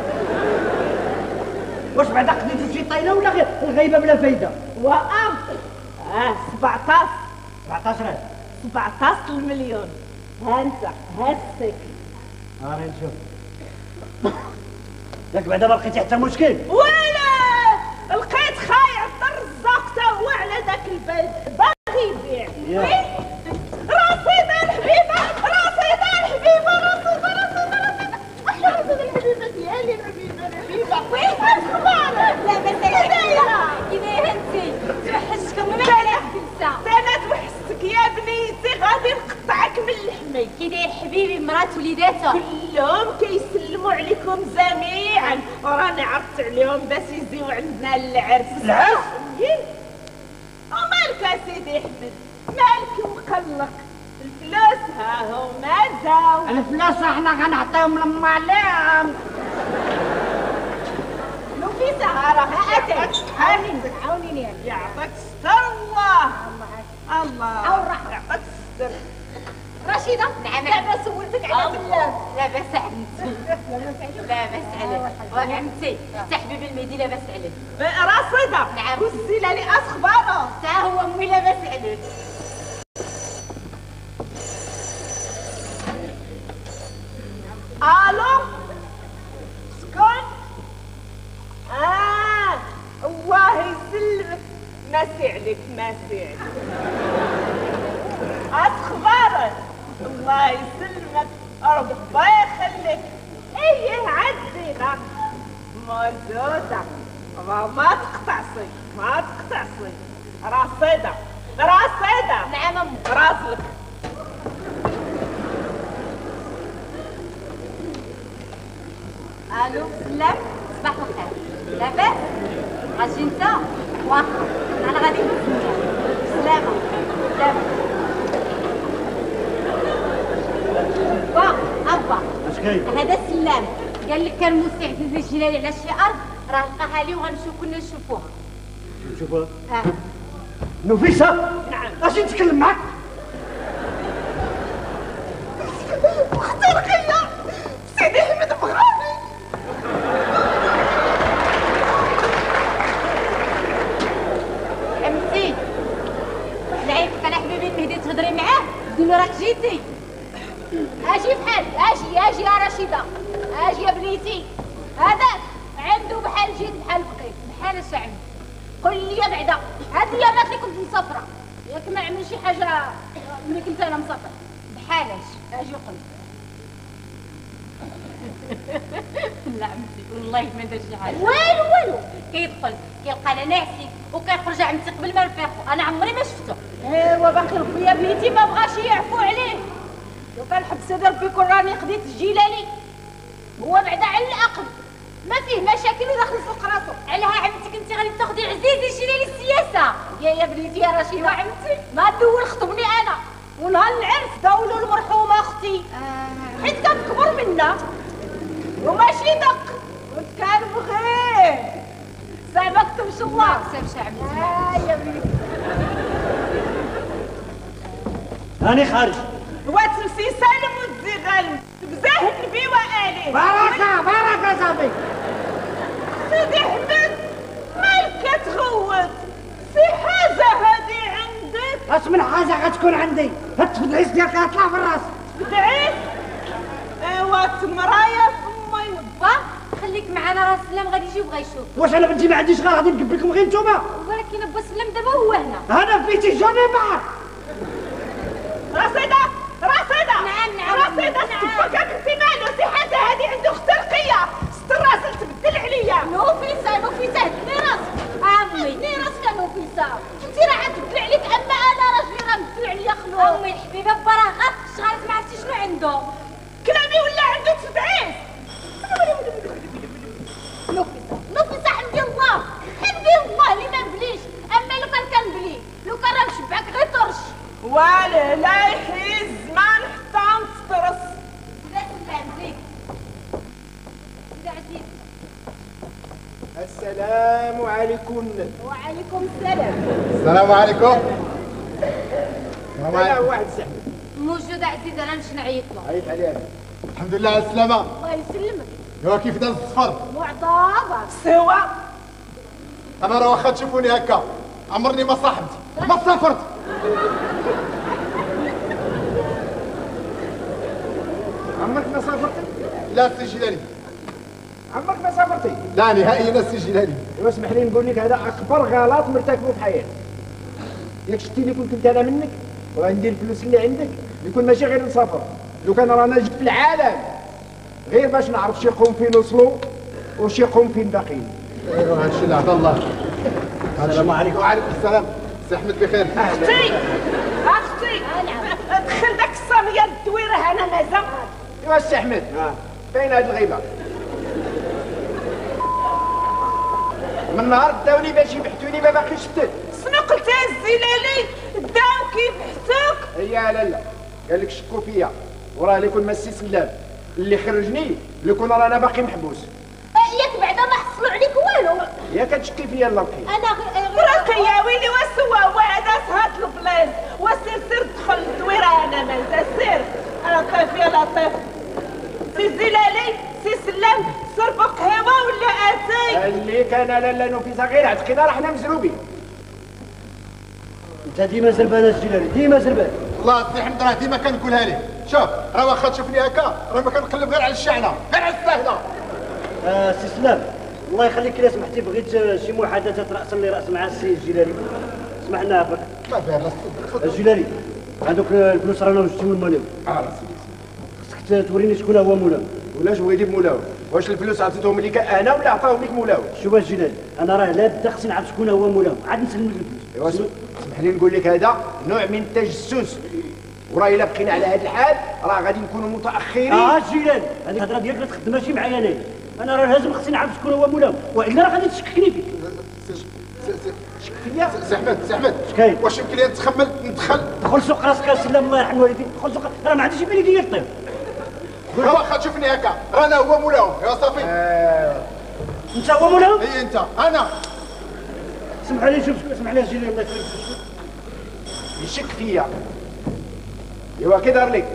واش بعدا قضيتو شي طايله ولا غير الغيبة بلا فايدة؟ وام آه 17 17 17 المليون. ها انت ها هاني نشوف ياك بعدا ما لقيتي حتى مشكل. ولا! لقيت خايع الرزاق تا هو على ذاك البيت. باغي يبيع. من لحمي كي داير حبيبي مرات وليداتها. كلهم كيسلموا عليكم جميعا. وراني عرفت عليهم باش يجيو عندنا العرس. العرس؟ إيه. ومالك سيدي أحمد؟ مالك مقلق. الفلوس ها هما جاو الفلوس إحنا غنعطيهم لما عليهم لو في سهرة هاتي عاونيني عاونيني يعطيك ستر الله. الله. الرحمة. يعطيك ستر راه رشيدة نعم. دابا سولتك على سلام لا بأس عمتي لا بأس عليه وعمتي حتى حبيب المهدي لا بأس عليه رصيدة نعم. وزي لي اخباره تا هو امي لا بأس عليه ألو؟ شكون آه. الله يسلمك ماسي عليك ماسي عليك أخبارك الله يسلمك. ربي يخليك. إيه عدينا موجودة ما ما تقطع صي ما تقطع صي رصيدة رصيدة نعم أمي. راسلك ألو سلام. صباح الخير. لاباس؟ غادي انت واخا أنا غادي نسمع سلامة. سلامة. با أبا. اش كاين هذا سلام قال لك كان مستعد الجلالي على شي أرض راه لقاها لي وغنمشيو كنا نشوفوها. شوفوا آه. نفيسة نعم. أش نتكلم معك أختي رقية سيدي حمد بغاني عمتي نعيطك على حبيبي المهدي تهضري معاه؟ قولي له راك جيتي. أجي بحال أجي أجي يا رشيدة. أجي يا بنيتي. هذاك عنده بحال جيت بحال بقيت بحال عمتي قول لي بعدا هاد الايامات اللي كنت مسافرة. ياك ما عمل شي حاجة ملي كنت أنا مسافرة. بحالاش أجي قول [LAUGHS] لا عمتي والله ما دار شي حاجة. والو والو. كيدخل كيلقى أنا ناعسي وكيخرج عمتي قبل ما نفيقو أنا عمري ما شفته. أيوا باقي ربي يا بنيتي ما بغاش يعفو عليه. لو كان حبس هذا ربي يكون راني قضيت الجيلاني. هو بعدا على العقل. ما فيه مشاكل وداخل فوق راسو علاه عمتي كنتي غادي تاخدي عزيزي شري لي السياسة. يا يا بنيتي يا رشيدة عمتي ما دول خطبني أنا. ونهار العرس داولوا المرحومة أختي. حيت كانت كبر منا. وماشي دق. كنت كان بخير سابقت ان شاء ما الله حسابش عمتي آه يا بنيتي راني خارج. وتمسي سالم وتزي غالم بزاه النبي وآله بركة بركة صاحبي. سيدي حمد مالك تغوت في حاجة هادي عندك؟ اش من حاجة غتكون عندي. هاد التفدعيس ديالك في الراس. ايوا تمرايا خليك معنا راه سلام غادي يجي وبغا يشوف. واش أنا بنتي ما عنديش غير غادي نقب لكم غير نتوما؟ ولكن با سلام دابا هو هنا. أنا في بيتي جوني معاك رصيدة رصيدة نعم. فكك انت مالو سي حاجة هادي عنده اخت رقية ست الراس تبدل عليا. نوفيسا نوفيسا هدني راسك أمي. هدني راسك يا نوفيسا انت راه عتبدل عليك أما أنا راجلي راه مبدل عليا خلو. أمي الحبيبه با راه غاف شغالت ما عرفتي شنو عنده؟ كلامي ولا عنده تدعيس نوفيسا نوفيسا حمدي الله. حمدي الله اللي ما بليش أما لو كان كان بلي لو كان راه مشبعك غير طرش. ولا لا يحيي الزمان حتى نتطرس لا سلام زيد سيدي عزيز السلام عليكم وعليكم السلام السلام عليكم عليكم واحد صاحبي موجود عزيز أنا نمشي نعيط له عيط عليها الحمد لله على السلامة الله يسلمك ايوا كيف داز السفر معطابة سوا أنا راه واخا تشوفوني هكا عمرني ما صاحبت ما سافرت عمرك ما سافرتي؟ لا السي جلالي عمرك ما سافرتي؟ لا نهائيا السي جلالي إيوا اسمح لي نقول لك هذا أكبر غلط مرتكبه في حياتك. ياك شتي اللي كنت أنا منك؟ وغندير الفلوس اللي عندك؟ يكون ماشي غير نسافر. لو كان رانا جبت العالم. غير باش نعرف شي قوم فين وصلوا وشي قوم فين باقيين. ايوا هادشي اللي عطا الله. السلام عليكم. وعليكم السلام. سي أحمد بخير. أختي! أختي! دخل داك الصامية الدويرة أنا مازال. ايوا السي أحمد. فين هاد الغيبة؟ من نهار داوني باش يبحثوني ما باقي شفتك. شنو قلت يا الزلالي داو كيبحثوك هي لا لا قال لك شكوا فيا. وراه اللي يكون مسي سلام اللي خرجني اللي يكون رانا باقي محبوس. ياك بعدا ما حصلوا عليك والو. يا كتشكي فيا بخير أنا غير رقية ويلي وسوا وهذا سهات البلايص وسير سير دخل الدويرة أنا مازال سير. لطيف يا لطيف؟ سي زلالي سي سلام سرب قهوه ولا اتاي اللي كان لالا نفيسه غير عتقنا راه حنا مزروبين. انت ديما زربان الجلالي ديما زربان. الله سي حمد راه ديما كنقولها لك شوف راه واخا تشوفني هكا راه ما كنقلب غير على الشعنه غير على السهله آه سي سلام. الله يخليك إلا سمحتي بغيت آه، شي محادثة رأس لراس مع السي الجلالي اسمح لنا عفاك ما تفضل الجلالي هذوك الفلوس رانا وجدتهم الماليو آه خصك توريني شكون هو مولاو. ولاش بغيتي بمولاو واش الفلوس عطيتهم ليك أنا ولا عطاهم ليك مولاو؟ شوف الجلالي أنا راه لا بدا خصني نعرف شكون هو مولاو. عاد نسلم لك الفلوس. أيوا اسمح لي نقول لك هذا نوع من التجسس وراه إلا بقينا على هذا الحال راه غادي نكونوا متأخرين. آه الجلالي هذه الهضرة ديالك ما تخدمهاش معايا انايا أنا راه لازم خصني نعرف شكون هو مولاو والا راه غادي تشككني فيك سي احمد سي احمد كاين؟ واش يمكن لي نتخمل ندخل دخل سوق راسك يا سلام الله يرحم والديك دخل سوق راه ما عنديش بالي ديال الطيب راه واخا تشوفني هكا رانا هو مولاهم يا صافي انت هو مولاو هي انت أنا سمح لي شوف اسمح لي الجلالي الله يخليك يشك فيا ايوا كي دار لك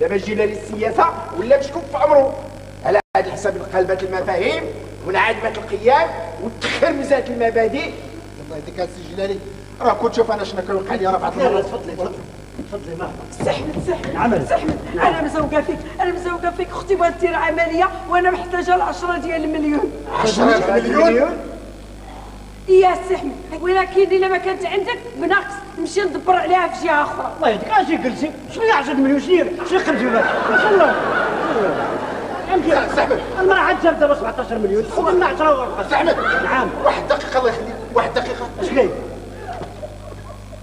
دابا الجلالي السياسة ولا مشكوك في امره على هذا الحساب انقلبت المفاهيم وانعدمت القيم وتخرمزات المبادئ. الله يهديك السي جلالي راه كنت تشوف أنا شنو كنوقع لي راه بعض لا تفضلي تفضلي. تفضلي ما سحمد سحمد عمل. أنا مزوقة فيك أنا مزوقة فيك. أختي بغات دير عملية وأنا محتاجة ل 10 ديال المليون؟ 10 مليون يا سحمد ولكن إلا ما كانت عندك بنقص. نمشي ندبر عليها في جهة أخرى. الله يهديك. أجي قلتي. شنو هي 10 مليون؟ شنو هي؟ شنو خمسة ما شاء المرأة عاد جابت دابا 17 مليون. خذ لنا 10 ورقة سحمد نعم. واحد دقيقة الله يخليك. واحد دقيقة. اش كاين؟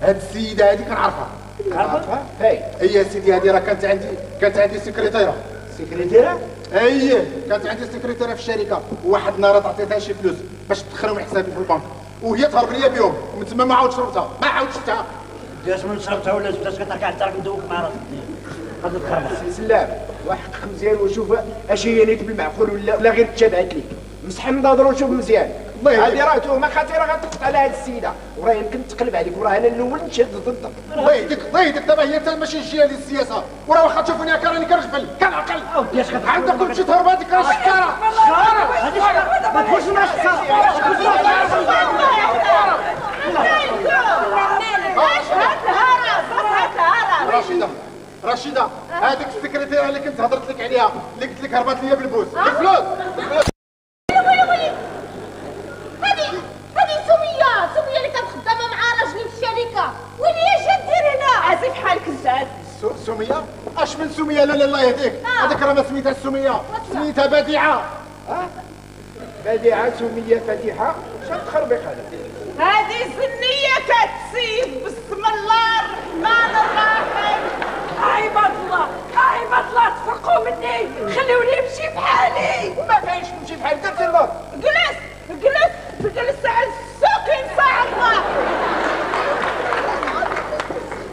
هاد السيدة هذه كنعرفها. عرفتها؟ هاي. هي سيدي هذه راه كانت عندي كانت عندي سكرتيرة. سكرتيرة؟ هي. كانت عندي سكرتيرة في الشركة. وواحد النهار عطيتها شي فلوس باش تدخلهم حسابي في البنك. وهي تهرب ليا بهم ومن تما ما عاودش شربتها. ما عاودش شفتها داش من شربتها ولا جبتها كتركع الدار ندوق مع راسك غادي تخرب سي سلام وحقق مزيان وشوف اش هي نيت بالمعقول ولا ولا غير تشابهت لك مسح النظر وشوف مزيان الله يهديك. هذه راه تهمه خطيره غتسقط على هذه السيده وراه يمكن تقلب عليك وراه أنا الأول نشد ضدك الله يهديك الله يهديك دابا هي حتى ماشي نجي هذه السياسة وراه واخا تشوفوني هكا راني كنغفل كنعقل عندك كل شي تهرب هذيك راه شكاره ما تدخلش مع رشيده رشيدة هذيك السكرتيرة اللي كنت هضرت لك عليها اللي قلت لك هربت ليا بالبوس الفلوس الفلوس هذه هذه سمية سمية اللي كانت خدامة مع راجلي في الشركة. وين هي؟ جات دير هنا؟ عازف حالك الزاد سمية؟ أش من سمية؟ لا لا الله يهديك. هذيك راه ما سميتها سمية. سميتها بديعة. بديعة سمية فتيحه شنو تخربق هذا؟ هذه كتسيب بسم الله الرحمن الرحيم. عباد الله عباد الله تفرقوا مني. خلوني نمشي بحالي. وما كاينش تمشي بحال درتي النار جلس جلس. جلس على السوق ان شاء الله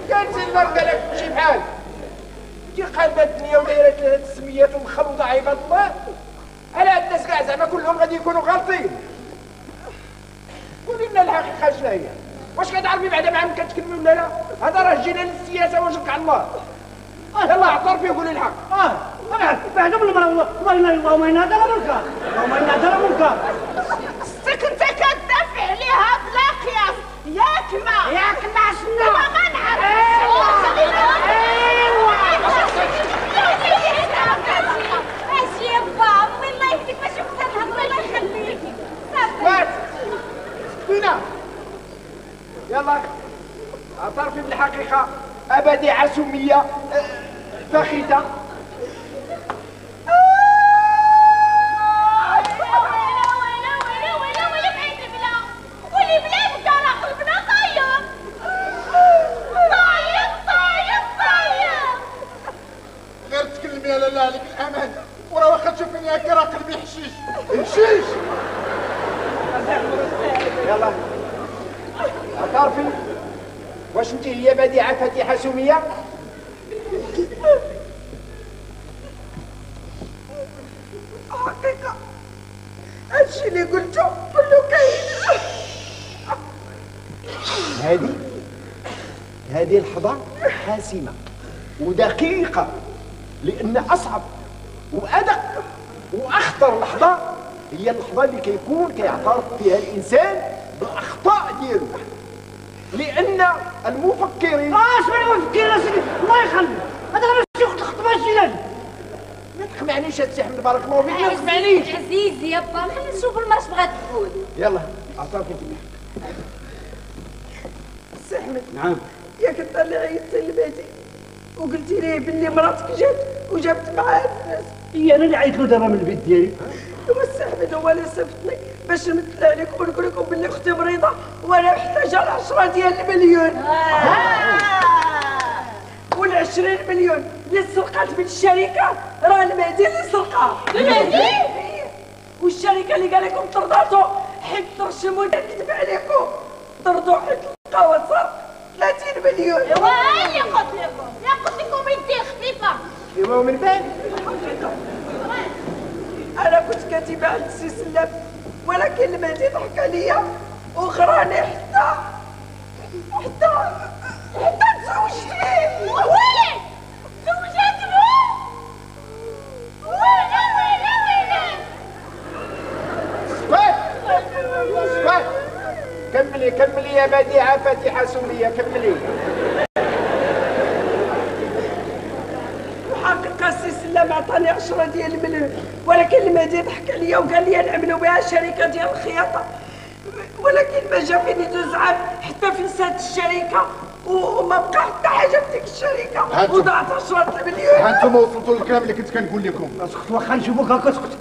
كانت النار قال لك تمشي بحال. كي قلبت الدنيا ودايره ثلاث السميات ومخلوطه عباد الله. على هاد الناس كاع زعما كلهم غادي يكونوا غالطين. قولي لنا الحقيقة شنو هي واش كتعرفي بعدا معاهم كتكلمي ولا لا؟ هذا راه جينا للسياسه وجهك على الله. يلا اعترفي وقولي الحق. آه بعد من المرأة والله والله اللهم أنا هذا منكر. اللهم أنا هذا منكر. ستك انت كتدافع عليها بلا قياس ياك ما ياك ما شنو ما نعرف. اش يا با امي الله يهديك ما شفت الهضره الله يخليك فات فينا يلا. اعترفي بالحقيقة. ابديعه سميه آه، سميه حقيقة هادشي اللي قلته كله كاين. هذه هذه اللحظة حاسمة ودقيقة لأن أصعب وأدق وأخطر لحظة هي اللحظة اللي كيكون كيعترف فيها الإنسان بالاخطاء ديالو. لأن المفكرين آه اسمعني وفكر اسيدي الله يخليك هذا ماشي وقت الخطبه الجيلاني ما تقمعنيش هاد السي أحمد بارك الله فيك ما تقمعنيش عزيزي يابا خلينا نشوف المرش بغات تقول. يلا عطاك انت سي أحمد. نعم. ياك أنت اللي عيطت لبيتي. وقلتي لي باللي مراتك جات وجابت معاها الفلوس هي أنا اللي عيط له دابا من البيت ديالي. هو السي أحمد هو اللي صيفطني باش نمثل عليكم ونقول لكم باللي أختي مريضة. وأنا محتاجه 10 ديال المليون. وال 20 مليون. اللي سرقات من الشركة. راه المهدي اللي سرقها المهدي؟ والشركة اللي قال لكم طرداتو حيت ترشموا كذب عليكم. طردوا حيت لقاو سرق 30 مليون. وهاني قلت لكم يا قلت لكم يدي خفيفة. ايوا من بعد؟ أنا كنت كاتبة عند السي سلام ولكن المهدي ضحك عليا. وغراني حتى حتى حتى تزوجت فيه ويلي؟ زوجات به ويلي ويلي ويلي. سكوت سكوت كملي كملي يا بديعة فاتحة سورية كملي. وحقيقة السي سلام عطاني 10 ديال المليون ولكن المهدي ضحك عليا وقال لي نعملوا بها شركة ديال الخياطة. ولكن ما جا فين يدوز عام حتى فلسات الشركة وما بقى حتى حاجة في ديك الشركة. هانتم. وضاعت 10 مليون. هانتم وصلتوا للكلام اللي كنت كنقول لكم. اسكت واخا نشوفوك هكا اسكت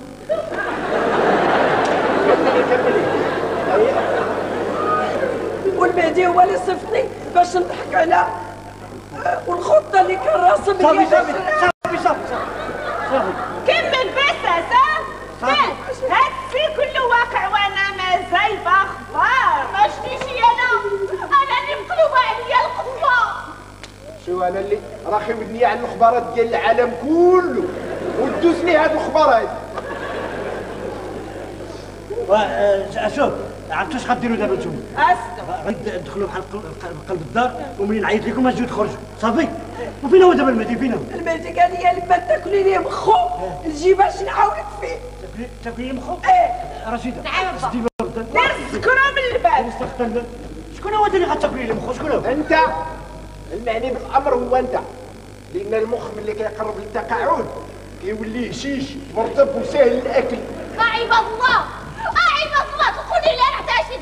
والمهدي هو اللي صفتني باش نضحك على والخطة اللي كان راسم صافي صافي صافي صافي صافي. كمل بس اسا هاد شو أنا اللي راخي ودني على الاخبارات ديال العالم كله. ودوز لي هاد الاخبار هادي آه، شوف عرفتوا اش غديروا دابا نتوما؟ غادي تدخلوا بحال قلب الدار ومنين عيط لكم أجيو تخرجوا. صافي؟ وفين هو دابا المهدي؟ فين هو. المهدي قال لي لما تاكلي لي مخو؟ نجي باش نعاونك فيه. تاكلي تاكلي المخو إيه. رشيدة نعم سدي له الدار من الباب؟ شكون هو اللي غتاكلي لي المخو شكون هو؟ أنت. المعني بالامر هو انت لأن المخ ملي كيقرب للتقاعد كيولي هشيش مرطب وسهل الاكل عيب الله عيب الله تقولي لي أنا عطاشي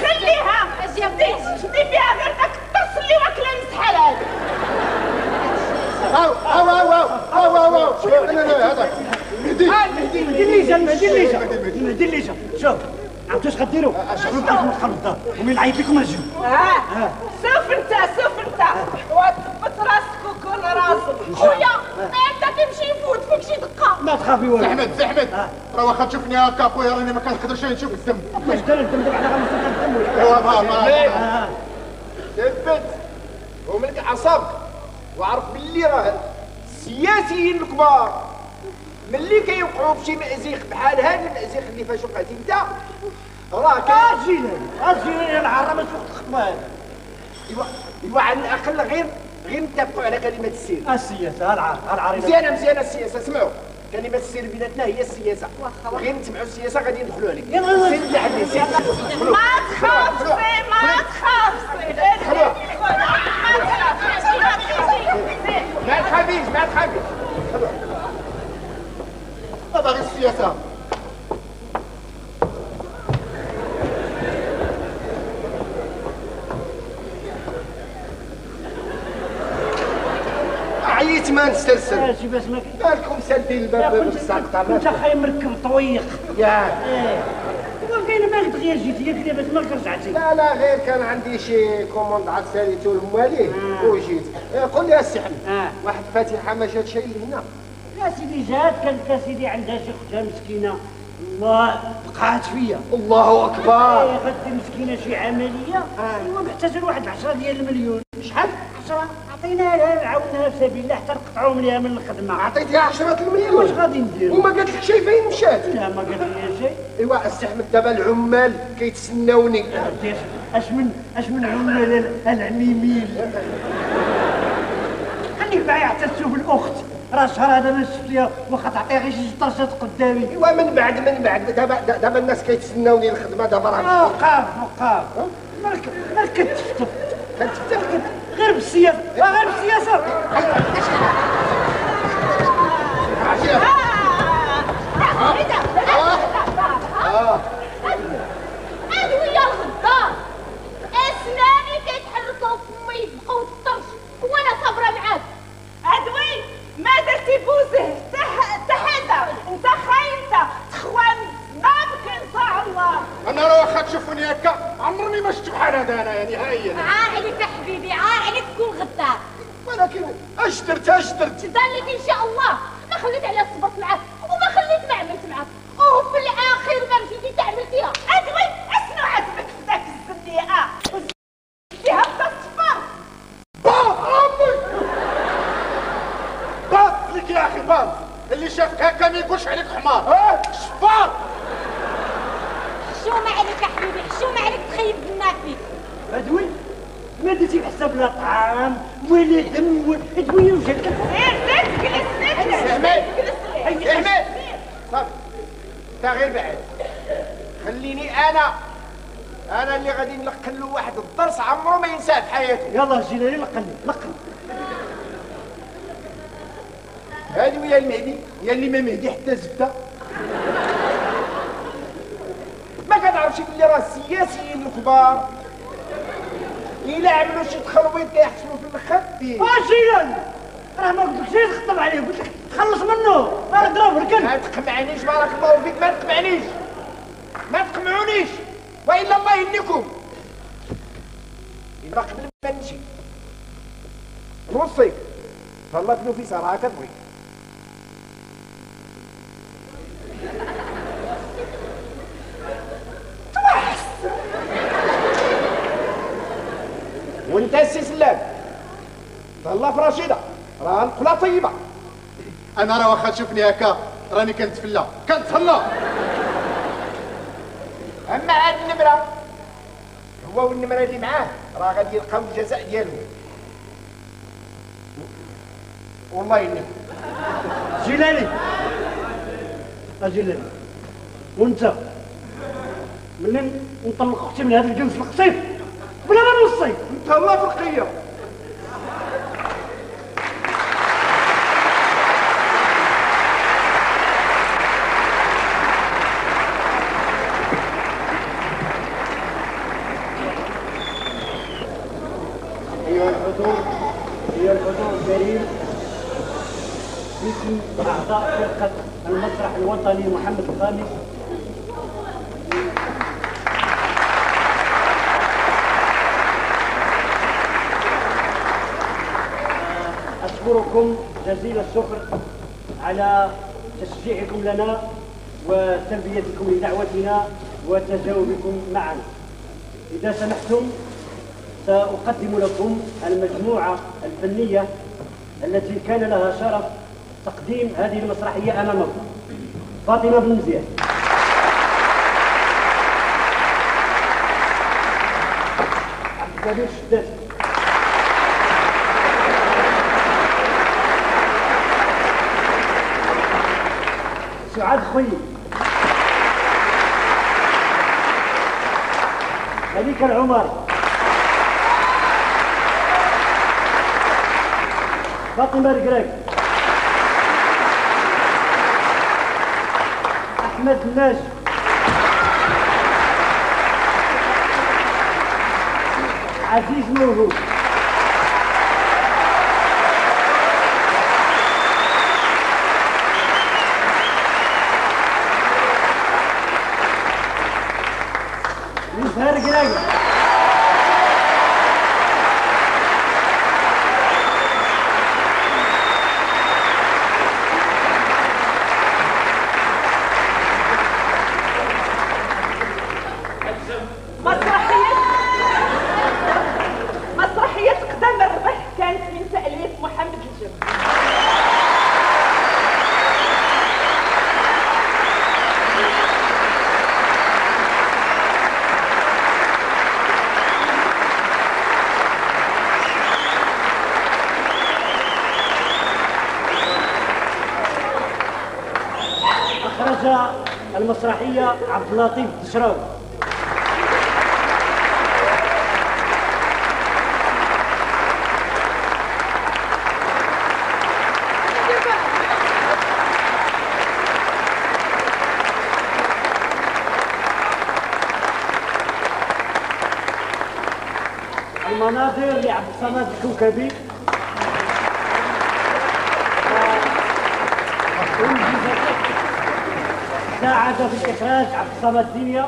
خليها شدي فيها غير داك الطرس اللي واكله المسحل هذا أو أو أو أو أو أو أو لا لا هذا مهدي المهدي اللي جا المهدي اللي جا المهدي اللي جا شوف عرفتوا اش غديروا؟ شوفوا بحال من قلب الدار؟ ومنين عيط لكم أجيو. ها شوف انت شوف انت. وتثبت راسك وكون راسك. خويا انت تمشي يفوت فيك شي دقة. ما تخافي ولا زحمت زحمت. راه واخا تشوفني هكا خويا راني ما كنقدرش نشوف الدم. واش دار انت دابا على غنوصل الدم. ولا؟ ايوا ما ما ثبت وملك أعصابك. وعرف باللي راه السياسيين الكبار. ملي كيوقعوا في شي مأزيق بحال هذا المأزيق اللي فاش وقعت انت راه كان أجي أجي العرب ما تفوق الخطبه هذه ايوا ايوا على الأقل غير غير نتفقوا على كلمة السير السياسة العار العار مزيانة مزيانة السياسة اسمعوا كلمة السير بيناتنا هي السياسة. غير نتبعوا السياسة غادي ندخلوا عليك. سير اللي عندي سير. دخلوا. ما تخافش ما تخافش ما تخافيش ما تخافيش. هذا غير السياسة. عييت ما نسترسل ماشي باش ما مالكم سادين الباب كنت بالساقطه كنت خايب مركب طويق يا. وكاين ما غير جيتي ياك دابا ما رجعتي. لا لا غير كان عندي شي commande عاد ساليتو لمواليه وجيت. آه، قول لي السي حمد آه. واحد فاتحة ما جات شيء هنا يا سيدي جات كانت سيدي عندها شي اختها مسكينة. الله بقعت فيا. الله أكبر. إيه، خدت مسكينة شي عملية. أيوا محتاجه لواحد 10 ديال المليون. شحال؟ عشرة. عطيناها لها عاونها في سبيل الله حتى نقطعوا منها من الخدمة. عطيتيها 10 واش المليون غادي نديروا؟ وما قالت لك شي فين مشات؟ لا ما قالت لي شيء أيوا السي احمد دابا العمال كيتسناوني. اش من أش من عمال ال- العميمين خليك معايا حتى تشوف الأخت. راه الشهر هذا ما شفت ليها واخا تعطيها غير شي طرشات قدامي ايوا من بعد من بعد دابا دابا الناس كيتسناوني الخدمه دابا راه وقاف وقاف مالك مالك كتفتف كنتفتف غير بالسياسة راه غير بالسياسة هادو هي الغدار اسناني كيتحركوا في فمي يبقاو الطرش وأنا صابره معاك عدوي ما بوزه تحدى انت خاينته تخوان نابك إن شاء الله. أنا راه واخا تشوفوني هكا. عمرني ما شفت بحال هذا أنا نهائيا. عليك يا حبيبي عار عليك تكون غدار ولكن اش درت اش درت ذلك إن شاء الله. ما خليت عليها صبرت معاك وما خليت ما عملت معاك. وفي الاخير ما مشيتي تعمل فيها. عدوي اشنو عجبك في ذاك الزنيقه فيها باط اللي شافك هكا ما يقولش عليك حمار. آه شفار حشومه عليك يا حبيبي؟ حشومه عليك تخيب الناس فيك بدوي ما درتي بحساب لا طعام ولا دم ولا دوي وجهك إيه زيد جلس احمد جلس. احمد صافي انت غير بعد خليني أنا أنا اللي غادي نلقن له واحد الدرس عمره ما ينساه في حياته. يلا جيلاني لقني لقن هادي ويا المهدي؟ يا اللي ما مهدي حتى زبدة. ما كنعرفش بلي راه السياسيين الكبار. إلا عملوا شي تخلويط كيحصلوا في آه جيلاني راه ما قلتلكش تخطب عليه قلت لك تخلص منه. راه ضرب ركن ما تقمعنيش بارك الله فيك ما تقمعنيش. ما تقمعونيش. وإلا الله يهنيكم. إلا قبل ما نمشي. نوصيك والله بنو في راه كتبغي وانت السي سلام تهلا في رشيدة. راه القلا طيبة. أنا راه واخا تشوفني هكا. راني كنتفلا كنتهلا أما هاد النمرة هو والنمرة اللي معاه راه غادي يلقاو الجزاء ديالهم والله ينك جيلاني. آه جيلاني. وانت منين نطلق أختي من هذا الجنس القصير؟ بلا ما نوصي. تهلا في القيه جزيل الشكر على تشجيعكم لنا وتلبيتكم لدعوتنا وتجاوبكم معنا إذا سمحتم سأقدم لكم المجموعة الفنية التي كان لها شرف تقديم هذه المسرحية أمامكم فاطمة بن مزيان عبد القادر الشداسي سعاد خويي مليك العمر. فاطمة القراق أحمد الناجي عزيز موهوب المسرحية عبد اللطيف الدشراوي المناظر لعبد الصمد الكوكبي. ساعد في الإخراج عبد الصمد دنيا